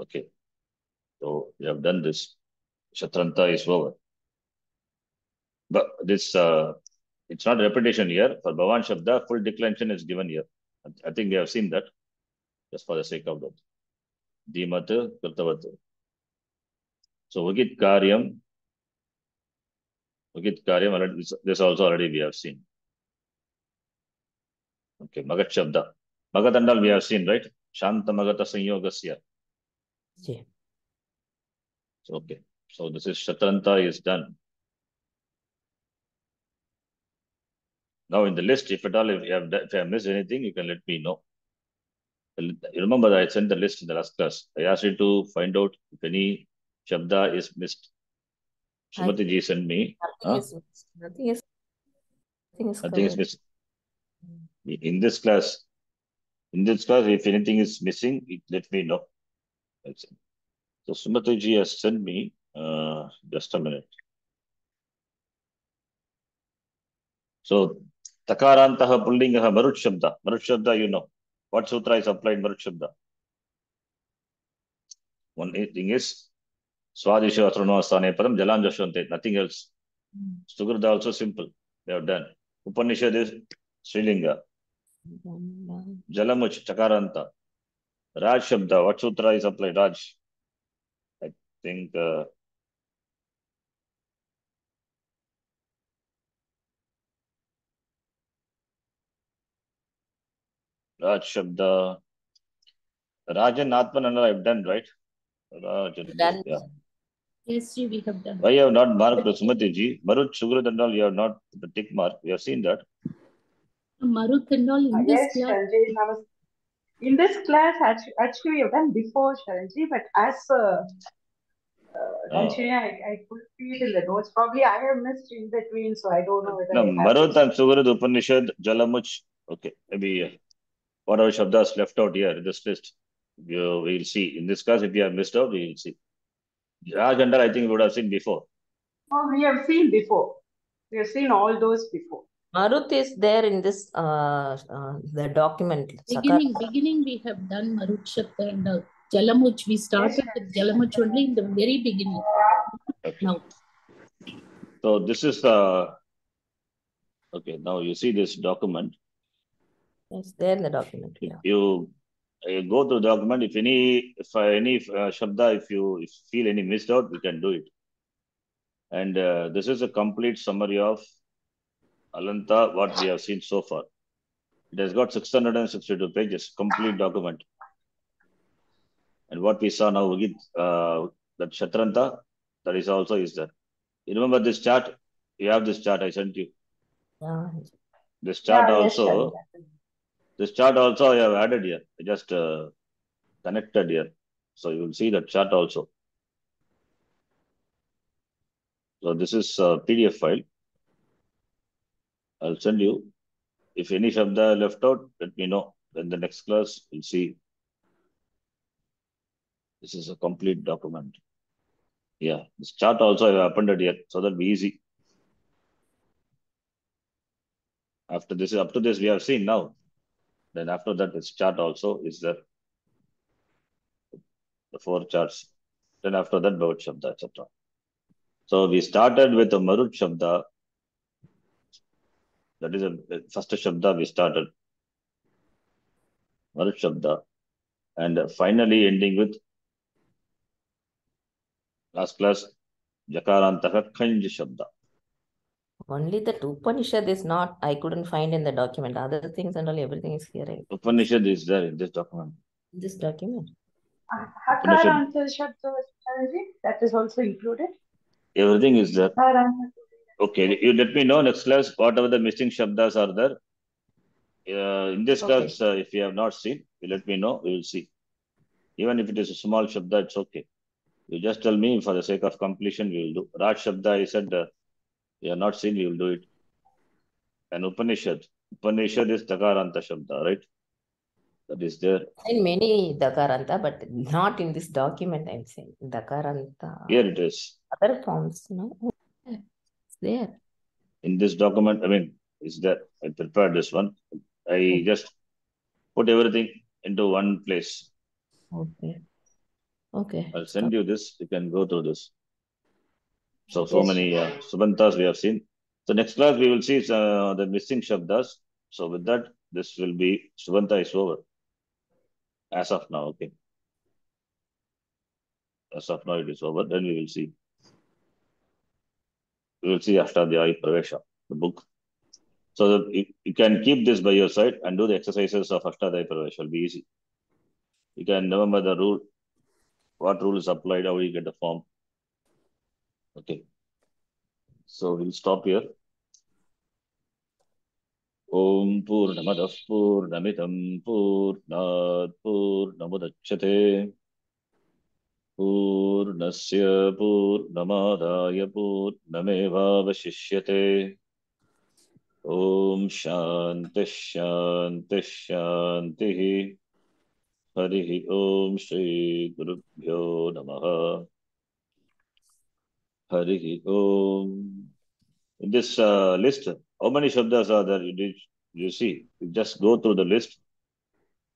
Okay. So we have done this. Shatranta is over. But this, uh, it's not repetition here. For Bhavan Shabda, full declension is given here. I think we have seen that. Just for the sake of that. Dhimat, Kritavat. So Vagit Karyam. Vagit Karyam, already, this also already we have seen. Okay, Magat Shabda. Magatandal we have seen, right? Shanta Magata Sanyogasya. Yeah. So, okay. So this is Shatranta is done. Now in the list, if at all, if you have, if I missed anything, you can let me know. You remember that I sent the list in the last class. I asked you to find out if any Shabda is missed. Sumati ji sent me. Nothing Huh? is missed. Nothing is. Nothing is Nothing is missing. In this class, in this class, if anything is missing, it, let me know. That's it. So Sumati ji has sent me, uh, just a minute. So Takarantaha Pullingaha Marut Shabda. Marut Shabda, you know. What sutra is applied Marut Shabda? One thing is Swadisha Atranavastane Padam Jalam Jashwante, nothing else. Sugrada also simple. They have done. Upanishad is Srilinga. Jalamuch Chakaranta. Raj Shabda. What sutra is applied? Raj. I think uh, Raj Shabda. Rajan Atmananda I've done, right? Raj, Done. yeah. Yes, Ji, we have done. Why you have not marked Sumati ji? Marut Sugrad and all, you have not the tick mark. We have seen that. Marut and all in this Yes, class. Sharanji, I was in this class actually, actually we have done before Sharanji, but as uh, uh, Oh. Ranjini, I, I could see it in the notes. Probably I have missed in between, so I don't know whether No, Marut it. and Sugrad Upanishad, Jalamuch. Okay, maybe uh, whatever Shabdas left out here in this list, you will see. In this class, if you have missed out, we will see. Raj and all, I think we would have seen before. Oh, we have seen before. We have seen all those before. Marut is there in this uh, uh the document. Sakar. Beginning, beginning we have done Marut Shabda and uh, Jalamuch. We started with Jalamuch only in the very beginning. Okay. Now, So this is the, okay, now you see this document. It's there in the document. If Yeah. you uh, go to the document, if any, if uh, any uh, Shabda, if you if feel any missed out, we can do it. And uh, this is a complete summary of Alanta, what we have seen so far. It has got 662 pages, complete document. And what we saw now, Vigit, uh, that Shatranta, that is also is there. You remember this chart? You have this chart I sent you. Yeah. This chart Yeah, also, sir. This chart also I have added here, I just uh, connected here. So you will see that chart also. So this is a PDF file. I'll send you. If any Shabda left out, let me know. Then the next class, we'll see. This is a complete document. Yeah, this chart also I have appended here, so that'll be easy. After this, up to this, we have seen now. Then after that, this chart also is there. The four charts. Then after that, Bhavat Shabda, etc. So we started with the Marut Shabda. That is the first Shabda we started. Marut Shabda. And finally ending with last class, Jakarantaka Khanj Shabda. Only the Upanishad is not, I couldn't find in the document. Other things and all, everything is here in Upanishad is there in this document. this document. Uh, Hakaranta Shabda, that is also included. Everything is there. Hakaranta. Okay, you let me know next class, whatever the missing Shabdas are there. Uh, in this Okay. class, uh, if you have not seen, you let me know, we will see. Even if it is a small Shabda, it's okay. You just tell me for the sake of completion, we will do. Raj Shabda, I said, uh, we have not seen, we will do it. And Upanishad, Upanishad is Takaranta Shabda, right? That is there. In many Dakaranta, but not in this document, I'm saying. Dakaranta. Here it is. Other forms, no? It's there. In this document, I mean, is there. I prepared this one. I just put everything into one place. Okay. Okay. I'll send you this. You can go through this. So, so many uh, Subantas we have seen. So, next class we will see uh, the missing Shabdas. So, with that, this will be Subanta is over. As of now, okay. As of now, it is over. Then we will see. We will see Ashtadhyayi Pravesha, the book. So, that you, you can keep this by your side and do the exercises of Ashtadhyayi Pravesha. Will be easy. You can remember the rule, what rule is applied, how you get the form. Okay. So, we'll stop here. ॐ पूर्णमदः पूर्णमिदं पूर्णात् पूर्णस्य पूर्णमादाय पूर्णमेवावशिष्यते ॐ शान्तिः शान्तिः शान्तिः हरिः ॐ श्रीगुरुभ्यो नमः Harihi Om. In this uh, list, how many Shabdas are there? You you see? You just go through the list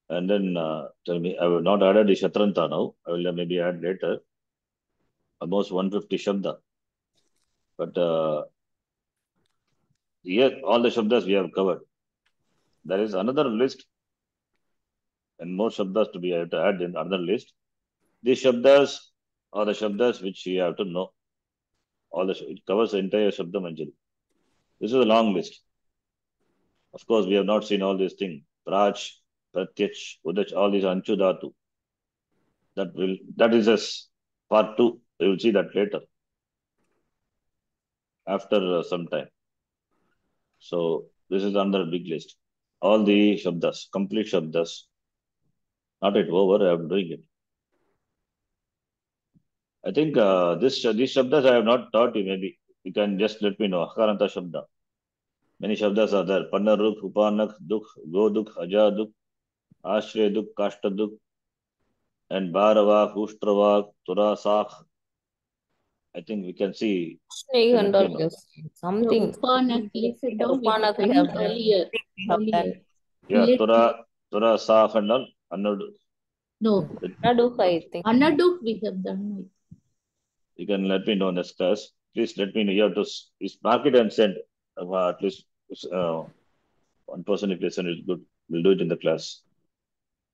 and then uh, tell me. I have not added the Shatranta now. I will maybe add later. Almost 150 Shabda. But uh, all the Shabdas we have covered. There is another list and more Shabdas to be have to add in another list. These Shabdas are the Shabdas which you have to know. All the it covers the entire Shabda Manjari. This is a long list. Of course, we have not seen all these things. Praj, Pratyach, Udach, all these Anchu Dhatu. That will that is as part two. We will see that later. After uh, some time. So this is another big list. All the Shabdas, complete Shabdas. Not yet over, I am doing it. I think uh, this these Shabdas I have not taught you maybe. You can just let me know. Akaranta Shabda. Many Shabdas are there. Pannaruk, Upanak, Duk, Goduk, Ajaduk, Ashreduk, Kashtaduk, and Bharavak, Ushtravak, Turasakh, I think we can see Snake and all, Seventeen. yes. Something. Upanak, let's sit down. Upanak we have done. Earlier, We have done. earlier. yeah Let- Tura Tura and all Annadu. No, Anaduk, I think. Anaduk we have done. you can let me know next class. Please let me know. You have to is mark it and send uh, at least uh, one person if they send it good. We'll do it in the class.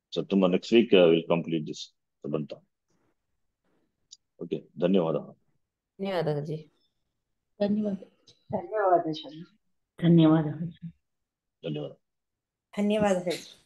So tomorrow next week uh, we'll complete this. Sabanta. Okay. धन्यवाद धन्यवाद जी धन्यवाद धन्यवाद धन्यवाद धन्यवाद धन्यवाद